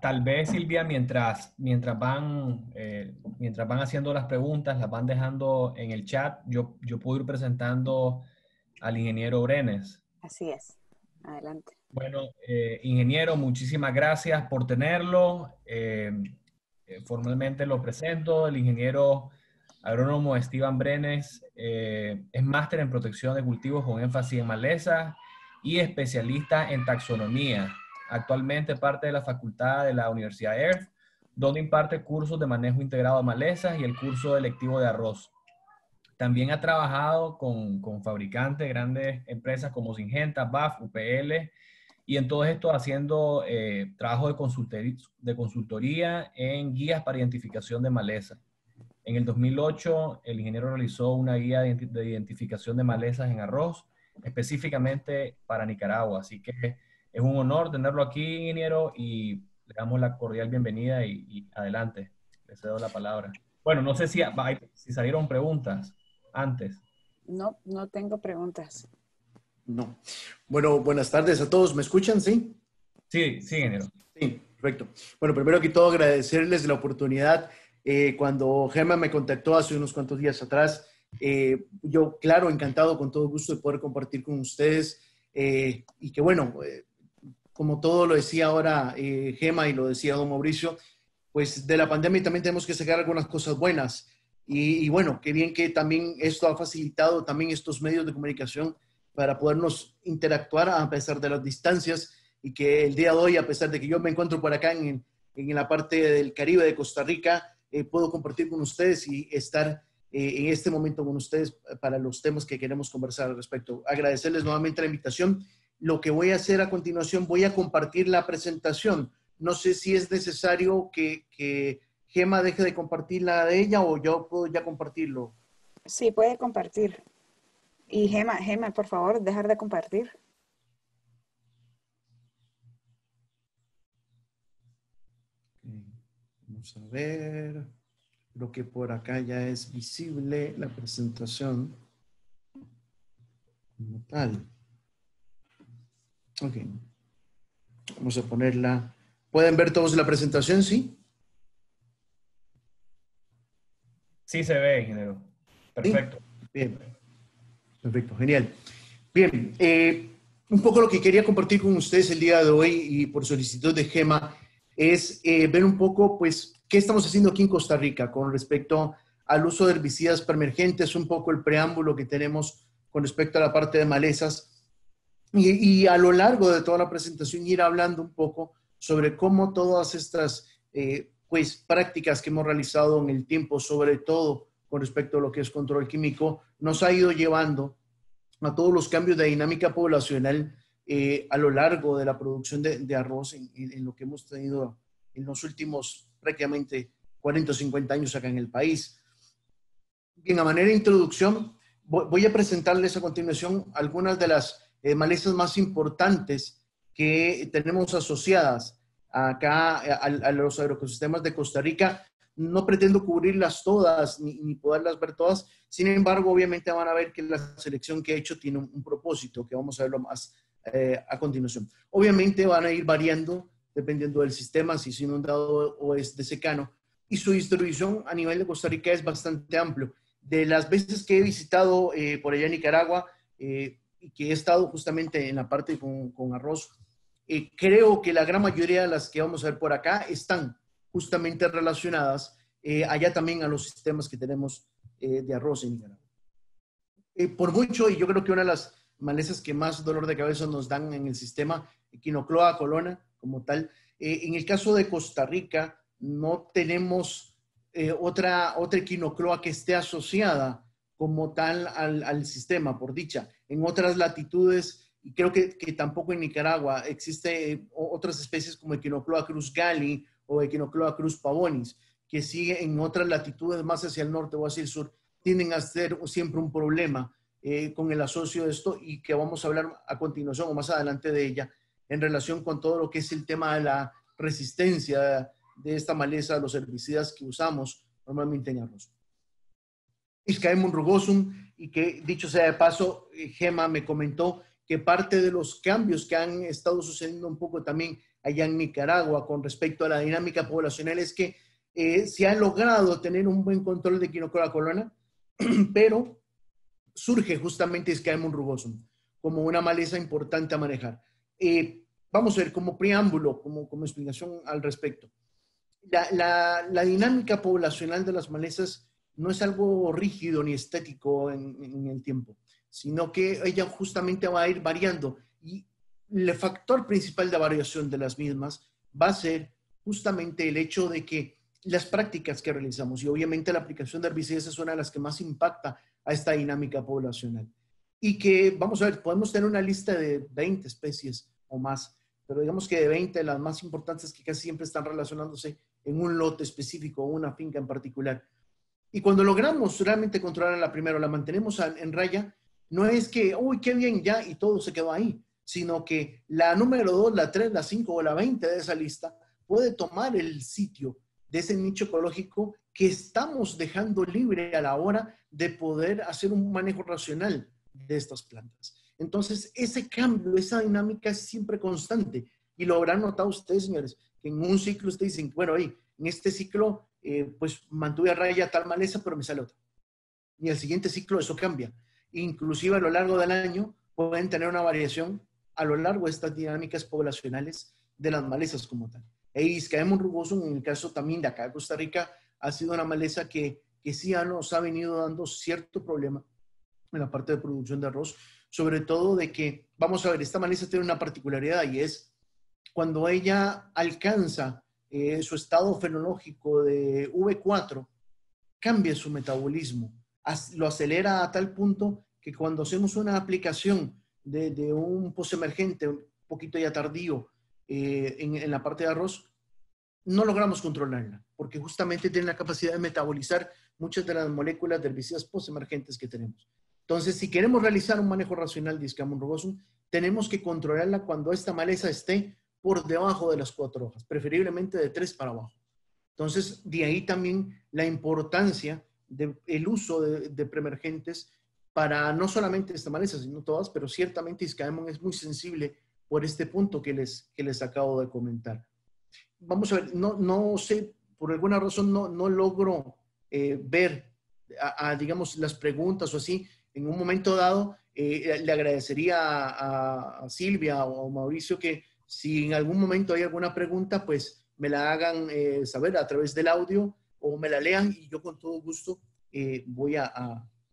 S2: tal vez, Silvia, mientras, mientras, van, eh, mientras van haciendo las preguntas, las van dejando en el chat, yo, yo puedo ir presentando al ingeniero Brenes.
S1: Así es. Adelante.
S2: Bueno, eh, ingeniero, muchísimas gracias por tenerlo. Eh, eh, formalmente lo presento. El ingeniero agrónomo Esteban Brenes es máster en protección de cultivos con énfasis en maleza y especialista en taxonomía. Actualmente parte de la facultad de la Universidad Earth, donde imparte cursos de manejo integrado de malezas y el curso electivo de arroz. También ha trabajado con, con fabricantes, grandes empresas como Singenta, BAF, UPL y en todo esto haciendo eh, trabajo de consultoría, de consultoría en guías para identificación de malezas. En el 2008, el ingeniero realizó una guía de, identificación de malezas en arroz, específicamente para Nicaragua. Así que es un honor tenerlo aquí, ingeniero, y le damos la cordial bienvenida y, adelante. Le cedo la palabra. Bueno, no sé si, si salieron preguntas antes.
S1: No, no tengo preguntas.
S4: No. Bueno, buenas tardes a todos. ¿Me escuchan? Sí.
S2: Sí, sí, ingeniero.
S4: Sí, perfecto. Bueno, primero que todo agradecerles la oportunidad. Eh, cuando Gemma me contactó hace unos cuantos días atrás, eh, yo, claro, encantado, con todo gusto de poder compartir con ustedes. Eh, y que bueno, como todo lo decía ahora Gema y lo decía don Mauricio, pues de la pandemia también tenemos que sacar algunas cosas buenas. Y, y bueno, qué bien que también esto ha facilitado también estos medios de comunicación para podernos interactuar a pesar de las distancias y que el día de hoy, a pesar de que yo me encuentro por acá en, en la parte del Caribe de Costa Rica, eh, puedo compartir con ustedes y estar eh, en este momento con ustedes para los temas que queremos conversar al respecto. Agradecerles nuevamente la invitación. Lo que voy a hacer a continuación, voy a compartir la presentación. No sé si es necesario que, que Gema deje de compartir la de ella o yo puedo ya compartirlo.
S1: Sí, puede compartir. Y Gema, Gema, por favor, dejar de compartir.
S4: Vamos a ver. Creo que por acá ya es visible la presentación como tal. Ok. Vamos a ponerla. ¿Pueden ver todos la presentación, sí?
S2: Sí se ve, ingeniero. Perfecto.
S4: Bien. Perfecto, genial. Bien, eh, un poco lo que quería compartir con ustedes el día de hoy y por solicitud de Gema es eh, ver un poco, pues, qué estamos haciendo aquí en Costa Rica con respecto al uso de herbicidas permergentes, un poco el preámbulo que tenemos con respecto a la parte de malezas. Y, a lo largo de toda la presentación ir hablando un poco sobre cómo todas estas, eh, pues, prácticas que hemos realizado en el tiempo, sobre todo con respecto a lo que es control químico, nos ha ido llevando a todos los cambios de dinámica poblacional eh, a lo largo de la producción de, arroz en, lo que hemos tenido en los últimos prácticamente 40 o 50 años acá en el país. Bien, a manera de introducción, voy, a presentarles a continuación algunas de las eh, malezas más importantes que tenemos asociadas acá a, a los agroecosistemas de Costa Rica no pretendo cubrirlas todas ni, poderlas ver todas. Sin embargo, obviamente van a ver que la selección que he hecho tiene un, propósito, que vamos a verlo más eh, a continuación. Obviamente van a ir variando dependiendo del sistema, si es inundado o es de secano. Y su distribución a nivel de Costa Rica es bastante amplio. De las veces que he visitado eh, por allá en Nicaragua eh, y que he estado justamente en la parte con, con arroz, creo que la gran mayoría de las que vamos a ver por acá están justamente relacionadas allá también a los sistemas que tenemos de arroz en Nicaragua. Por mucho, y yo creo que una de las malezas que más dolor de cabeza nos dan en el sistema, Equinocloa colona como tal, en el caso de Costa Rica, no tenemos otra, otra equinocloa que esté asociada como tal al, al, sistema, por dicha. En otras latitudes, y creo que, que tampoco en Nicaragua, existe otras especies como Equinocloa cruz gali o Equinocloa cruz pavonis, que sigue en otras latitudes más hacia el norte o hacia el sur, tienden a ser siempre un problema eh, con el asocio de esto y que vamos a hablar a continuación o más adelante de ella en relación con todo lo que es el tema de la resistencia de esta maleza, los herbicidas que usamos normalmente en arroz. Iscaemon rugosum, y que dicho sea de paso, eh, Gema me comentó que parte de los cambios que han estado sucediendo un poco también allá en Nicaragua con respecto a la dinámica poblacional es que eh, se ha logrado tener un buen control de Quinocora colona, pero surge justamente Iscaemon rugosum como una maleza importante a manejar. Eh, vamos a ver como preámbulo, como, como explicación al respecto. La, la dinámica poblacional de las malezas no es algo rígido ni estético en, el tiempo, sino que ella justamente va a ir variando y el factor principal de variación de las mismas va a ser justamente el hecho de que las prácticas que realizamos y obviamente la aplicación de herbicidas es una de las que más impacta a esta dinámica poblacional. Y que, vamos a ver, podemos tener una lista de 20 especies o más, pero digamos que de 20 las más importantes que casi siempre están relacionándose en un lote específico o una finca en particular. Y cuando logramos realmente controlar la primera, la mantenemos en raya, no es que, uy, qué bien, ya, y todo se quedó ahí, sino que la número 2, la 3, la 5 o la 20 de esa lista puede tomar el sitio de ese nicho ecológico que estamos dejando libre a la hora de poder hacer un manejo racional de estas plantas. Entonces, ese cambio, esa dinámica es siempre constante. Y lo habrán notado ustedes, señores, que en un ciclo ustedes dicen, bueno, ahí, en este ciclo eh, pues mantuve a raya tal maleza, pero me sale otra. Y el siguiente ciclo eso cambia. Inclusive a lo largo del año pueden tener una variación a lo largo de estas dinámicas poblacionales de las malezas como tal. E caemos rugoso, en el caso también de acá de Costa Rica, ha sido una maleza que, que sí nos ha venido dando cierto problema en la parte de producción de arroz, sobre todo de que, vamos a ver, esta maleza tiene una particularidad y es cuando ella alcanza eh, su estado fenológico de V4, cambia su metabolismo, lo acelera a tal punto que cuando hacemos una aplicación de, un post emergente, un poquito ya tardío, eh, en, la parte de arroz, no logramos controlarla, porque justamente tiene la capacidad de metabolizar muchas de las moléculas de herbicidas postemergentes que tenemos. Entonces, si queremos realizar un manejo racional de Scamon rugosum, tenemos que controlarla cuando esta maleza esté por debajo de las cuatro hojas, preferiblemente de tres para abajo. Entonces, de ahí también la importancia del uso de, preemergentes para no solamente esta maleza, sino todas, pero ciertamente Iscaemon es muy sensible por este punto que les, que les acabo de comentar. Vamos a ver, no, no sé, por alguna razón no, no logro eh, ver, digamos, las preguntas o así. En un momento dado, eh, le agradecería a, a Silvia o Mauricio que si en algún momento hay alguna pregunta, pues me la hagan eh, saber a través del audio o me la lean y yo con todo gusto voy a,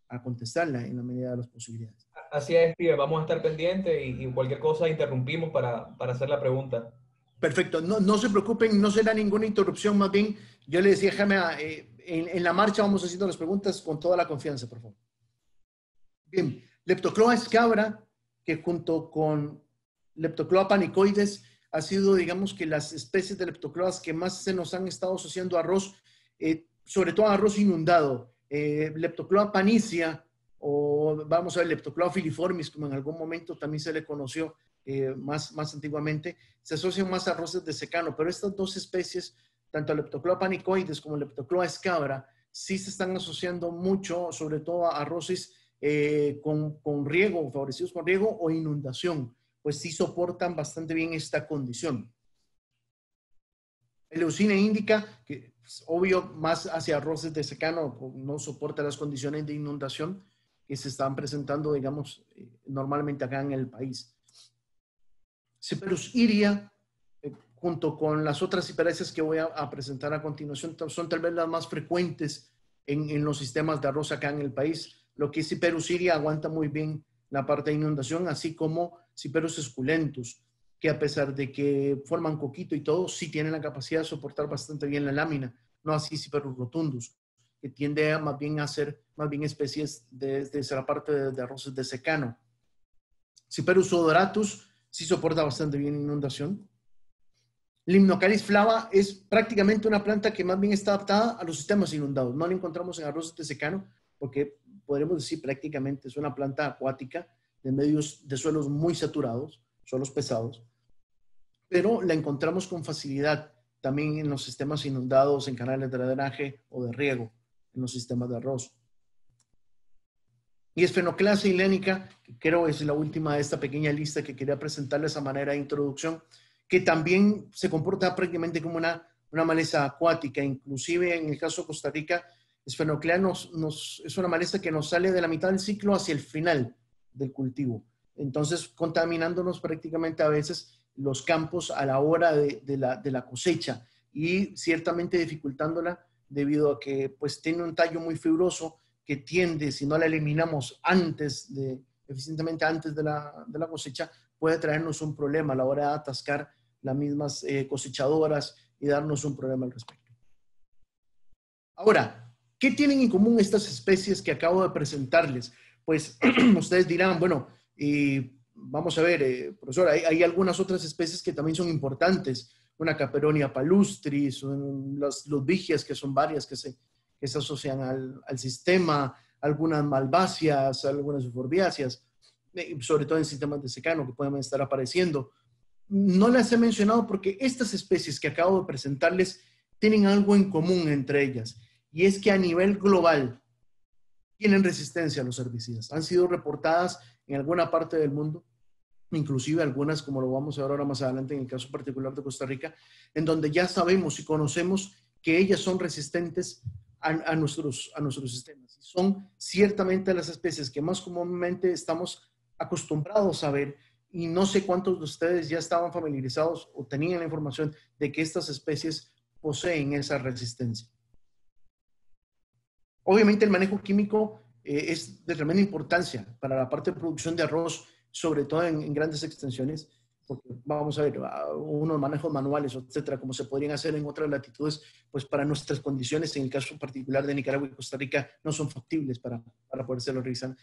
S4: a, contestarla en la medida de las posibilidades.
S2: Así es, pibe. Vamos a estar pendientes y, cualquier cosa interrumpimos para, para, hacer la pregunta.
S4: Perfecto. No, no, se preocupen, no será ninguna interrupción. Más bien, yo le decía, Jaime, eh, en, en, la marcha vamos haciendo las preguntas con toda la confianza, por favor. Bien. Leptocloa escabra, que junto con Leptocloa panicoides ha sido, digamos, que las especies de leptocloas que más se nos han estado asociando a arroz, eh, sobre todo a arroz inundado. Eh, leptocloa panicia o vamos a ver Leptocloa filiformis, como en algún momento también se le conoció eh, más, más antiguamente, se asocian más a arroces de secano, pero estas dos especies, tanto Leptocloa panicoides como Leptocloa escabra, sí se están asociando mucho, sobre todo a arroces con, con riego, favorecidos con riego o inundación pues sí soportan bastante bien esta condición. Leucina indica que, obvio, más hacia arroces de secano no soporta las condiciones de inundación que se están presentando, digamos, eh, normalmente acá en el país. Ciperus iria, eh, junto con las otras ciperáceas que voy a, presentar a continuación, son tal vez las más frecuentes en, los sistemas de arroz acá en el país. Lo que es Ciperus iria aguanta muy bien la parte de inundación, así como ciperos esculentos, que a pesar de que forman coquito y todo, sí tienen la capacidad de soportar bastante bien la lámina, no así ciperos rotundus, que tiende a más bien a ser más bien especies desde de la parte de, arroces de secano. Ciperus odoratus sí soporta bastante bien inundación. Limnocaris flava es prácticamente una planta que más bien está adaptada a los sistemas inundados. No la encontramos en arroces de secano porque podremos decir prácticamente es una planta acuática de medios de suelos muy saturados, suelos pesados, pero la encontramos con facilidad también en los sistemas inundados, en canales de drenaje o de riego, en los sistemas de arroz. Y esfenoclasa hilénica, que creo es la última de esta pequeña lista que quería presentarles a manera de introducción, que también se comporta prácticamente como una, una maleza acuática, inclusive en el caso de Costa Rica, esfenoclea nos, es una maleza que nos sale de la mitad del ciclo hacia el final del cultivo. Entonces, contaminándonos prácticamente a veces los campos a la hora de, la, de la cosecha y ciertamente dificultándola debido a que pues tiene un tallo muy fibroso que tiende, si no la eliminamos antes de, eficientemente antes de la, de la cosecha, puede traernos un problema a la hora de atascar las mismas eh, cosechadoras y darnos un problema al respecto. Ahora, ¿qué tienen en común estas especies que acabo de presentarles? Pues ustedes dirán, bueno, y vamos a ver, eh, profesor, hay, algunas otras especies que también son importantes, una Caperonia palustris, los, los vigias, que son varias que se, que se asocian al, al sistema, algunas malváceas, algunas euforbiáceas, eh, sobre todo en sistemas de secano que pueden estar apareciendo. No las he mencionado porque estas especies que acabo de presentarles tienen algo en común entre ellas, y es que a nivel global tienen resistencia a los herbicidas. Han sido reportadas en alguna parte del mundo, inclusive algunas, como lo vamos a ver ahora más adelante en el caso particular de Costa Rica, en donde ya sabemos y conocemos que ellas son resistentes a, nuestros, a nuestros sistemas. Son ciertamente las especies que más comúnmente estamos acostumbrados a ver y no sé cuántos de ustedes ya estaban familiarizados o tenían la información de que estas especies poseen esa resistencia. Obviamente el manejo químico eh, es de tremenda importancia para la parte de producción de arroz, sobre todo en grandes extensiones, porque vamos a ver, unos manejos manuales, etcétera, como se podrían hacer en otras latitudes, pues para nuestras condiciones, en el caso particular de Nicaragua y Costa Rica, no son factibles para, para poderse realizar.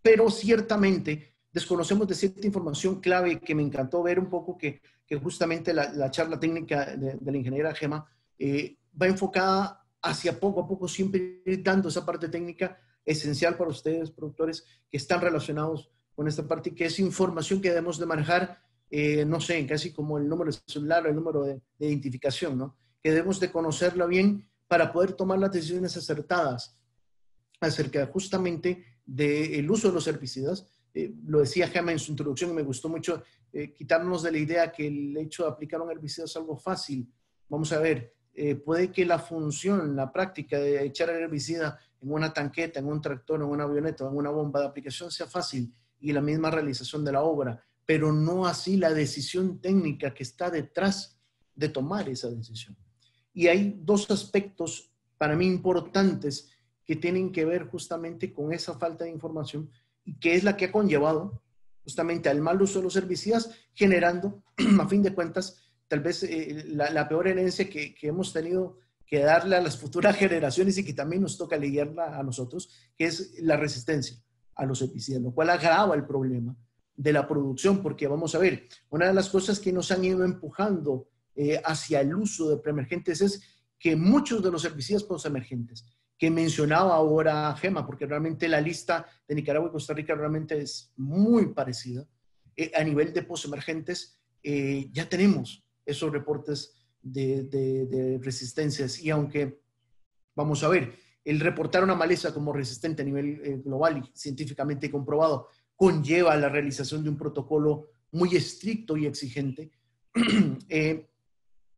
S4: Pero ciertamente desconocemos de cierta información clave que me encantó ver un poco que, justamente la, la, charla técnica de, la ingeniera Gema eh, va enfocada hacia poco a poco, siempre dando esa parte técnica esencial para ustedes, productores, que están relacionados con esta parte, que es información que debemos de manejar eh, no sé, casi como el número de celular o el número de, identificación, ¿no? Que debemos de conocerla bien para poder tomar las decisiones acertadas acerca justamente del uso de los herbicidas. Eh, lo decía Gemma en su introducción y me gustó mucho eh, quitarnos de la idea que el hecho de aplicar un herbicida es algo fácil. Vamos a ver, puede que la función, la práctica de echar el herbicida en una tanqueta, en un tractor, en una avioneta en una bomba de aplicación sea fácil y la misma realización de la obra pero no así la decisión técnica que está detrás de tomar esa decisión. Y hay dos aspectos para mí importantes que tienen que ver justamente con esa falta de información y que es la que ha conllevado justamente al mal uso de los herbicidas, generando, a fin de cuentas, tal vez eh, la, peor herencia que, que, hemos tenido que darle a las futuras generaciones y que también nos toca lidiarla a nosotros, que es la resistencia a los herbicidas, lo cual agrava el problema de la producción, porque vamos a ver, una de las cosas que nos han ido empujando eh, hacia el uso de preemergentes es que muchos de los herbicidas postemergentes que mencionaba ahora Gema, porque realmente la lista de Nicaragua y Costa Rica realmente es muy parecida, eh, a nivel de postemergentes eh, ya tenemos esos reportes de, de, resistencias. Y aunque, vamos a ver, el reportar una maleza como resistente a nivel global y científicamente comprobado conlleva la realización de un protocolo muy estricto y exigente. Eh,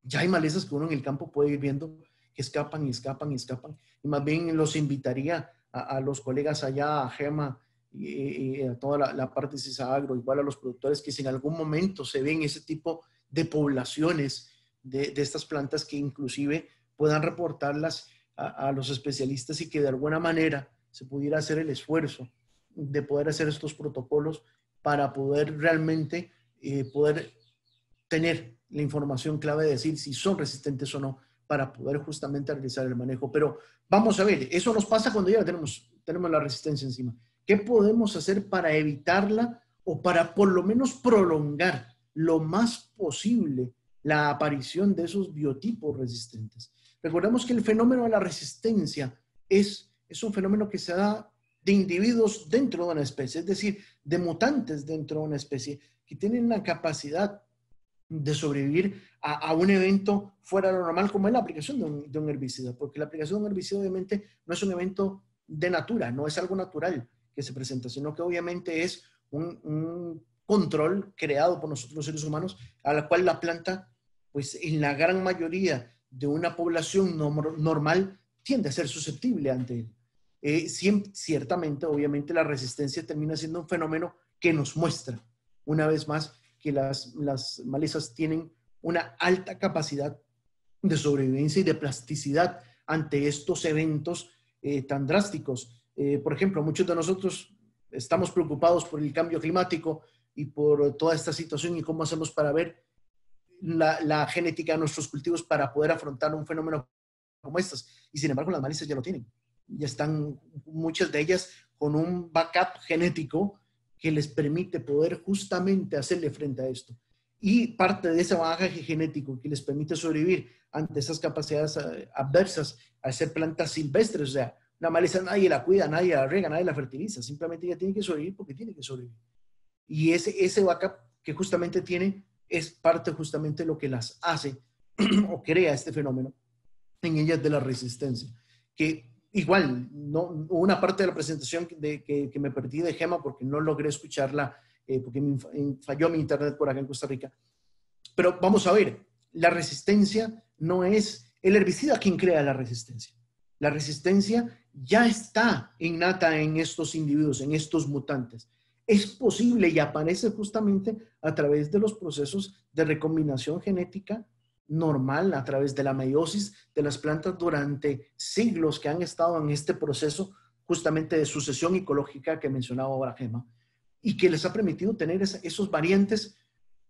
S4: ya hay malezas que uno en el campo puede ir viendo que escapan y escapan y escapan. Y más bien los invitaría a, los colegas allá, a Gema y, a toda la, parte de CISAGRO, igual a los productores, que si en algún momento se ven ese tipo de poblaciones de, estas plantas que inclusive puedan reportarlas a, los especialistas y que de alguna manera se pudiera hacer el esfuerzo de poder hacer estos protocolos para poder realmente eh, poder tener la información clave de decir si son resistentes o no para poder justamente realizar el manejo. Pero vamos a ver, eso nos pasa cuando ya tenemos, tenemos la resistencia encima. ¿Qué podemos hacer para evitarla o para por lo menos prolongar lo más posible la aparición de esos biotipos resistentes? Recordemos que el fenómeno de la resistencia es, es un fenómeno que se da de individuos dentro de una especie, es decir, de mutantes dentro de una especie que tienen la capacidad de sobrevivir a, un evento fuera de lo normal como es la aplicación de un, herbicida, porque la aplicación de un herbicida obviamente no es un evento de natura, no es algo natural que se presenta, sino que obviamente es un, control creado por nosotros los seres humanos, a la cual la planta, pues en la gran mayoría de una población normal, tiende a ser susceptible ante él. Eh, ciertamente, obviamente, la resistencia termina siendo un fenómeno que nos muestra, una vez más, que las, las malezas tienen una alta capacidad de sobrevivencia y de plasticidad ante estos eventos eh, tan drásticos. Eh, por ejemplo, muchos de nosotros estamos preocupados por el cambio climático y por toda esta situación y cómo hacemos para ver la, la genética de nuestros cultivos para poder afrontar un fenómeno como estos. Y sin embargo, las malezas ya lo tienen. Ya están muchas de ellas con un backup genético que les permite poder justamente hacerle frente a esto. Y parte de ese bagaje genético que les permite sobrevivir ante esas capacidades eh, adversas al ser plantas silvestres, o sea, una maleza nadie la cuida, nadie la riega, nadie la fertiliza, simplemente ella tiene que sobrevivir porque tiene que sobrevivir. Y ese, ese backup que justamente tiene es parte justamente lo que las hace o crea este fenómeno en ellas de la resistencia, que igual, no, una parte de la presentación de, que, me perdí de Gema porque no logré escucharla, eh, porque me falló mi internet por acá en Costa Rica. Pero vamos a ver, la resistencia no es el herbicida quien crea la resistencia. La resistencia ya está innata en estos individuos, en estos mutantes. Es posible y aparece justamente a través de los procesos de recombinación genética normal a través de la meiosis de las plantas durante siglos que han estado en este proceso justamente de sucesión ecológica que mencionaba ahora Gema y que les ha permitido tener esos variantes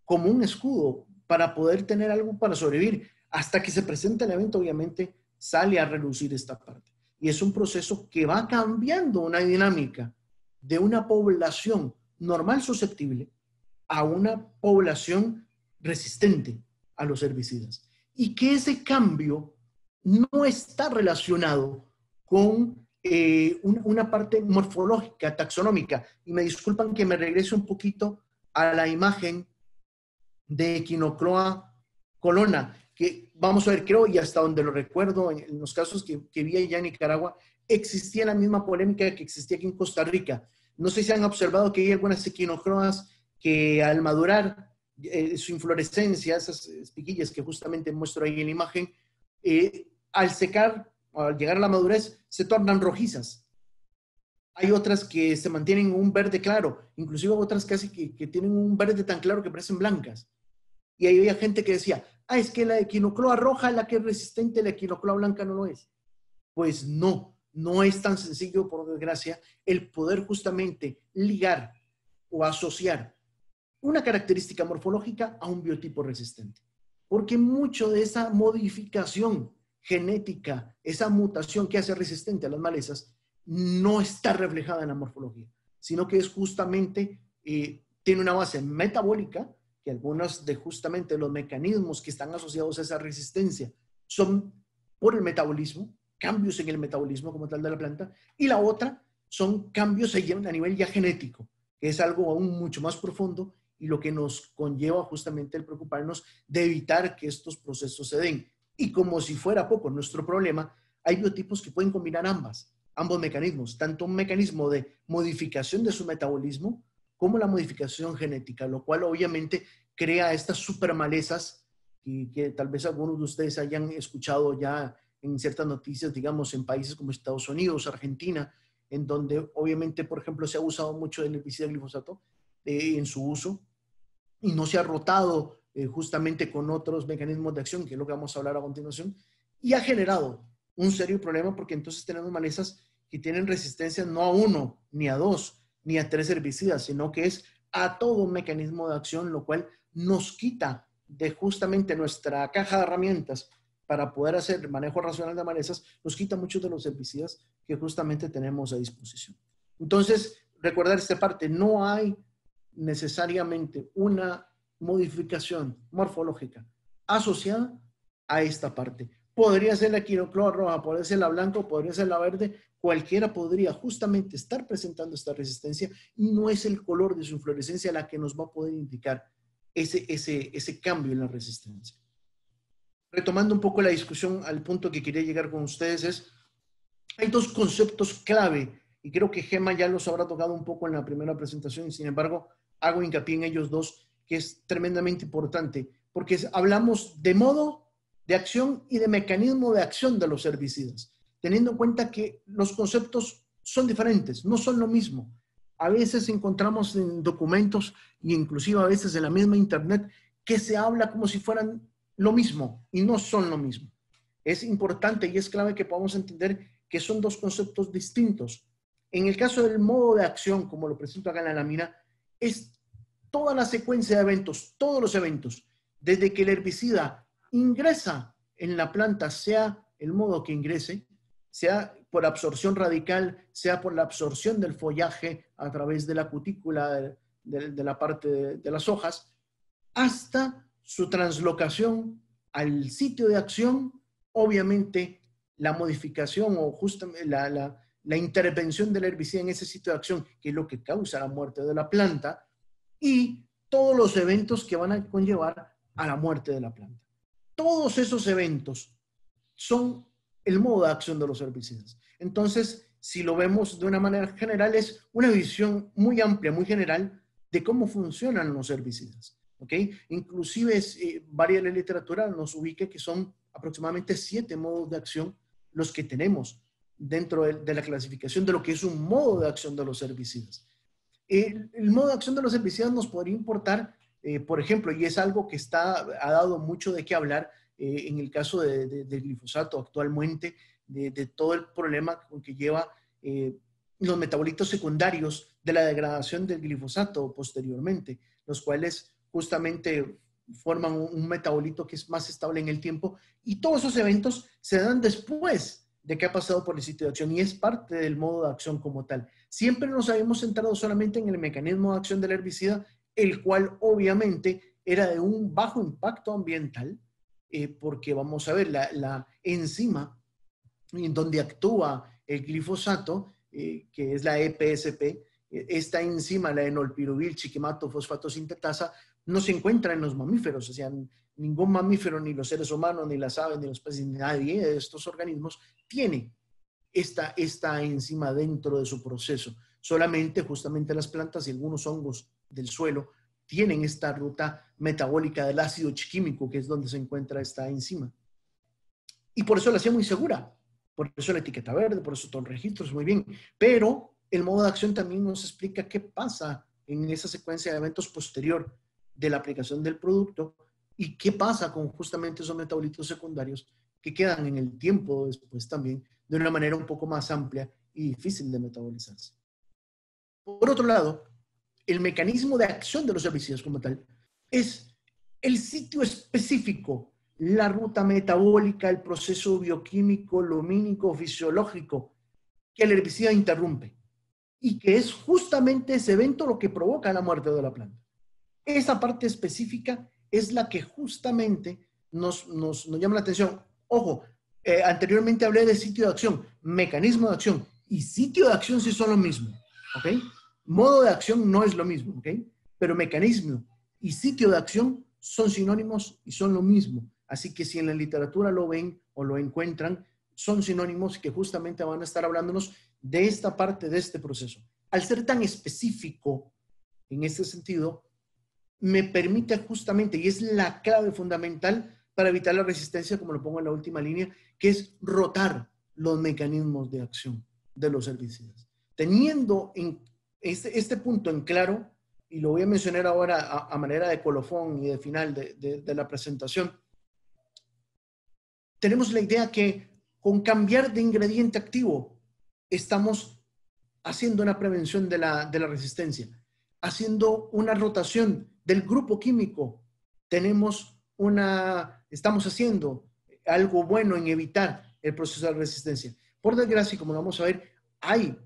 S4: como un escudo para poder tener algo para sobrevivir. Hasta que se presenta el evento, obviamente, sale a reducir esta parte. Y es un proceso que va cambiando una dinámica de una población normal susceptible a una población resistente a los herbicidas. Y que ese cambio no está relacionado con eh, una, parte morfológica, taxonómica. Y me disculpan que me regrese un poquito a la imagen de Equinocroa colona, que vamos a ver, creo, y hasta donde lo recuerdo, en, los casos que, que vi allá en Nicaragua, existía la misma polémica que existía aquí en Costa Rica. No sé si han observado que hay algunas equinocroas que al madurar eh, su inflorescencia, esas espiquillas que justamente muestro ahí en la imagen, eh, al secar, al llegar a la madurez, se tornan rojizas. Hay otras que se mantienen un verde claro, inclusive otras casi que, tienen un verde tan claro que parecen blancas. Y ahí había gente que decía, ah, es que la equinocloa roja es la que es resistente, la equinocloa blanca no lo es. Pues no, no es tan sencillo, por desgracia, el poder justamente ligar o asociar una característica morfológica a un biotipo resistente. Porque mucho de esa modificación genética, esa mutación que hace resistente a las malezas, no está reflejada en la morfología, sino que es justamente, eh, tiene una base metabólica, que algunos de justamente los mecanismos que están asociados a esa resistencia son por el metabolismo, cambios en el metabolismo como tal de la planta, y la otra son cambios a nivel ya genético, que es algo aún mucho más profundo y lo que nos conlleva justamente el preocuparnos de evitar que estos procesos se den. Y como si fuera poco nuestro problema, hay biotipos que pueden combinar ambas, ambos mecanismos, tanto un mecanismo de modificación de su metabolismo como la modificación genética, lo cual obviamente crea estas supermalezas y que tal vez algunos de ustedes hayan escuchado ya en ciertas noticias, digamos, en países como Estados Unidos, Argentina, en donde obviamente, por ejemplo, se ha usado mucho el herbicida glifosato eh, en su uso y no se ha rotado eh, justamente con otros mecanismos de acción, que es lo que vamos a hablar a continuación, y ha generado un serio problema porque entonces tenemos malezas que tienen resistencia no a uno, ni a dos, ni a tres herbicidas, sino que es a todo un mecanismo de acción, lo cual nos quita de justamente nuestra caja de herramientas para poder hacer manejo racional de malezas, nos quita muchos de los herbicidas que justamente tenemos a disposición. Entonces, recordar esta parte, no hay necesariamente una modificación morfológica asociada a esta parte. Podría ser la quinocloa roja, podría ser la blanca, podría ser la verde, cualquiera podría justamente estar presentando esta resistencia y no es el color de su inflorescencia la que nos va a poder indicar ese, ese, ese cambio en la resistencia. Retomando un poco la discusión al punto que quería llegar con ustedes es, hay dos conceptos clave y creo que Gema ya los habrá tocado un poco en la primera presentación y sin embargo hago hincapié en ellos dos que es tremendamente importante porque hablamos de modo de acción y de mecanismo de acción de los herbicidas, teniendo en cuenta que los conceptos son diferentes, no son lo mismo. A veces encontramos en documentos e inclusive a veces en la misma internet que se habla como si fueran lo mismo y no son lo mismo. Es importante y es clave que podamos entender que son dos conceptos distintos. En el caso del modo de acción, como lo presento acá en la lámina, es toda la secuencia de eventos, todos los eventos, desde que el herbicida ingresa en la planta, sea el modo que ingrese, sea por absorción radical, sea por la absorción del follaje a través de la cutícula de, la parte de, las hojas, hasta su translocación al sitio de acción, obviamente la modificación o justamente la, la intervención del herbicida en ese sitio de acción, que es lo que causa la muerte de la planta, y todos los eventos que van a conllevar a la muerte de la planta. Todos esos eventos son el modo de acción de los herbicidas. Entonces, si lo vemos de una manera general, es una visión muy amplia, muy general de cómo funcionan los herbicidas. ¿Ok? Inclusive, eh, varias de la literatura nos ubica que son aproximadamente siete modos de acción los que tenemos dentro de, la clasificación de lo que es un modo de acción de los herbicidas. El, modo de acción de los herbicidas nos podría importar eh, por ejemplo, y es algo que está, ha dado mucho de qué hablar eh, en el caso de, del glifosato actualmente, de, todo el problema que lleva eh, los metabolitos secundarios de la degradación del glifosato posteriormente, los cuales justamente forman un, metabolito que es más estable en el tiempo y todos esos eventos se dan después de que ha pasado por el sitio de acción y es parte del modo de acción como tal. Siempre nos habíamos centrado solamente en el mecanismo de acción del herbicida el cual obviamente era de un bajo impacto ambiental, eh, porque vamos a ver, la, enzima en donde actúa el glifosato, eh, que es la EPSP, eh, esta enzima, la enolpirubil chiquimato fosfato sintetasa, no se encuentra en los mamíferos, o sea, ningún mamífero, ni los seres humanos, ni las aves, ni los peces, ni nadie de estos organismos tiene esta, esta enzima dentro de su proceso. Solamente justamente las plantas y algunos hongos del suelo tienen esta ruta metabólica del ácido chiquímico, que es donde se encuentra esta enzima. Y por eso la hacía muy segura. Por eso la etiqueta verde, por eso todo el registro es muy bien. Pero el modo de acción también nos explica qué pasa en esa secuencia de eventos posterior de la aplicación del producto y qué pasa con justamente esos metabolitos secundarios que quedan en el tiempo después también de una manera un poco más amplia y difícil de metabolizarse. Por otro lado, el mecanismo de acción de los herbicidas como tal es el sitio específico, la ruta metabólica, el proceso bioquímico, lumínico, fisiológico que el herbicida interrumpe y que es justamente ese evento lo que provoca la muerte de la planta. Esa parte específica es la que justamente nos, llama la atención. Ojo, eh, anteriormente hablé de sitio de acción, mecanismo de acción y sitio de acción sí son lo mismo. ¿ok? Modo de acción no es lo mismo, ¿ok? Pero mecanismo y sitio de acción son sinónimos y son lo mismo. Así que si en la literatura lo ven o lo encuentran, son sinónimos que justamente van a estar hablándonos de esta parte de este proceso. Al ser tan específico en este sentido, me permite justamente, y es la clave fundamental para evitar la resistencia, como lo pongo en la última línea, que es rotar los mecanismos de acción de los herbicidas. Teniendo en este, este, punto en claro, y lo voy a mencionar ahora a, manera de colofón y de final de, la presentación, tenemos la idea que con cambiar de ingrediente activo estamos haciendo una prevención de la, de la resistencia, haciendo una rotación del grupo químico. Tenemos una, estamos haciendo algo bueno en evitar el proceso de resistencia. Por desgracia, como vamos a ver, hay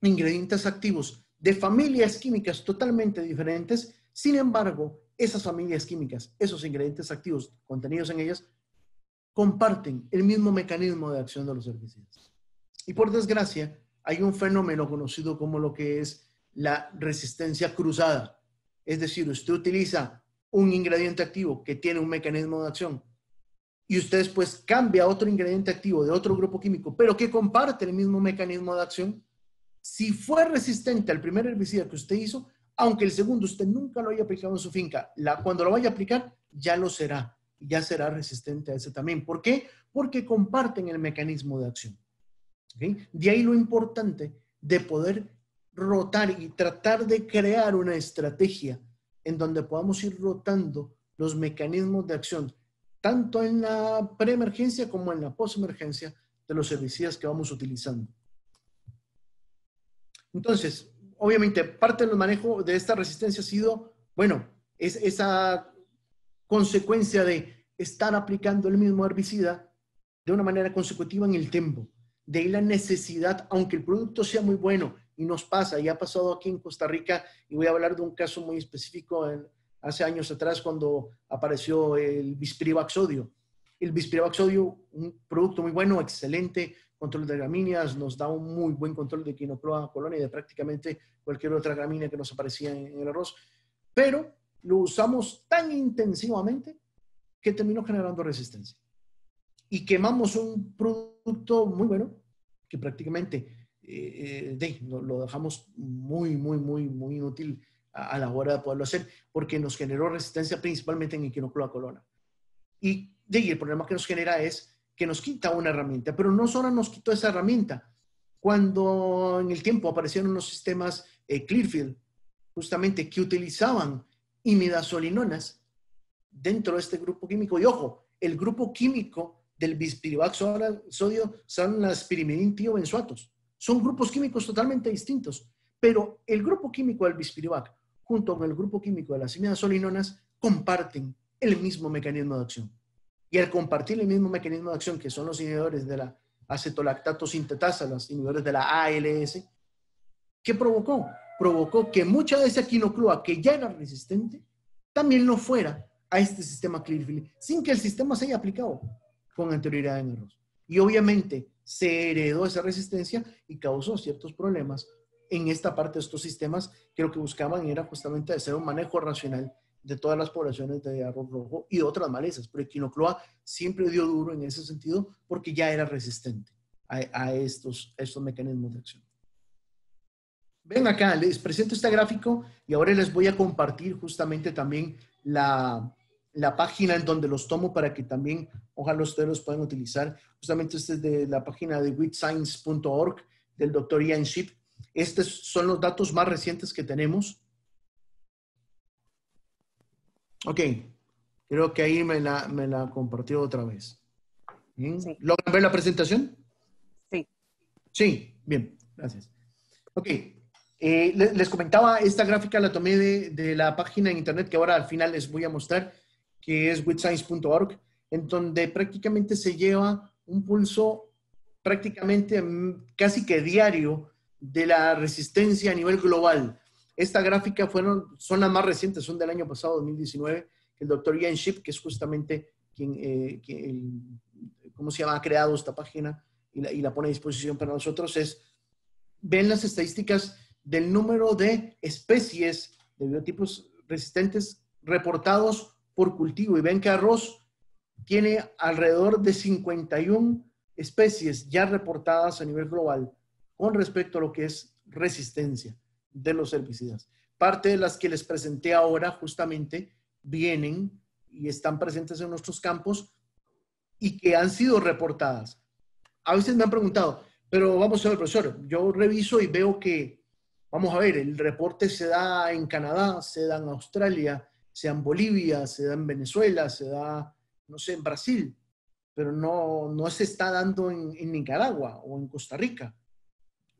S4: ingredientes activos de familias químicas totalmente diferentes, sin embargo, esas familias químicas, esos ingredientes activos contenidos en ellas, comparten el mismo mecanismo de acción de los herbicidas. Y por desgracia, hay un fenómeno conocido como lo que es la resistencia cruzada. Es decir, usted utiliza un ingrediente activo que tiene un mecanismo de acción y usted después cambia otro ingrediente activo de otro grupo químico, pero que comparte el mismo mecanismo de acción, si fue resistente al primer herbicida que usted hizo, aunque el segundo usted nunca lo haya aplicado en su finca, cuando lo vaya a aplicar ya lo será, ya será resistente a ese también. ¿Por qué? Porque comparten el mecanismo de acción. De ahí lo importante de poder rotar y tratar de crear una estrategia en donde podamos ir rotando los mecanismos de acción, tanto en la preemergencia como en la postemergencia de los herbicidas que vamos utilizando. Entonces, obviamente, parte del manejo de esta resistencia ha sido, bueno, es esa consecuencia de estar aplicando el mismo herbicida de una manera consecutiva en el tiempo. De ahí la necesidad, aunque el producto sea muy bueno, y nos pasa, y ha pasado aquí en Costa Rica, y voy a hablar de un caso muy específico hace años atrás cuando apareció el Bispirivax sodio. El Bispirivax sodio, un producto muy bueno, excelente, control de gramíneas, nos da un muy buen control de quinocloa colonia y de prácticamente cualquier otra gramínea que nos aparecía en, el arroz, pero lo usamos tan intensivamente que terminó generando resistencia. Y quemamos un producto muy bueno que prácticamente eh, de, lo, dejamos muy, muy, muy, muy inútil a, la hora de poderlo hacer, porque nos generó resistencia principalmente en equinocloa colona. Y, de, el problema que nos genera es que nos quita una herramienta, pero no solo nos quitó esa herramienta. Cuando en el tiempo aparecieron unos sistemas eh, Clearfield, justamente que utilizaban imidazolinonas dentro de este grupo químico, y ojo, el grupo químico del bispirivax sodio son las pirimidin benzoatos son grupos químicos totalmente distintos, pero el grupo químico del bispirivac junto con el grupo químico de las imidazolinonas comparten el mismo mecanismo de acción. Y al compartir el mismo mecanismo de acción, que son los inhibidores de la acetolactato sintetasa, los inhibidores de la ALS, ¿qué provocó? Provocó que mucha de esa quinocloa que ya era resistente, también no fuera a este sistema Clearfield, sin que el sistema se haya aplicado con anterioridad en arroz. Y obviamente, se heredó esa resistencia y causó ciertos problemas en esta parte de estos sistemas que lo que buscaban era justamente hacer un manejo racional de todas las poblaciones de arroz rojo y otras malezas, pero Equinocloa siempre dio duro en ese sentido porque ya era resistente a, estos, estos mecanismos de acción. Ven acá, les presento este gráfico y ahora les voy a compartir justamente también la, la página en donde los tomo para que también, ojalá ustedes los puedan utilizar. Justamente este es de la página de witscience.org del doctor Ian Ship. Estos son los datos más recientes que tenemos. Ok, creo que ahí me la, me la compartió otra vez. ¿Logran ver la presentación?
S1: Sí.
S4: Sí, bien, gracias. Ok, eh, les, comentaba, esta gráfica la tomé de, de, la página en internet que ahora al final les voy a mostrar que es withscience.org, en donde prácticamente se lleva un pulso prácticamente mm, casi que diario de la resistencia a nivel global. Esta gráfica fueron, son las más recientes, son del año pasado, 2019, el doctor Ian Ship, que es justamente quien, eh, ¿cómo se llama?, ha creado esta página y la, y la pone a disposición para nosotros, es, ven las estadísticas del número de especies de biotipos resistentes reportados por cultivo. Y ven que arroz tiene alrededor de 51 especies ya reportadas a nivel global con respecto a lo que es resistencia de los herbicidas. Parte de las que les presenté ahora justamente vienen y están presentes en nuestros campos y que han sido reportadas. A veces me han preguntado, pero vamos a ver, profesor, yo reviso y veo que, vamos a ver, el reporte se da en Canadá, se da en Australia, sea en Bolivia, se da en Venezuela, se da, no sé, en Brasil, pero no, no se está dando en, Nicaragua o en Costa Rica.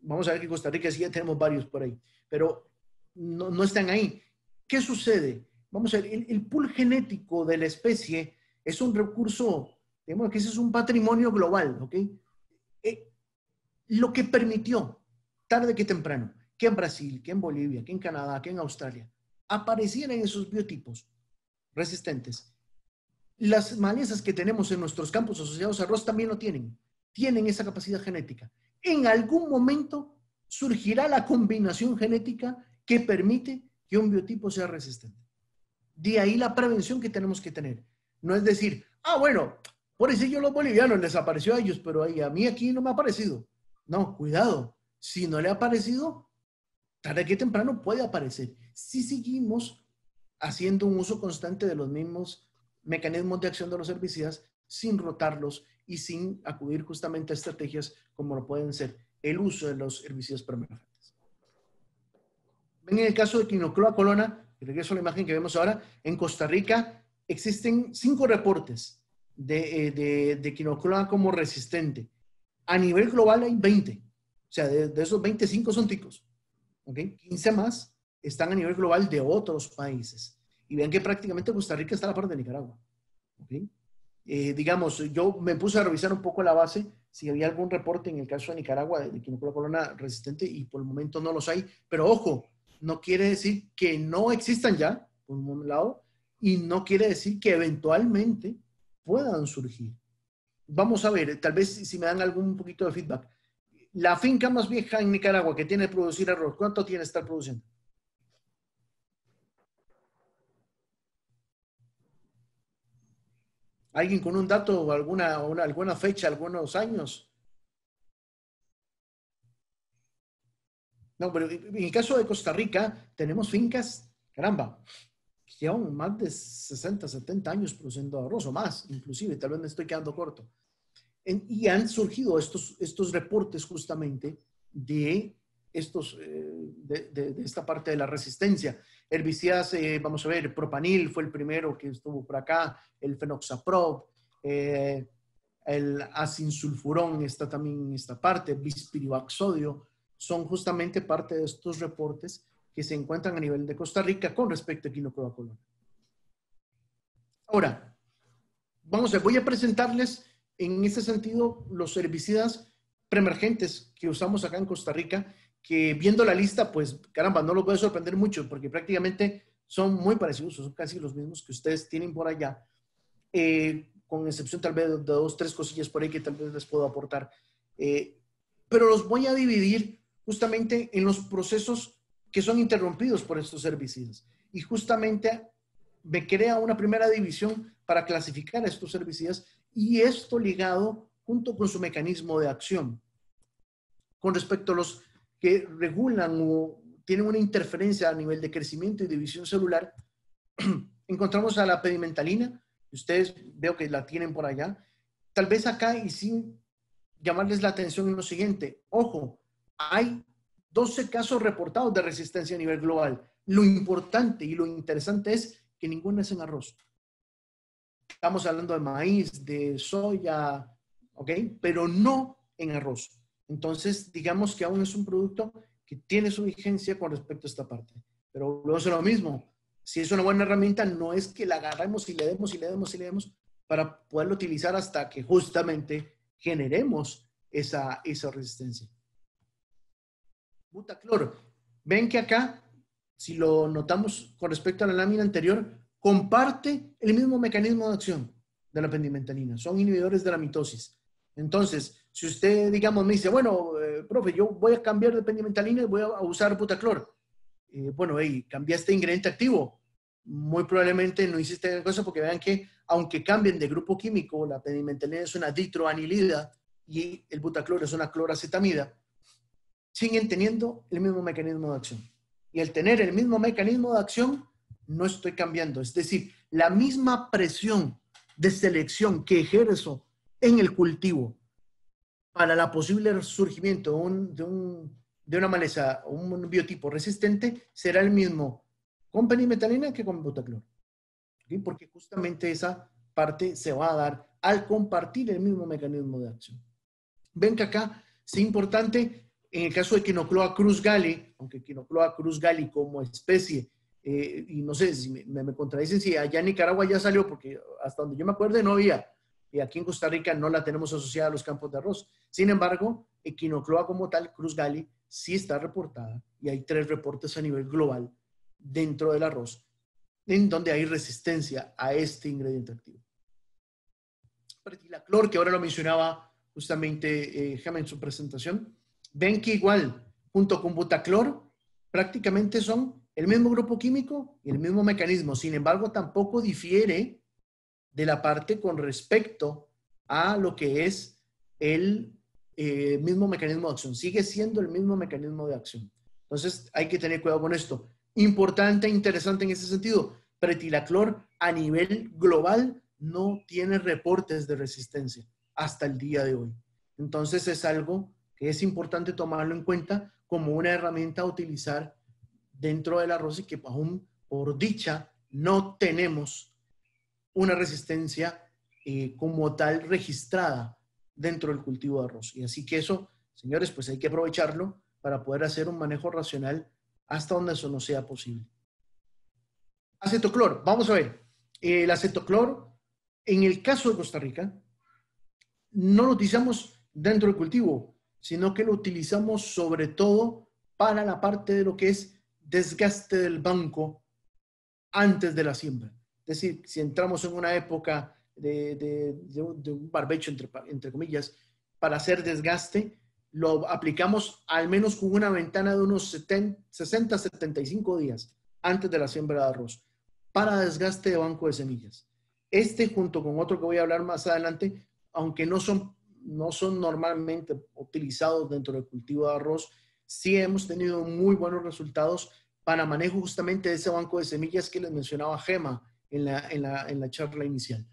S4: Vamos a ver que en Costa Rica sí ya tenemos varios por ahí, pero no, no están ahí. ¿Qué sucede? Vamos a ver, el, pool genético de la especie es un recurso, digamos que ese es un patrimonio global, ¿ok? Eh, lo que permitió, tarde que temprano, que en Brasil, que en Bolivia, que en Canadá, que en Australia, aparecieran esos biotipos resistentes. Las malezas que tenemos en nuestros campos asociados a arroz también lo tienen. Tienen esa capacidad genética. En algún momento surgirá la combinación genética que permite que un biotipo sea resistente. De ahí la prevención que tenemos que tener. No es decir, ah, bueno, por eso yo los bolivianos les apareció a ellos, pero a mí aquí no me ha aparecido. No, cuidado. Si no le ha aparecido, tarde que temprano puede aparecer. Si seguimos haciendo un uso constante de los mismos mecanismos de acción de los herbicidas sin rotarlos y sin acudir justamente a estrategias como lo pueden ser el uso de los herbicidas permanentes. En el caso de quinocloa colona, y regreso a la imagen que vemos ahora, en Costa Rica existen cinco reportes de, eh, de, de quinocloa como resistente. A nivel global hay 20. O sea, de, esos 25 son ticos. ¿Okay? 15 más están a nivel global de otros países. Y vean que prácticamente Costa Rica está a la par de Nicaragua. ¿okay? Eh, digamos, yo me puse a revisar un poco la base, si había algún reporte en el caso de Nicaragua de, de colona resistente y por el momento no los hay, pero ojo, no quiere decir que no existan ya, por un lado, y no quiere decir que eventualmente puedan surgir. Vamos a ver, tal vez si me dan algún poquito de feedback. La finca más vieja en Nicaragua que tiene producir arroz, ¿cuánto tiene estar produciendo? ¿Alguien con un dato o alguna, alguna fecha, algunos años? No, pero en el caso de Costa Rica, tenemos fincas, caramba, que llevan más de 60, 70 años produciendo arroz o más, inclusive, tal vez me estoy quedando corto. Y han surgido estos, estos reportes justamente de, estos, eh, de, esta parte de la resistencia. Herbicidas, eh, vamos a ver, propanil fue el primero que estuvo por acá, el fenoxaprop, eh, el acinsulfurón está también en esta parte, bispirivaxodio, son justamente parte de estos reportes que se encuentran a nivel de Costa Rica con respecto a quinocoa colón. Ahora, vamos a, voy a presentarles en este sentido los herbicidas preemergentes que usamos acá en Costa Rica, que viendo la lista, pues caramba, no los puede sorprender mucho porque prácticamente son muy parecidos, son casi los mismos que ustedes tienen por allá, eh, con excepción tal vez de dos, tres cosillas por ahí que tal vez les puedo aportar. Eh, pero los voy a dividir justamente en los procesos que son interrumpidos por estos herbicidas. Y justamente me crea una primera división para clasificar estos herbicidas y esto ligado junto con su mecanismo de acción. Con respecto a los que regulan o tienen una interferencia a nivel de crecimiento y división celular, encontramos a la pedimentalina, ustedes veo que la tienen por allá. Tal vez acá y sin llamarles la atención en lo siguiente, ojo, hay 12 casos reportados de resistencia a nivel global. Lo importante y lo interesante es que ninguno es en arroz. Estamos hablando de maíz, de soya, ¿ok? Pero no en arroz. Entonces, digamos que aún es un producto que tiene su vigencia con respecto a esta parte. Pero luego es lo mismo. Si es una buena herramienta, no es que la agarremos y le demos y le demos y le demos para poderlo utilizar hasta que justamente generemos esa, esa resistencia. Butaclor. Ven que acá, si lo notamos con respecto a la lámina anterior, comparte el mismo mecanismo de acción de la pendimentalina. Son inhibidores de la mitosis. Entonces, si usted, digamos, me dice, bueno, eh, profe, yo voy a cambiar de pendimentalina y voy a usar butaclor. Eh, bueno, hey, cambiaste ingrediente activo. Muy probablemente no hiciste cosa porque vean que, aunque cambien de grupo químico, la pendimentalina es una ditroanilida y el butaclor es una cloracetamida, siguen teniendo el mismo mecanismo de acción. Y al tener el mismo mecanismo de acción, no estoy cambiando. Es decir, la misma presión de selección que ejerzo en el cultivo para la posible surgimiento de, una maleza un biotipo resistente será el mismo con penimetalina que con butaclor. Porque justamente esa parte se va a dar al compartir el mismo mecanismo de acción. Ven que acá es importante en el caso de Quinocloa cruz gali, aunque Quinocloa cruz gali como especie, eh, y no sé si me, contradicen si allá en Nicaragua ya salió, porque hasta donde yo me acuerdo no había, y aquí en Costa Rica no la tenemos asociada a los campos de arroz. Sin embargo, Equinocloa como tal, cruz gali, sí está reportada, y hay tres reportes a nivel global dentro del arroz, en donde hay resistencia a este ingrediente activo. Pretilaclor, que ahora lo mencionaba justamente eh, en su presentación, ven que igual, junto con butaclor, prácticamente son el mismo grupo químico y el mismo mecanismo. Sin embargo, tampoco difiere de la parte con respecto a lo que es el eh, mismo mecanismo de acción. Sigue siendo el mismo mecanismo de acción. Entonces, hay que tener cuidado con esto. Importante interesante en ese sentido, pretilaclor a nivel global no tiene reportes de resistencia hasta el día de hoy. Entonces, es algo que es importante tomarlo en cuenta como una herramienta a utilizar dentro del arroz y que aún por dicha no tenemos una resistencia eh, como tal registrada dentro del cultivo de arroz. Y así que eso, señores, pues hay que aprovecharlo para poder hacer un manejo racional hasta donde eso no sea posible. Acetoclor, vamos a ver. El acetoclor, en el caso de Costa Rica, no lo utilizamos dentro del cultivo, sino que lo utilizamos sobre todo para la parte de lo que es desgaste del banco antes de la siembra. Es decir, si entramos en una época de, un barbecho, entre, entre comillas, para hacer desgaste, lo aplicamos al menos con una ventana de unos 60, 75 días antes de la siembra de arroz para desgaste de banco de semillas. Este junto con otro que voy a hablar más adelante, aunque no son, no son normalmente utilizados dentro del cultivo de arroz, sí hemos tenido muy buenos resultados para manejo justamente de ese banco de semillas que les mencionaba Gema en la, en la, en la charla inicial.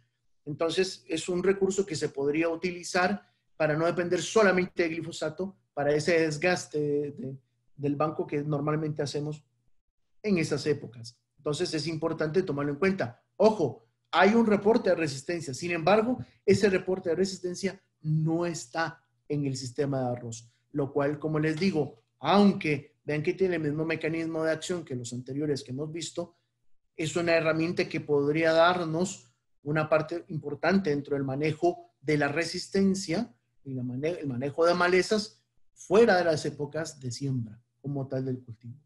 S4: Entonces, es un recurso que se podría utilizar para no depender solamente de glifosato, para ese desgaste del banco que normalmente hacemos en esas épocas. Entonces, es importante tomarlo en cuenta. Ojo, hay un reporte de resistencia. Sin embargo, ese reporte de resistencia no está en el sistema de arroz, lo cual, como les digo, aunque vean que tiene el mismo mecanismo de acción que los anteriores que hemos visto, es una herramienta que podría darnos una parte importante dentro del manejo de la resistencia y el manejo de malezas fuera de las épocas de siembra como tal del cultivo.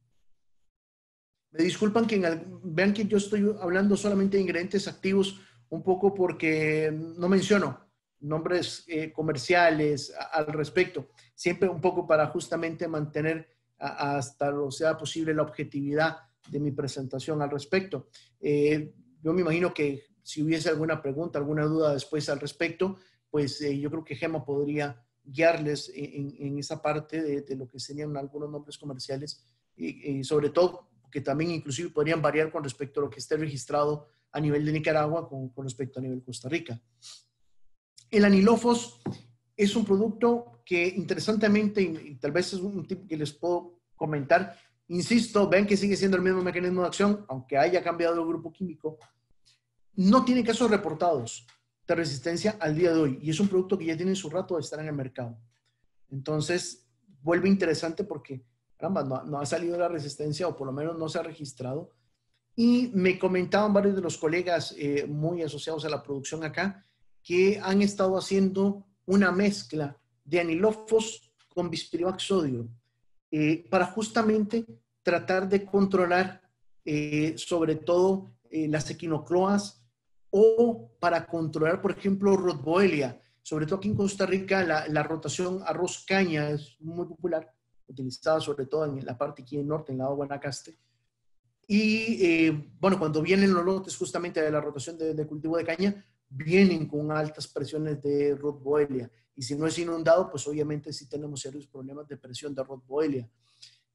S4: Me disculpan que vean que yo estoy hablando solamente de ingredientes activos un poco porque no menciono nombres eh, comerciales al respecto, siempre un poco para justamente mantener hasta lo sea posible la objetividad de mi presentación al respecto. Eh, yo me imagino que si hubiese alguna pregunta, alguna duda después al respecto, pues eh, yo creo que Gema podría guiarles en, esa parte de, lo que serían algunos nombres comerciales y, sobre todo que también inclusive podrían variar con respecto a lo que esté registrado a nivel de Nicaragua con, respecto a nivel Costa Rica. El anilofos es un producto que interesantemente, y, tal vez es un tipo que les puedo comentar, insisto, ven que sigue siendo el mismo mecanismo de acción, aunque haya cambiado el grupo químico, no tiene casos reportados de resistencia al día de hoy y es un producto que ya tiene su rato de estar en el mercado. Entonces, vuelve interesante porque, caramba, no, ha salido la resistencia o por lo menos no se ha registrado. Y me comentaban varios de los colegas eh, muy asociados a la producción acá que han estado haciendo una mezcla de anilofos con bispirivac sodio eh, para justamente tratar de controlar eh, sobre todo las equinocloas o para controlar, por ejemplo, rotboelia. Sobre todo aquí en Costa Rica, la, rotación arroz caña es muy popular, utilizada sobre todo en la parte aquí en norte, en la lado Guanacaste. Y eh, bueno, cuando vienen los lotes justamente de la rotación de, cultivo de caña, vienen con altas presiones de rotboelia. Y si no es inundado, pues obviamente sí tenemos serios problemas de presión de rotboelia.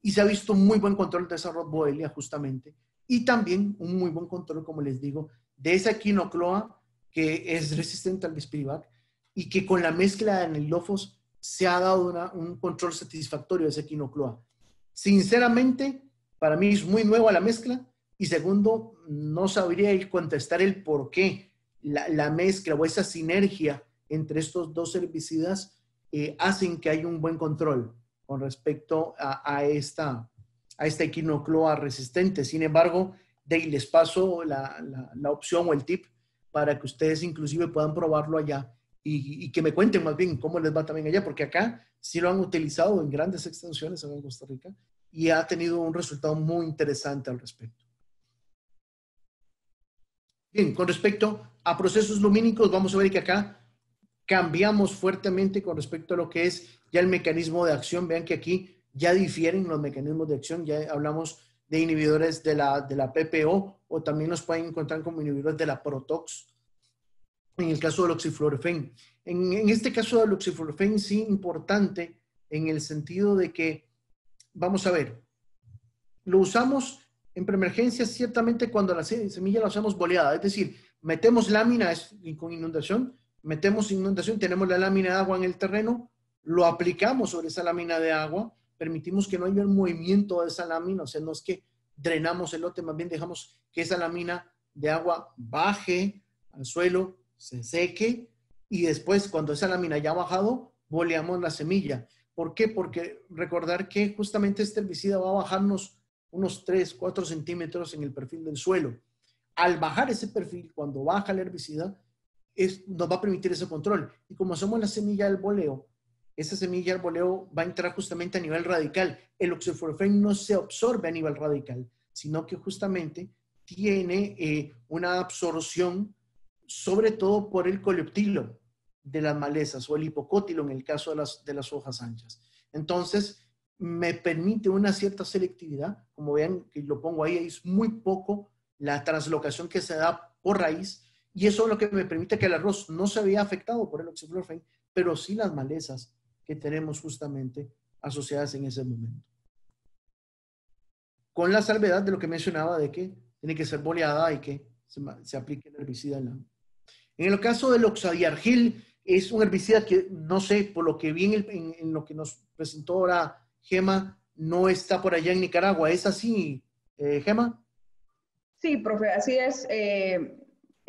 S4: Y se ha visto muy buen control de esa rotboelia justamente. Y también un muy buen control, como les digo, de esa quinocloa que es resistente al bispirivac y que con la mezcla de anilofos se ha dado un control satisfactorio de esa quinocloa. Sinceramente, para mí es muy nueva la mezcla y segundo, no sabría contestar el por qué la, mezcla o esa sinergia entre estos dos herbicidas eh, hacen que haya un buen control con respecto a, esta, a esta equinocloa resistente. Sin embargo, de ahí les paso la, la, opción o el tip para que ustedes inclusive puedan probarlo allá y, que me cuenten más bien cómo les va también allá, porque acá sí lo han utilizado en grandes extensiones en Costa Rica y ha tenido un resultado muy interesante al respecto. Bien, con respecto a procesos lumínicos, vamos a ver que acá cambiamos fuertemente con respecto a lo que es ya el mecanismo de acción. Vean que aquí ya difieren los mecanismos de acción, ya hablamos de inhibidores de la, de la PPO o también nos pueden encontrar como inhibidores de la Protox. En el caso del oxiflorfen. En, en este caso del oxiflorfen, sí, importante en el sentido de que, vamos a ver, lo usamos en preemergencia ciertamente cuando la semilla la usamos boleada, es decir, metemos lámina con inundación, metemos inundación, tenemos la lámina de agua en el terreno, lo aplicamos sobre esa lámina de agua, permitimos que no haya movimiento de esa lámina, o sea, no es que drenamos el lote, más bien dejamos que esa lámina de agua baje al suelo, se seque y después cuando esa lámina ya ha bajado, boleamos la semilla. ¿Por qué? Porque recordar que justamente este herbicida va a bajarnos unos 3, 4 centímetros en el perfil del suelo. Al bajar ese perfil, cuando baja el herbicida, es, nos va a permitir ese control. Y como somos la semilla del boleo, esa semilla del boleo va a entrar justamente a nivel radical. El oxiflorfen no se absorbe a nivel radical, sino que justamente tiene eh, una absorción sobre todo por el coleoptilo de las malezas o el hipocótilo en el caso de las, de las hojas anchas. Entonces, me permite una cierta selectividad. Como vean, que lo pongo ahí, es muy poco la translocación que se da por raíz y eso es lo que me permite que el arroz no se vea afectado por el oxiflorfen, pero sí las malezas que tenemos justamente asociadas en ese momento. Con la salvedad de lo que mencionaba de que tiene que ser boleada y que se, aplique el herbicida en la... En el caso del oxadiargil, es un herbicida que, no sé, por lo que vi en, lo que nos presentó ahora Gema no está por allá en Nicaragua. ¿Es así, eh, Gema?
S3: Sí, profe, así es. Eh,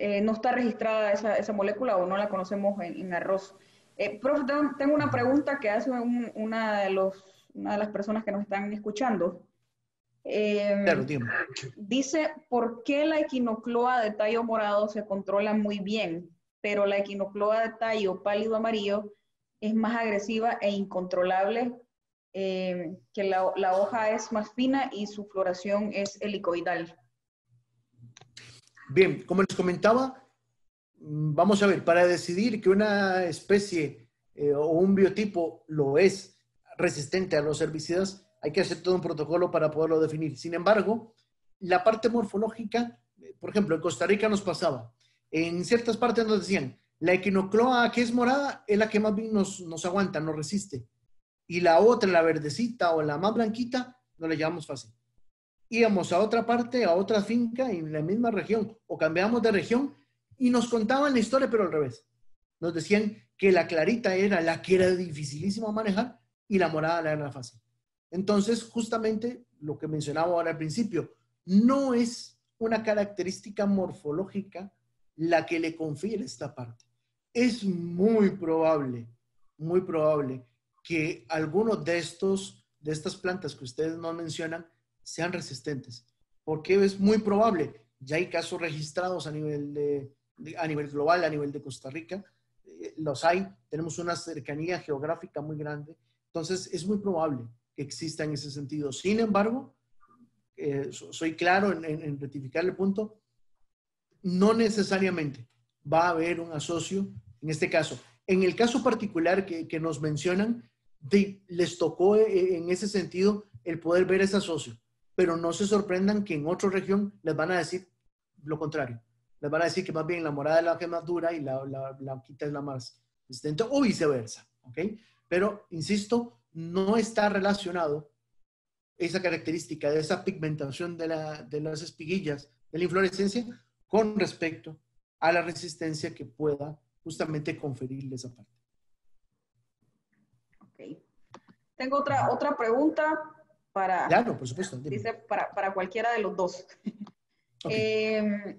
S3: eh, no está registrada esa, molécula o no la conocemos en, arroz. profe, tengo una pregunta que hace una, de los, una de las personas que nos están escuchando. Claro, dice, ¿por qué la equinocloa de tallo morado se controla muy bien, pero la equinocloa de tallo pálido amarillo es más agresiva e incontrolable eh, que la, la, hoja es más fina y su floración es helicoidal.
S4: Bien, como les comentaba, mm, vamos a ver, para decidir que una especie eh, o un biotipo lo es resistente a los herbicidas, hay que hacer todo un protocolo para poderlo definir. Sin embargo, la parte morfológica, eh, por ejemplo, en Costa Rica nos pasaba, en ciertas partes nos decían, la equinocloa que es morada es la que más bien nos, nos aguanta, nos resiste y la otra, la verdecita o la más blanquita, no la llevamos fácil. Íbamos a otra parte, a otra finca en la misma región o cambiamos de región y nos contaban la historia, pero al revés. Nos decían que la clarita era la que era dificilísima manejar y la morada la era fácil. Entonces, justamente lo que mencionaba ahora al principio, no es una característica morfológica la que le confiere esta parte. Es muy probable, muy probable que algunos de estos, de estas plantas que ustedes no mencionan, sean resistentes. Porque es muy probable, ya hay casos registrados a nivel, de, a nivel global, a nivel de Costa Rica, eh, los hay, tenemos una cercanía geográfica muy grande, entonces es muy probable que exista en ese sentido. Sin embargo, eh, soy claro en, en rectificar el punto, no necesariamente va a haber un asocio, en este caso. En el caso particular que, nos mencionan, les tocó eh, en ese sentido el poder ver ese socio, pero no se sorprendan que en otra región les van a decir lo contrario. Les van a decir que más bien la morada es la que más dura y la, la blanquita es la más resistente o viceversa, ¿ok? Pero, insisto, no está relacionado esa característica de esa pigmentación de, la, de las espiguillas de la inflorescencia con respecto a la resistencia que pueda justamente conferirle esa parte.
S3: Tengo otra, otra pregunta para,
S4: claro, por supuesto,
S3: dice, para, para, cualquiera de los dos. Em,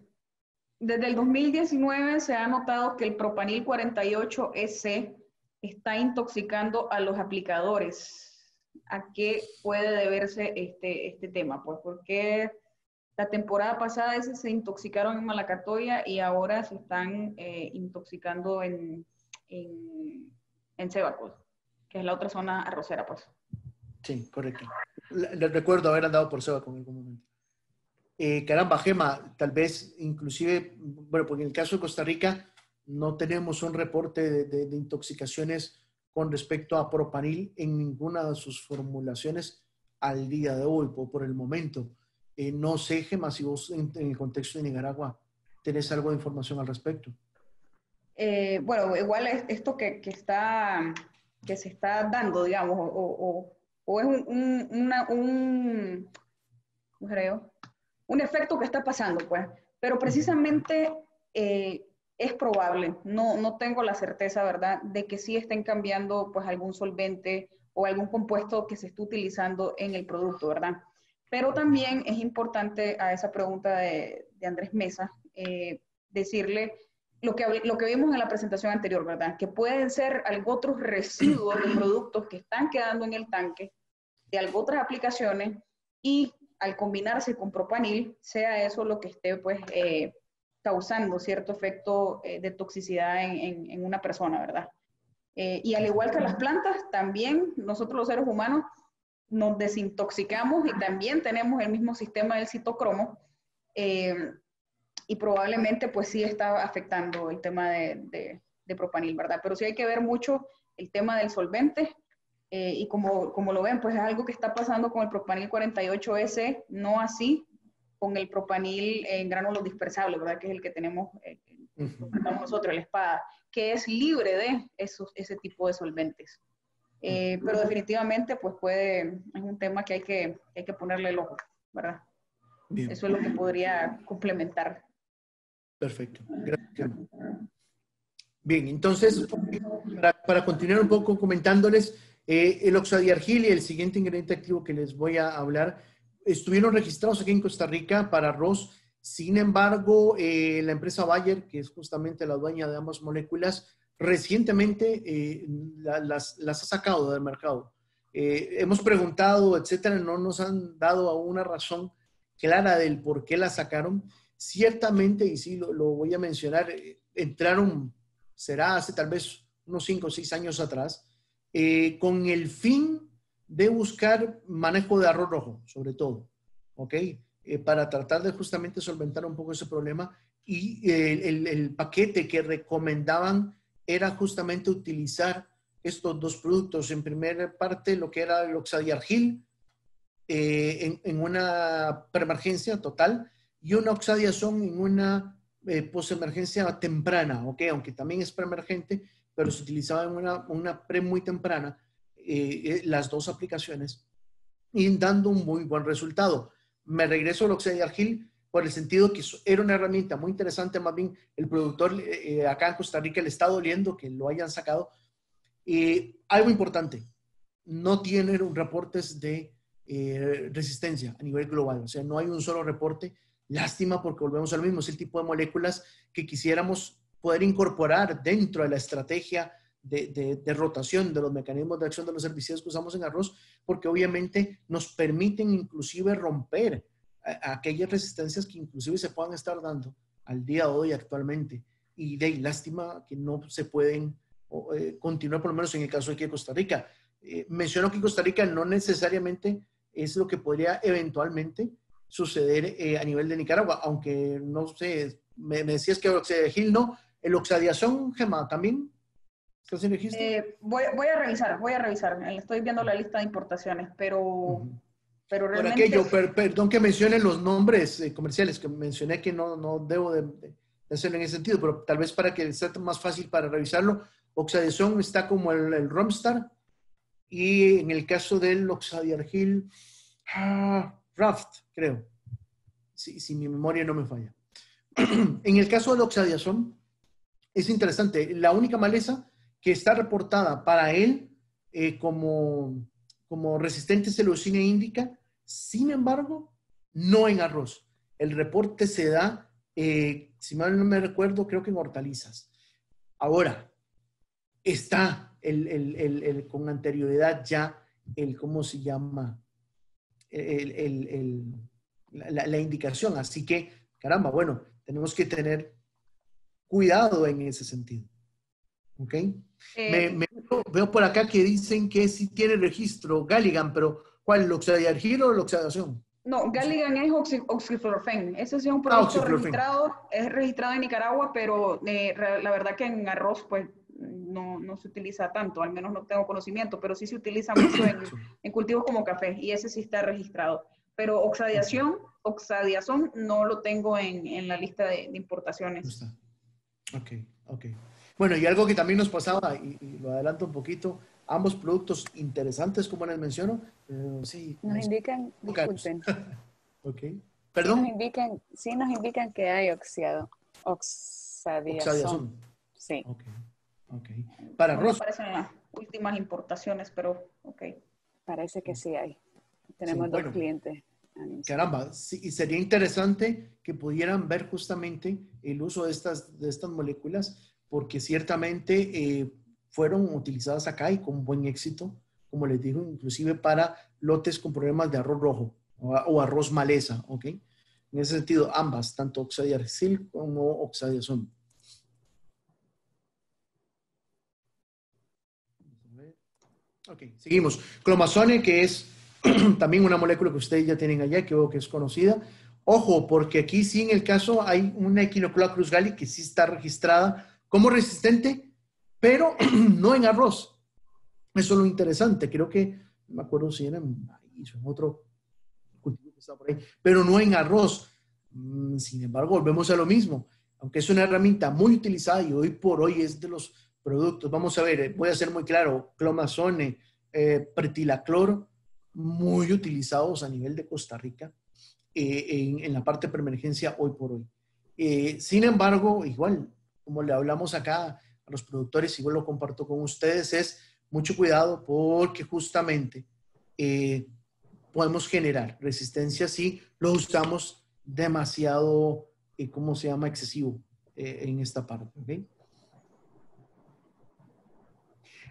S3: desde el 2019 se ha notado que el propanil 48S está intoxicando a los aplicadores. ¿A qué puede deberse este, este tema? Pues porque la temporada pasada ese se intoxicaron en Malacatoya y ahora se están eh, intoxicando en, en, en que es la otra zona arrocera, pues.
S4: Sí, correcto. Recuerdo haber andado por Seba con algún momento. Eh, caramba, Gema, tal vez inclusive, bueno, porque en el caso de Costa Rica no tenemos un reporte de, intoxicaciones con respecto a propanil en ninguna de sus formulaciones al día de hoy, por, el momento. Eh, no sé, Gemma, si vos en, el contexto de Nicaragua tenés algo de información al respecto.
S3: Eh, bueno, igual es esto que, está, que se está dando, digamos, o, es un, una, un, creo, un efecto que está pasando, pues. Pero precisamente eh, es probable, no, no tengo la certeza, ¿verdad?, de que sí estén cambiando pues algún solvente o algún compuesto que se esté utilizando en el producto, ¿verdad? Pero también es importante a esa pregunta de, de Andrés Mesa eh, decirle lo que, lo que vimos en la presentación anterior, ¿verdad? Que pueden ser algo otros residuos de productos que están quedando en el tanque de algo otras aplicaciones y al combinarse con propanil, sea eso lo que esté pues eh, causando cierto efecto eh, de toxicidad en, en, una persona, ¿verdad? Eh, y al igual que las plantas, también nosotros los seres humanos nos desintoxicamos y también tenemos el mismo sistema del citocromo eh, y probablemente pues sí está afectando el tema de, de, de, propanil, ¿verdad? Pero sí hay que ver mucho el tema del solvente y como, como lo ven, pues es algo que está pasando con el propanil 48S, no así con el propanil en gránulos dispersables, ¿verdad? Que es el que tenemos, eh, nosotros, la espada, que es libre de esos, ese tipo de solventes. Eh, pero definitivamente, pues puede, es un tema que hay que, hay que ponerle el ojo, ¿verdad? Eso es lo que podría complementar.
S4: Perfecto. Gracias. Bien, entonces, para, continuar un poco comentándoles, eh, el oxadiargil y el siguiente ingrediente activo que les voy a hablar estuvieron registrados aquí en Costa Rica para arroz. Sin embargo, eh, la empresa Bayer, que es justamente la dueña de ambas moléculas, recientemente eh, las, las, ha sacado del mercado. Eh, hemos preguntado, etcétera, no nos han dado aún una razón clara del por qué la sacaron. Ciertamente, y sí lo, lo voy a mencionar, entraron, será hace tal vez unos 5 o 6 años atrás, con el fin de buscar manejo de arroz rojo, sobre todo, ¿ok? Eh, para tratar de justamente solventar un poco ese problema. Y el, paquete que recomendaban era justamente utilizar estos dos productos. En primera parte, lo que era el eh, en, una preemergencia total y una oxadiazón en una eh, posemergencia temprana, ¿ok? Aunque también es preemergente, pero se utilizaba en una, una pre muy temprana eh, eh, las dos aplicaciones y dando un muy buen resultado. Me regreso al Oxadiargil por el sentido que era una herramienta muy interesante, más bien el productor eh, acá en Costa Rica le está doliendo que lo hayan sacado. y algo importante, no tienen reportes de resistencia a nivel global, o sea, no hay un solo reporte. Lástima porque volvemos al mismo, es el tipo de moléculas que quisiéramos poder incorporar dentro de la estrategia de, rotación de los mecanismos de acción de los herbicidas que usamos en arroz, porque obviamente nos permiten inclusive romper aquellas resistencias que inclusive se puedan estar dando al día de hoy actualmente. Y de lástima que no se pueden eh, continuar, por lo menos en el caso aquí de Costa Rica. Eh, menciono que Costa Rica no necesariamente es lo que podría eventualmente suceder eh, a nivel de Nicaragua, aunque no sé, me, decías que el no, el oxadiazón, Gema, también
S3: eh, voy, voy, a revisar, voy a revisar. Estoy viendo la lista de importaciones, pero, pero realmente...
S4: Por aquello, perdón que mencione los nombres eh, comerciales, que mencioné que no, no debo de, hacerlo en ese sentido, pero tal vez para que sea más fácil para revisarlo, Oxadiazón está como el, el Romstar y en el caso del Oxadiargil, ah, Raft, creo, si, mi memoria no me falla. en el caso del Oxadiazón, es interesante, la única maleza que está reportada para él eh, como, como resistente celosina índica, sin embargo, no en arroz. El reporte se da, eh, si mal no me recuerdo, creo que en hortalizas. Ahora, está el, el, el, con anterioridad ya el, ¿cómo se llama? La, la indicación. Así que, caramba, bueno, tenemos que tener cuidado en ese sentido. ¿Ok? Eh, me, veo por acá que dicen que sí tiene registro Galligan, pero ¿cuál? ¿El oxadiargil o la oxidación?
S3: No, Galligan es oxi oxiflorfen. Ese sí es un ah, producto registrado, es registrado en Nicaragua, pero eh, la verdad que en arroz pues no, no, se utiliza tanto, al menos no tengo conocimiento, pero sí se utiliza mucho en, en, cultivos como café y ese sí está registrado. pero oxadiación, oxadiazón no lo tengo en, en la lista de, de importaciones.
S4: Ok, ok. Bueno, y algo que también nos pasaba, y, y, lo adelanto un poquito, ambos productos interesantes, como les menciono,
S1: pero sí. Nos indican, disculpen.
S4: ok.
S1: Perdón. Sí nos, indican, sí nos indican que hay oxiado, oxadiazón. oxadiazón. Sí.
S4: Ok, ok. Para
S3: no
S4: arroz.
S3: aparecen las últimas importaciones, pero ok.
S1: Parece que sí hay. Tenemos sí, dos bueno. clientes.
S4: Caramba, sí, y sería interesante que pudieran ver justamente el uso de estas, de estas moléculas, porque ciertamente eh, fueron utilizadas acá y con buen éxito, como les digo, inclusive para lotes con problemas de arroz rojo o, o arroz maleza, ¿ok? En ese sentido, ambas, tanto oxadiazil como oxadiazón. Ok, seguimos. Clomazone, que es también una molécula que ustedes ya tienen allá, que es conocida. Ojo, porque aquí sí en el caso hay una Echinoclea gali que sí está registrada como resistente, pero no en arroz. Eso es lo interesante. Creo que, no me acuerdo si era en otro cultivo que está por ahí, pero no en arroz. Mm, sin embargo, volvemos a lo mismo. Aunque es una herramienta muy utilizada y hoy por hoy es de los productos, vamos a ver, voy a ser muy claro, clomazone, eh, pretilaclor, muy utilizados a nivel de Costa Rica eh, en, en, la parte de preemergencia hoy por hoy. Eh, sin embargo, igual, como le hablamos acá a los productores, igual lo comparto con ustedes, es mucho cuidado porque justamente eh, podemos generar resistencia si lo usamos demasiado, eh, ¿cómo se llama?, excesivo eh, en esta parte.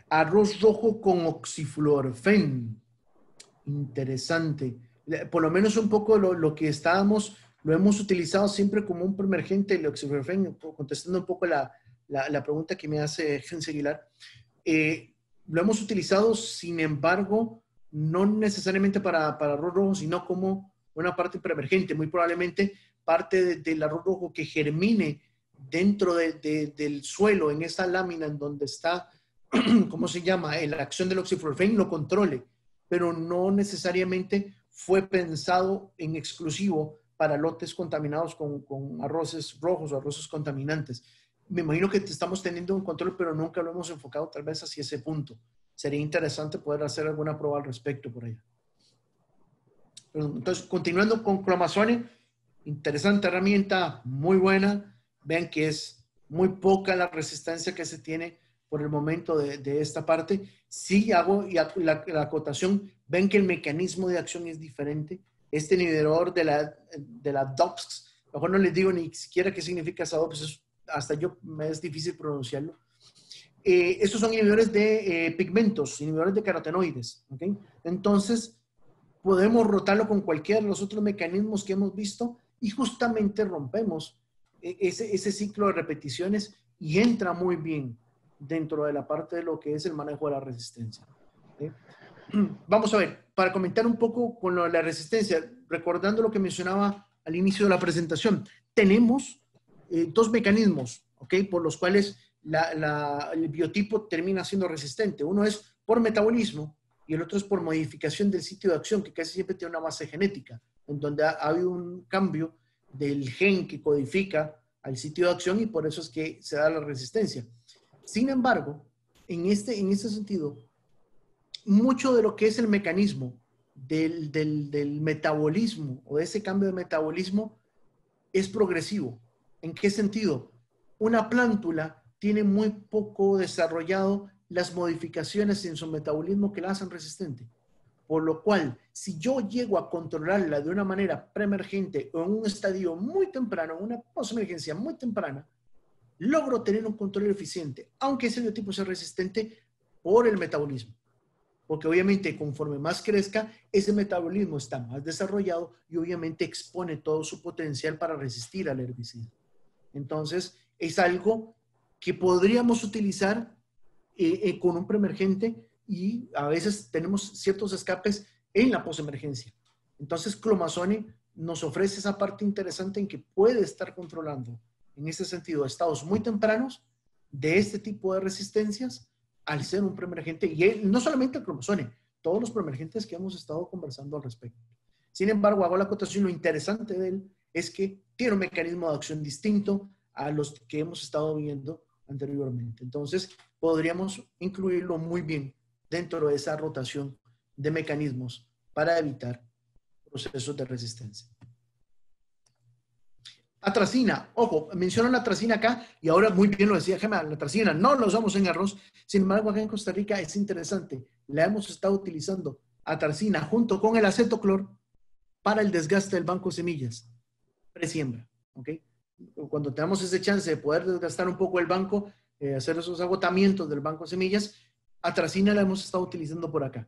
S4: Arroz rojo con oxifluorfen interesante. Por lo menos un poco lo, lo, que estábamos, lo hemos utilizado siempre como un preemergente, el oxifluorfen, contestando un poco la, la, pregunta que me hace Gens Aguilar. Eh, lo hemos utilizado, sin embargo, no necesariamente para, para arroz rojo, sino como una parte preemergente, muy probablemente parte de, del arroz rojo que germine dentro de, de, del suelo, en esa lámina en donde está, ¿cómo se llama?, la acción del oxifluorfen, lo controle pero no necesariamente fue pensado en exclusivo para lotes contaminados con, con arroces rojos o arroces contaminantes. Me imagino que estamos teniendo un control, pero nunca lo hemos enfocado tal vez hacia ese punto. Sería interesante poder hacer alguna prueba al respecto por allá. Entonces, continuando con Chromazone, interesante herramienta, muy buena. Vean que es muy poca la resistencia que se tiene por el momento de, de esta parte. Sí hago la, la, la, acotación, ven que el mecanismo de acción es diferente. Este inhibidor de la, de la DOPS, mejor no les digo ni siquiera qué significa esa DOPS, hasta yo me es difícil pronunciarlo. Eh, estos son inhibidores de eh, pigmentos, inhibidores de carotenoides. ¿okay? Entonces, podemos rotarlo con cualquiera de los otros mecanismos que hemos visto y justamente rompemos eh, ese, ese ciclo de repeticiones y entra muy bien dentro de la parte de lo que es el manejo de la resistencia. Vamos a ver, para comentar un poco con la resistencia, recordando lo que mencionaba al inicio de la presentación, tenemos eh, dos mecanismos, ¿ok? Por los cuales el biotipo termina siendo resistente. Uno es por metabolismo y el otro es por modificación del sitio de acción, que casi siempre tiene una base genética, en donde ha, ha habido un cambio del gen que codifica al sitio de acción y por eso es que se da la resistencia. Sin embargo, en este, en este sentido, mucho de lo que es el mecanismo del, del, metabolismo o de ese cambio de metabolismo es progresivo. ¿En qué sentido? Una plántula tiene muy poco desarrollado las modificaciones en su metabolismo que la hacen resistente. Por lo cual, si yo llego a controlarla de una manera preemergente o en un estadio muy temprano, una posemergencia muy temprana, logro tener un control eficiente, aunque ese biotipo sea resistente por el metabolismo. Porque obviamente conforme más crezca, ese metabolismo está más desarrollado y obviamente expone todo su potencial para resistir al herbicida. Entonces, es algo que podríamos utilizar eh, eh, con un preemergente y a veces tenemos ciertos escapes en la posemergencia. Entonces, clomazone nos ofrece esa parte interesante en que puede estar controlando en ese sentido, estados muy tempranos de este tipo de resistencias al ser un preemergente, y no solamente el cromosome, todos los preemergentes que hemos estado conversando al respecto. Sin embargo, hago la acotación, lo interesante de él es que tiene un mecanismo de acción distinto a los que hemos estado viendo anteriormente. Entonces, podríamos incluirlo muy bien dentro de esa rotación de mecanismos para evitar procesos de resistencia. Atracina, ojo, mencionan atracina acá y ahora muy bien lo decía Gemma, la atracina no la usamos en arroz, sin embargo acá en Costa Rica es interesante, la hemos estado utilizando atracina junto con el acetoclor para el desgaste del banco de semillas, presiembra, ¿ok? Cuando tenemos ese chance de poder desgastar un poco el banco, eh, hacer esos agotamientos del banco de semillas, atracina la hemos estado utilizando por acá.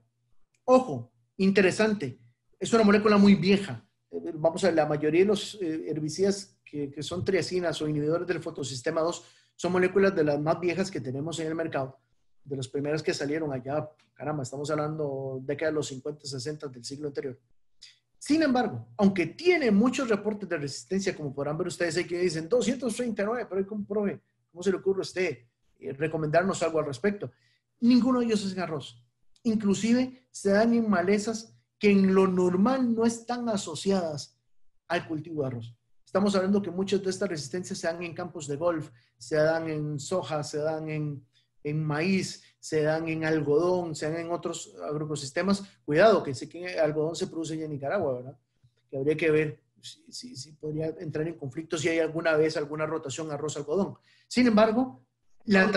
S4: Ojo, interesante, es una molécula muy vieja. Eh, vamos a ver, la mayoría de los eh, herbicidas que, son triacinas o inhibidores del fotosistema 2 son moléculas de las más viejas que tenemos en el mercado, de las primeras que salieron allá, caramba, estamos hablando décadas de los 50, 60 del siglo anterior. Sin embargo, aunque tiene muchos reportes de resistencia, como podrán ver ustedes aquí, que dicen 239, pero ¿cómo, ¿cómo se le ocurre a usted eh, recomendarnos algo al respecto? Ninguno de ellos es arroz. Inclusive se dan en malezas que en lo normal no están asociadas al cultivo de arroz. Estamos hablando que muchas de estas resistencias se dan en campos de golf, se dan en soja, se dan en, maíz, se dan en algodón, se dan en otros agroecosistemas. Cuidado, que sé que algodón se produce ya en Nicaragua, ¿verdad? Que habría que ver si, si, podría entrar en conflicto si hay alguna vez alguna rotación arroz-algodón. Sin embargo, la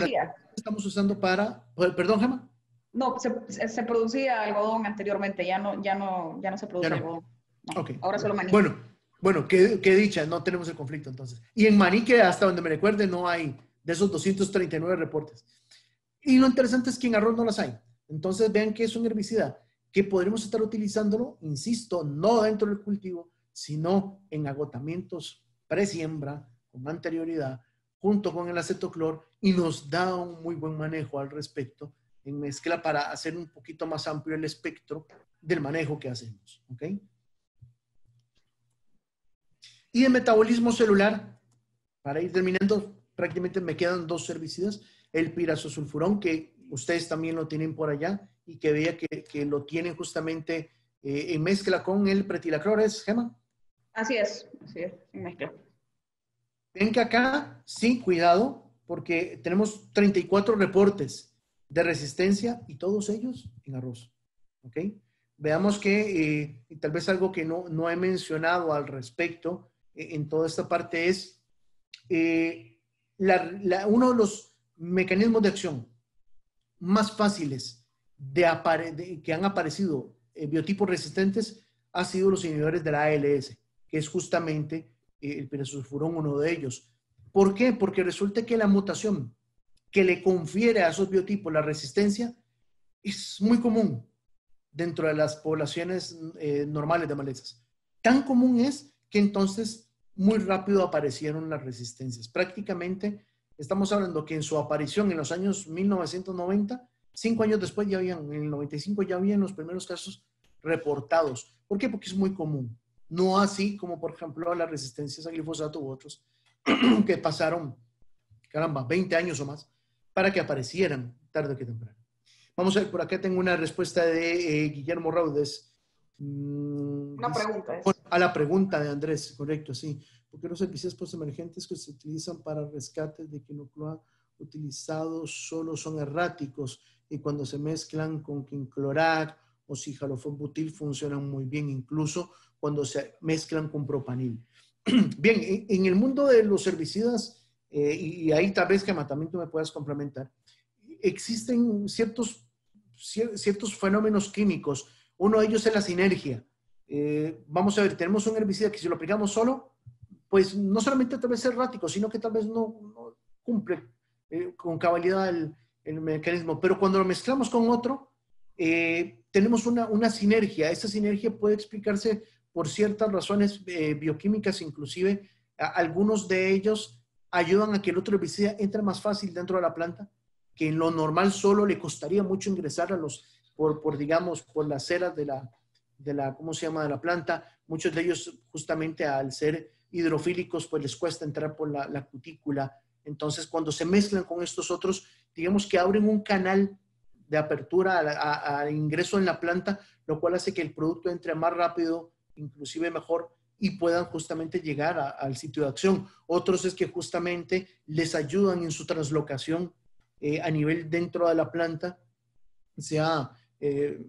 S4: estamos usando para... Perdón, Gemma.
S3: No, se, se, producía algodón anteriormente, ya no, ya no, ya no se produce algodón. Ahora solo maní.
S4: Bueno, bueno, qué, dicha, no tenemos el conflicto entonces. Y en maní, que hasta donde me recuerde, no hay de esos 239 reportes. Y lo interesante es que en arroz no las hay. Entonces vean que es un herbicida que podremos estar utilizándolo, insisto, no dentro del cultivo, sino en agotamientos presiembra, con anterioridad, junto con el acetoclor, y nos da un muy buen manejo al respecto en mezcla para hacer un poquito más amplio el espectro del manejo que hacemos. ¿ok? Y de metabolismo celular, para ir terminando, prácticamente me quedan dos herbicidas, el pirazosulfurón, que ustedes también lo tienen por allá y que veía que, lo tienen justamente eh, en mezcla con el pretilaclor, ¿es, Gema?
S3: Así es, así es, en mezcla.
S4: Ven que acá, sí, cuidado, porque tenemos 34 reportes de resistencia y todos ellos en arroz. ¿Ok? Veamos que, eh, tal vez algo que no, no he mencionado al respecto en toda esta parte es eh, uno de los mecanismos de acción más fáciles de, que han aparecido biotipos resistentes ha sido los inhibidores de la ALS, que es justamente el pirazosulfurón uno de ellos. ¿Por qué? Porque resulta que la mutación que le confiere a esos biotipos la resistencia es muy común dentro de las poblaciones eh, normales de malezas. Tan común es que entonces muy rápido aparecieron las resistencias. Prácticamente estamos hablando que en su aparición en los años 1990, cinco años después ya habían, en el 95 ya habían los primeros casos reportados. ¿Por qué? Porque es muy común. No así como, por ejemplo, las resistencias a glifosato u otros que pasaron, caramba, 20 años o más para que aparecieran tarde que temprano. Vamos a ver, por acá tengo una respuesta de eh, Guillermo Raudes.
S3: Mm, una pregunta.
S4: A la pregunta de Andrés, correcto, sí. Porque los servicios postemergentes que se utilizan para rescate de quinocloa utilizados solo son erráticos y cuando se mezclan con quinclorac o cijalofosbutil funcionan muy bien, incluso cuando se mezclan con propanil. Bien, en el mundo de los herbicidas eh, y, ahí tal vez, que también tú me puedas complementar, existen ciertos, ciertos fenómenos químicos. Uno de ellos es la sinergia. Eh, vamos a ver, tenemos un herbicida que si lo aplicamos solo, pues no solamente tal vez es errático, sino que tal vez no, cumple eh, con cabalidad el, mecanismo. Pero cuando lo mezclamos con otro, tenemos una, una, sinergia. Esa sinergia puede explicarse por ciertas razones bioquímicas, inclusive algunos de ellos ayudan a que el otro herbicida entre más fácil dentro de la planta, que en lo normal solo le costaría mucho ingresar a los, por, por digamos, por las ceras de la, de la, ¿cómo se llama?, de la planta. Muchos de ellos, justamente al ser hidrofílicos, pues les cuesta entrar por la, la cutícula. Entonces, cuando se mezclan con estos otros, digamos que abren un canal de apertura al ingreso en la planta, lo cual hace que el producto entre más rápido inclusive mejor y puedan justamente llegar al sitio de acción. Otros es que justamente les ayudan en su translocación eh, a nivel dentro de la planta, sea, eh,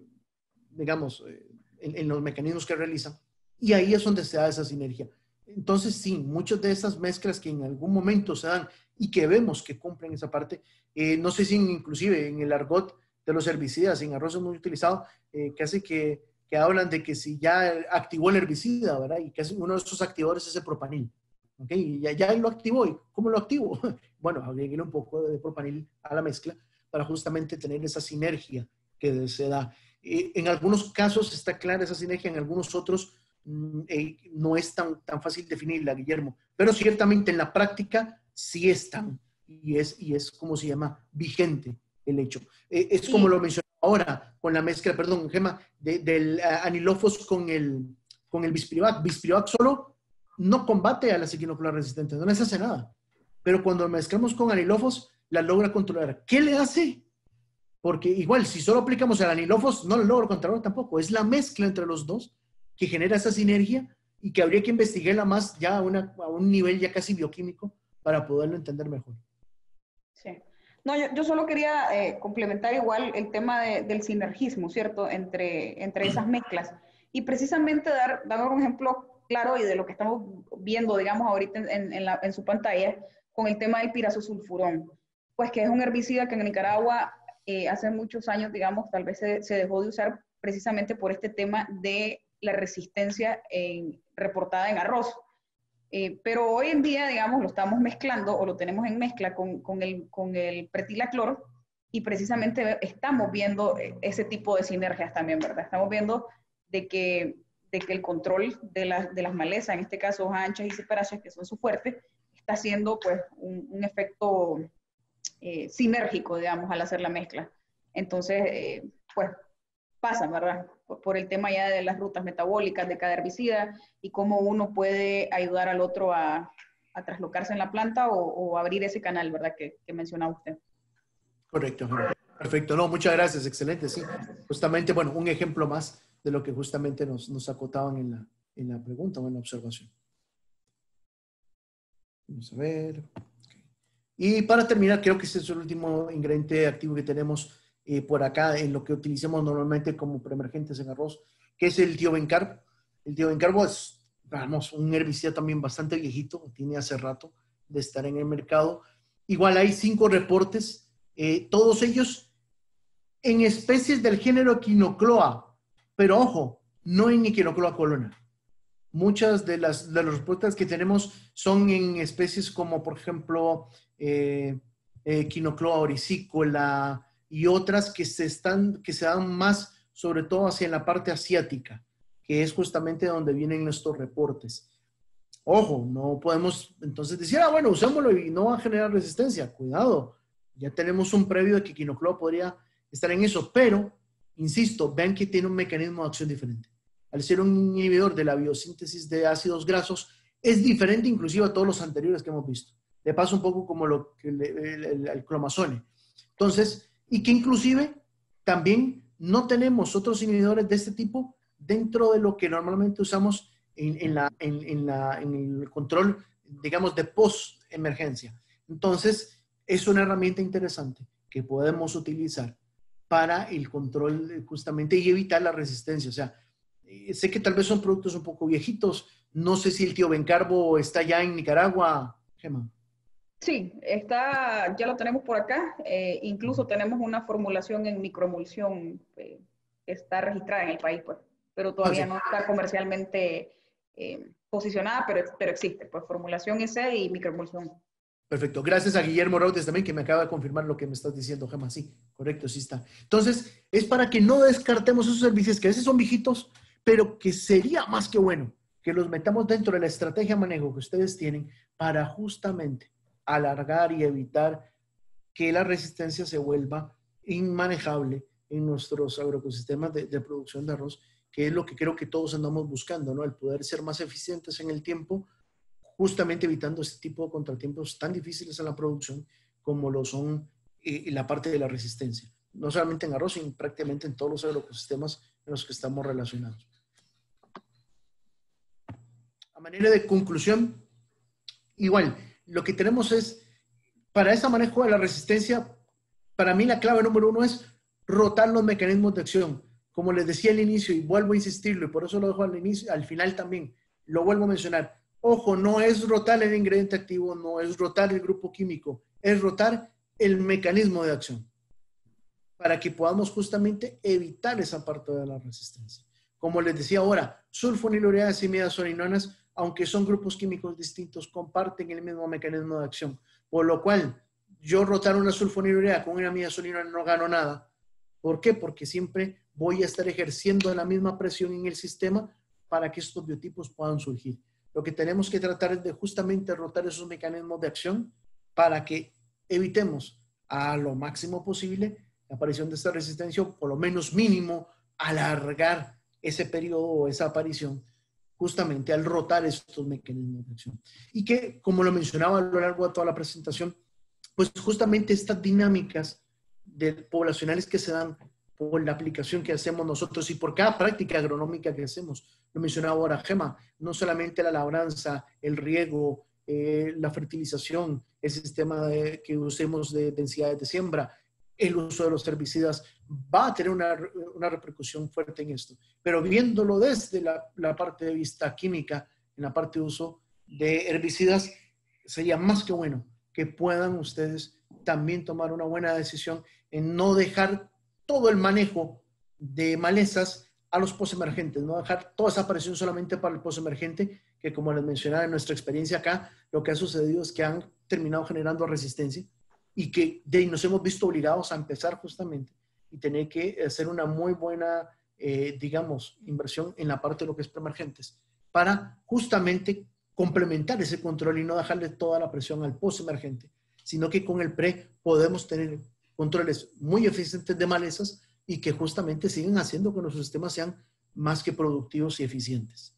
S4: digamos, eh, en, en, los mecanismos que realizan. Y ahí es donde se da esa sinergia. Entonces, sí, muchas de esas mezclas que en algún momento se dan y que vemos que cumplen esa parte, no sé si inclusive en el argot de los herbicidas, en arroz es muy utilizado, que hace que que hablan de que si ya activó el herbicida, ¿verdad? Y que uno de esos activadores es el propanil. ¿Ok? Y ya, ya lo activó. ¿Y cómo lo activó? Bueno, agregué un poco de propanil a la mezcla para justamente tener esa sinergia que se da. en algunos casos está clara esa sinergia, en algunos otros mm, eh, no es tan, tan fácil definirla, Guillermo. Pero ciertamente en la práctica sí están y es, y es como se llama, vigente el hecho. Eh, es como lo mencioné ahora con la mezcla, perdón, Gema, del uh, anilofos con el, con el bispirivac. Bispirivac solo no combate a la equinocolas resistente, no les hace nada. Pero cuando mezclamos con anilofos, la logra controlar. ¿Qué le hace? Porque igual, si solo aplicamos el anilofos, no lo logra controlar tampoco. Es la mezcla entre los dos que genera esa sinergia y que habría que investigarla más ya a, una, a un nivel ya casi bioquímico para poderlo entender mejor.
S3: Sí. No, yo, solo quería eh, complementar igual el tema del sinergismo, ¿cierto? Entre, entre esas mezclas. Y precisamente dar, dar un ejemplo claro y de lo que estamos viendo, digamos, ahorita en, en, su pantalla, con el tema del pirazosulfurón, pues que es un herbicida que en Nicaragua eh, hace muchos años, digamos, tal vez se, se, dejó de usar precisamente por este tema de la resistencia en, reportada en arroz. Eh, pero hoy en día, digamos, lo estamos mezclando o lo tenemos en mezcla con, con, el, con el pretilaclor y precisamente estamos viendo eh, ese tipo de sinergias también, ¿verdad? Estamos viendo de que, de que el control de, de las malezas, en este caso anchas y separaciones, que son su fuerte, está haciendo pues un, un efecto eh, sinérgico, digamos, al hacer la mezcla. Entonces, pues pasan, ¿verdad? Por, el tema ya de las rutas metabólicas de cada herbicida y cómo uno puede ayudar al otro a, traslocarse en la planta o, abrir ese canal, ¿verdad? Que, que mencionaba usted.
S4: Correcto, perfecto. No, muchas gracias, excelente, sí. Justamente, bueno, un ejemplo más de lo que justamente nos, nos acotaban en la, en la pregunta o en la observación. Vamos a ver. Y para terminar, creo que ese es el último ingrediente activo que tenemos eh, por acá en lo que utilizamos normalmente como preemergentes en arroz, que es el tío Bencarbo. El tío Bencarbo es, vamos, un herbicida también bastante viejito, tiene hace rato de estar en el mercado. Igual hay cinco reportes, eh, todos ellos en especies del género Equinocloa, pero ojo, no en Equinocloa colona. Muchas de las de los reportes que tenemos son en especies como, por ejemplo, eh, Equinocloa orisícola, y otras que se, están, que se dan más, sobre todo hacia la parte asiática, que es justamente donde vienen estos reportes. Ojo, no podemos entonces decir, ah, bueno, usémoslo y no va a generar resistencia. Cuidado, ya tenemos un previo de que quinocloro podría estar en eso, pero, insisto, ven que tiene un mecanismo de acción diferente. Al ser un inhibidor de la biosíntesis de ácidos grasos, es diferente inclusive a todos los anteriores que hemos visto. Le pasa un poco como lo el, el, el clomazone. Entonces, y que inclusive también no tenemos otros inhibidores de este tipo dentro de lo que normalmente usamos en, la, en, el control, digamos, de post-emergencia. Entonces, es una herramienta interesante que podemos utilizar para el control justamente y evitar la resistencia. O sea, eh, sé que tal vez son productos un poco viejitos. No sé si el tío Bencarbo está ya en Nicaragua, Gemma.
S3: Sí, está, ya lo tenemos por acá. Eh, incluso tenemos una formulación en microemulsión eh, está registrada en el país, pues, pero todavía ah, no está comercialmente posicionada, pero, pero existe, pues formulación ese y microemulsión.
S4: Perfecto. Gracias a Guillermo Rautes también que me acaba de confirmar lo que me estás diciendo, Gemma. Sí, correcto, sí está. Entonces, es para que no descartemos esos servicios que a veces son viejitos, pero que sería más que bueno que los metamos dentro de la estrategia de manejo que ustedes tienen para justamente alargar y evitar que la resistencia se vuelva inmanejable en nuestros agroecosistemas de, producción de arroz, que es lo que creo que todos andamos buscando, ¿no? El poder ser más eficientes en el tiempo, justamente evitando este tipo de contratiempos tan difíciles en la producción como lo son eh, la parte de la resistencia. No solamente en arroz, sino prácticamente en todos los agroecosistemas en los que estamos relacionados. Manera de conclusión, igual, lo que tenemos es, para ese manejo de la resistencia, para mí la clave número uno es rotar los mecanismos de acción. Como les decía al inicio, y vuelvo a insistirlo, y por eso lo dejo al inicio, al final también, lo vuelvo a mencionar. Ojo, no es rotar el ingrediente activo, no es rotar el grupo químico, es rotar el mecanismo de acción para que podamos justamente evitar esa parte de la resistencia. Como les decía ahora, sulfonilureas y midazolinona, aunque son grupos químicos distintos, comparten el mismo mecanismo de acción. Por lo cual, yo rotar una sulfonilurea con una midazolinona no gano nada. ¿Por qué? Porque siempre voy a estar ejerciendo la misma presión en el sistema para que estos biotipos puedan surgir. Lo que tenemos que tratar es de justamente rotar esos mecanismos de acción para que evitemos a lo máximo posible la aparición de esta resistencia, o por lo menos mínimo, alargar ese periodo o esa aparición justamente al rotar estos mecanismos de acción. Y que, como lo mencionaba a lo largo de toda la presentación, pues justamente estas dinámicas de poblacionales que se dan por la aplicación que hacemos nosotros y por cada práctica agronómica que hacemos. Lo mencionaba ahora Gema, no solamente la labranza, el riego, eh, la fertilización, el sistema que usemos de densidades de siembra, el uso de los herbicidas va a tener una, una repercusión fuerte en esto. Pero viéndolo desde la, la, parte de vista química, en la parte de uso de herbicidas, sería más que bueno que puedan ustedes también tomar una buena decisión en no dejar todo el manejo de malezas a los posemergentes, no dejar toda esa presión solamente para el posemergente, que como les mencionaba en nuestra experiencia acá, lo que ha sucedido es que han terminado generando resistencia y que de nos hemos visto obligados a empezar justamente y tener que hacer una muy buena, eh, digamos, inversión en la parte de lo que es preemergentes para justamente complementar ese control y no dejarle toda la presión al post-emergente, sino que con el pre podemos tener controles muy eficientes de malezas y que justamente siguen haciendo que nuestros sistemas sean más que productivos y eficientes.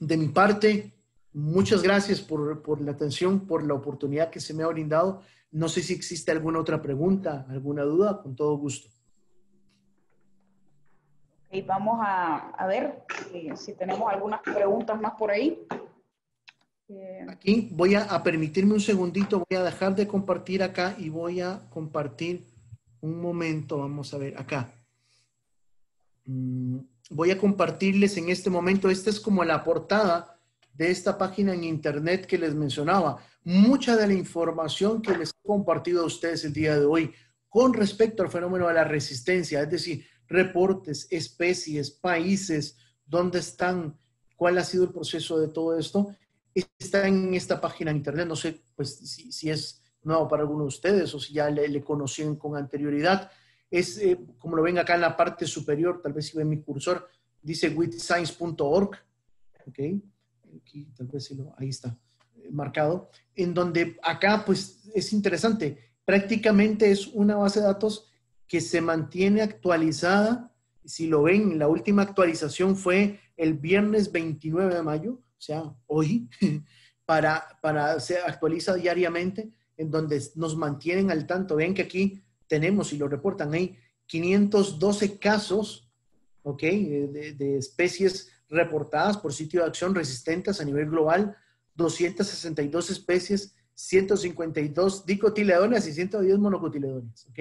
S4: De mi parte, Muchas gracias por, la atención, por la oportunidad que se me ha brindado. No sé si existe alguna otra pregunta, alguna duda, con todo gusto.
S3: Y vamos a, ver si, tenemos algunas preguntas más por ahí.
S4: Eh, Aquí voy a, permitirme un segundito, voy a dejar de compartir acá y voy a compartir un momento, vamos a ver acá. Mm, voy a compartirles en este momento, esta es como la portada de esta página en internet que les mencionaba. Mucha de la información que les he compartido a ustedes el día de hoy con respecto al fenómeno de la resistencia, es decir, reportes, especies, países, dónde están, cuál ha sido el proceso de todo esto, está en esta página en internet. No sé pues, si, es nuevo para alguno de ustedes o si ya le, conocían con anterioridad. Es, eh, como lo ven acá en la parte superior, tal vez si ven mi cursor, dice withscience.org. ¿okay? Aquí tal vez si lo, ahí está eh, marcado, en donde acá pues es interesante, prácticamente es una base de datos que se mantiene actualizada, si lo ven, la última actualización fue el viernes 29 de mayo, o sea, hoy, para, para se actualiza diariamente, en donde nos mantienen al tanto. Ven que aquí tenemos, y lo reportan ahí, 512 casos, ¿ok? De, de especies reportadas por sitio de acción resistentes a nivel global, 262 especies, 152 dicotiledonias y 110 monocotiledonias. ¿ok?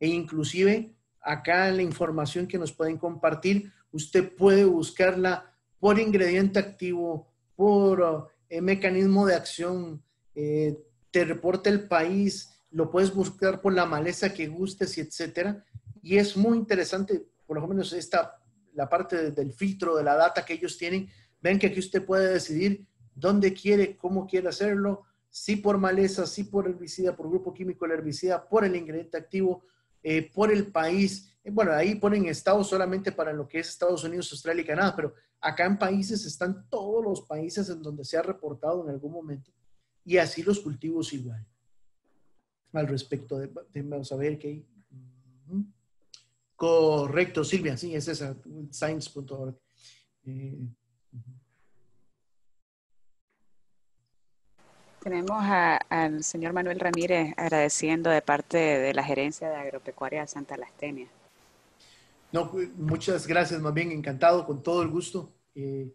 S4: E inclusive acá en la información que nos pueden compartir, usted puede buscarla por ingrediente activo, por eh, mecanismo de acción, eh, te reporta el país, lo puedes buscar por la maleza que gustes y etcétera. Y es muy interesante, por lo menos esta la parte del filtro de la data que ellos tienen, ven que aquí usted puede decidir dónde quiere, cómo quiere hacerlo, si por maleza, si por herbicida, por grupo químico el herbicida, por el ingrediente activo, eh, por el país. Eh, bueno, ahí ponen estados solamente para lo que es Estados Unidos, Australia y Canadá, pero acá en países están todos los países en donde se ha reportado en algún momento y así los cultivos igual. Al respecto de, vamos a ver hay. Correcto, Silvia, sí, es esa, science.org. Eh,
S1: Tenemos al señor Manuel Ramírez agradeciendo de parte de la gerencia de agropecuaria Santa Lastenia.
S4: No, muchas gracias, más bien encantado, con todo el gusto. Eh,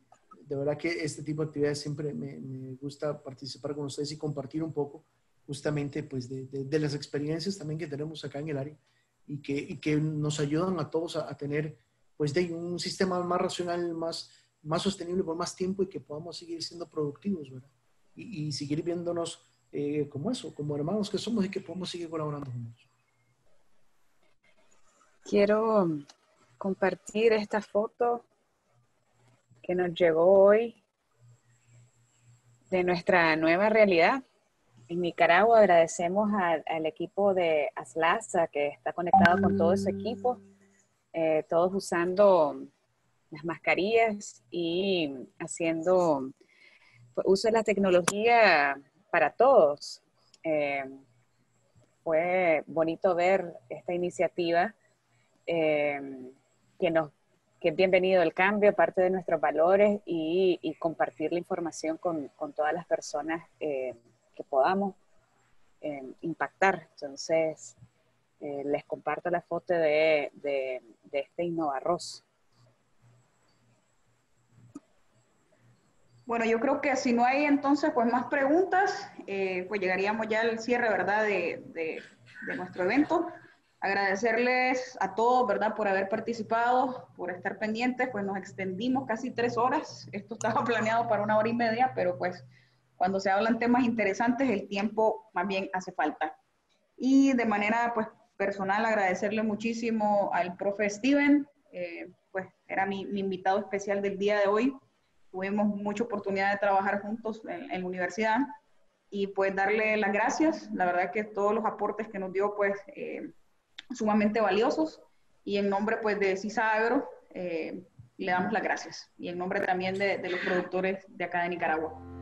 S4: de verdad que este tipo de actividades siempre me, me gusta participar con ustedes y compartir un poco justamente pues de, de, las experiencias también que tenemos acá en el área y que, y que nos ayudan a todos a, tener pues de un sistema más racional, más, más sostenible por más tiempo y que podamos seguir siendo productivos. Y, seguir viéndonos eh, como eso, como hermanos que somos y que podemos seguir colaborando juntos.
S1: Quiero compartir esta foto que nos llegó hoy de nuestra nueva realidad. En Nicaragua agradecemos al, equipo de Aslasa que está conectado con todo ese equipo, eh, todos usando las mascarillas y haciendo pues, uso de la tecnología para todos. Eh, fue bonito ver esta iniciativa eh, que nos que es bienvenido el cambio, parte de nuestros valores y, compartir la información con, todas las personas eh, que podamos eh, impactar. Entonces, eh, les comparto la foto de, de, de este Innovarroz.
S3: Bueno, yo creo que si no hay entonces pues más preguntas, pues llegaríamos ya al cierre, ¿verdad?, de, de nuestro evento agradecerles a todos, ¿verdad?, por haber participado, por estar pendientes, pues nos extendimos casi tres horas. Esto estaba planeado para una hora y media, pero pues cuando se hablan temas interesantes, el tiempo más bien hace falta. Y de manera, pues, personal, agradecerle muchísimo al profe Steven, eh, pues era mi, invitado especial del día de hoy. Tuvimos mucha oportunidad de trabajar juntos en, en la universidad y pues darle las gracias. La verdad que todos los aportes que nos dio, pues, eh, sumamente valiosos y en nombre pues de CISA Agro eh, le damos las gracias y en nombre también de, de los productores de acá de Nicaragua.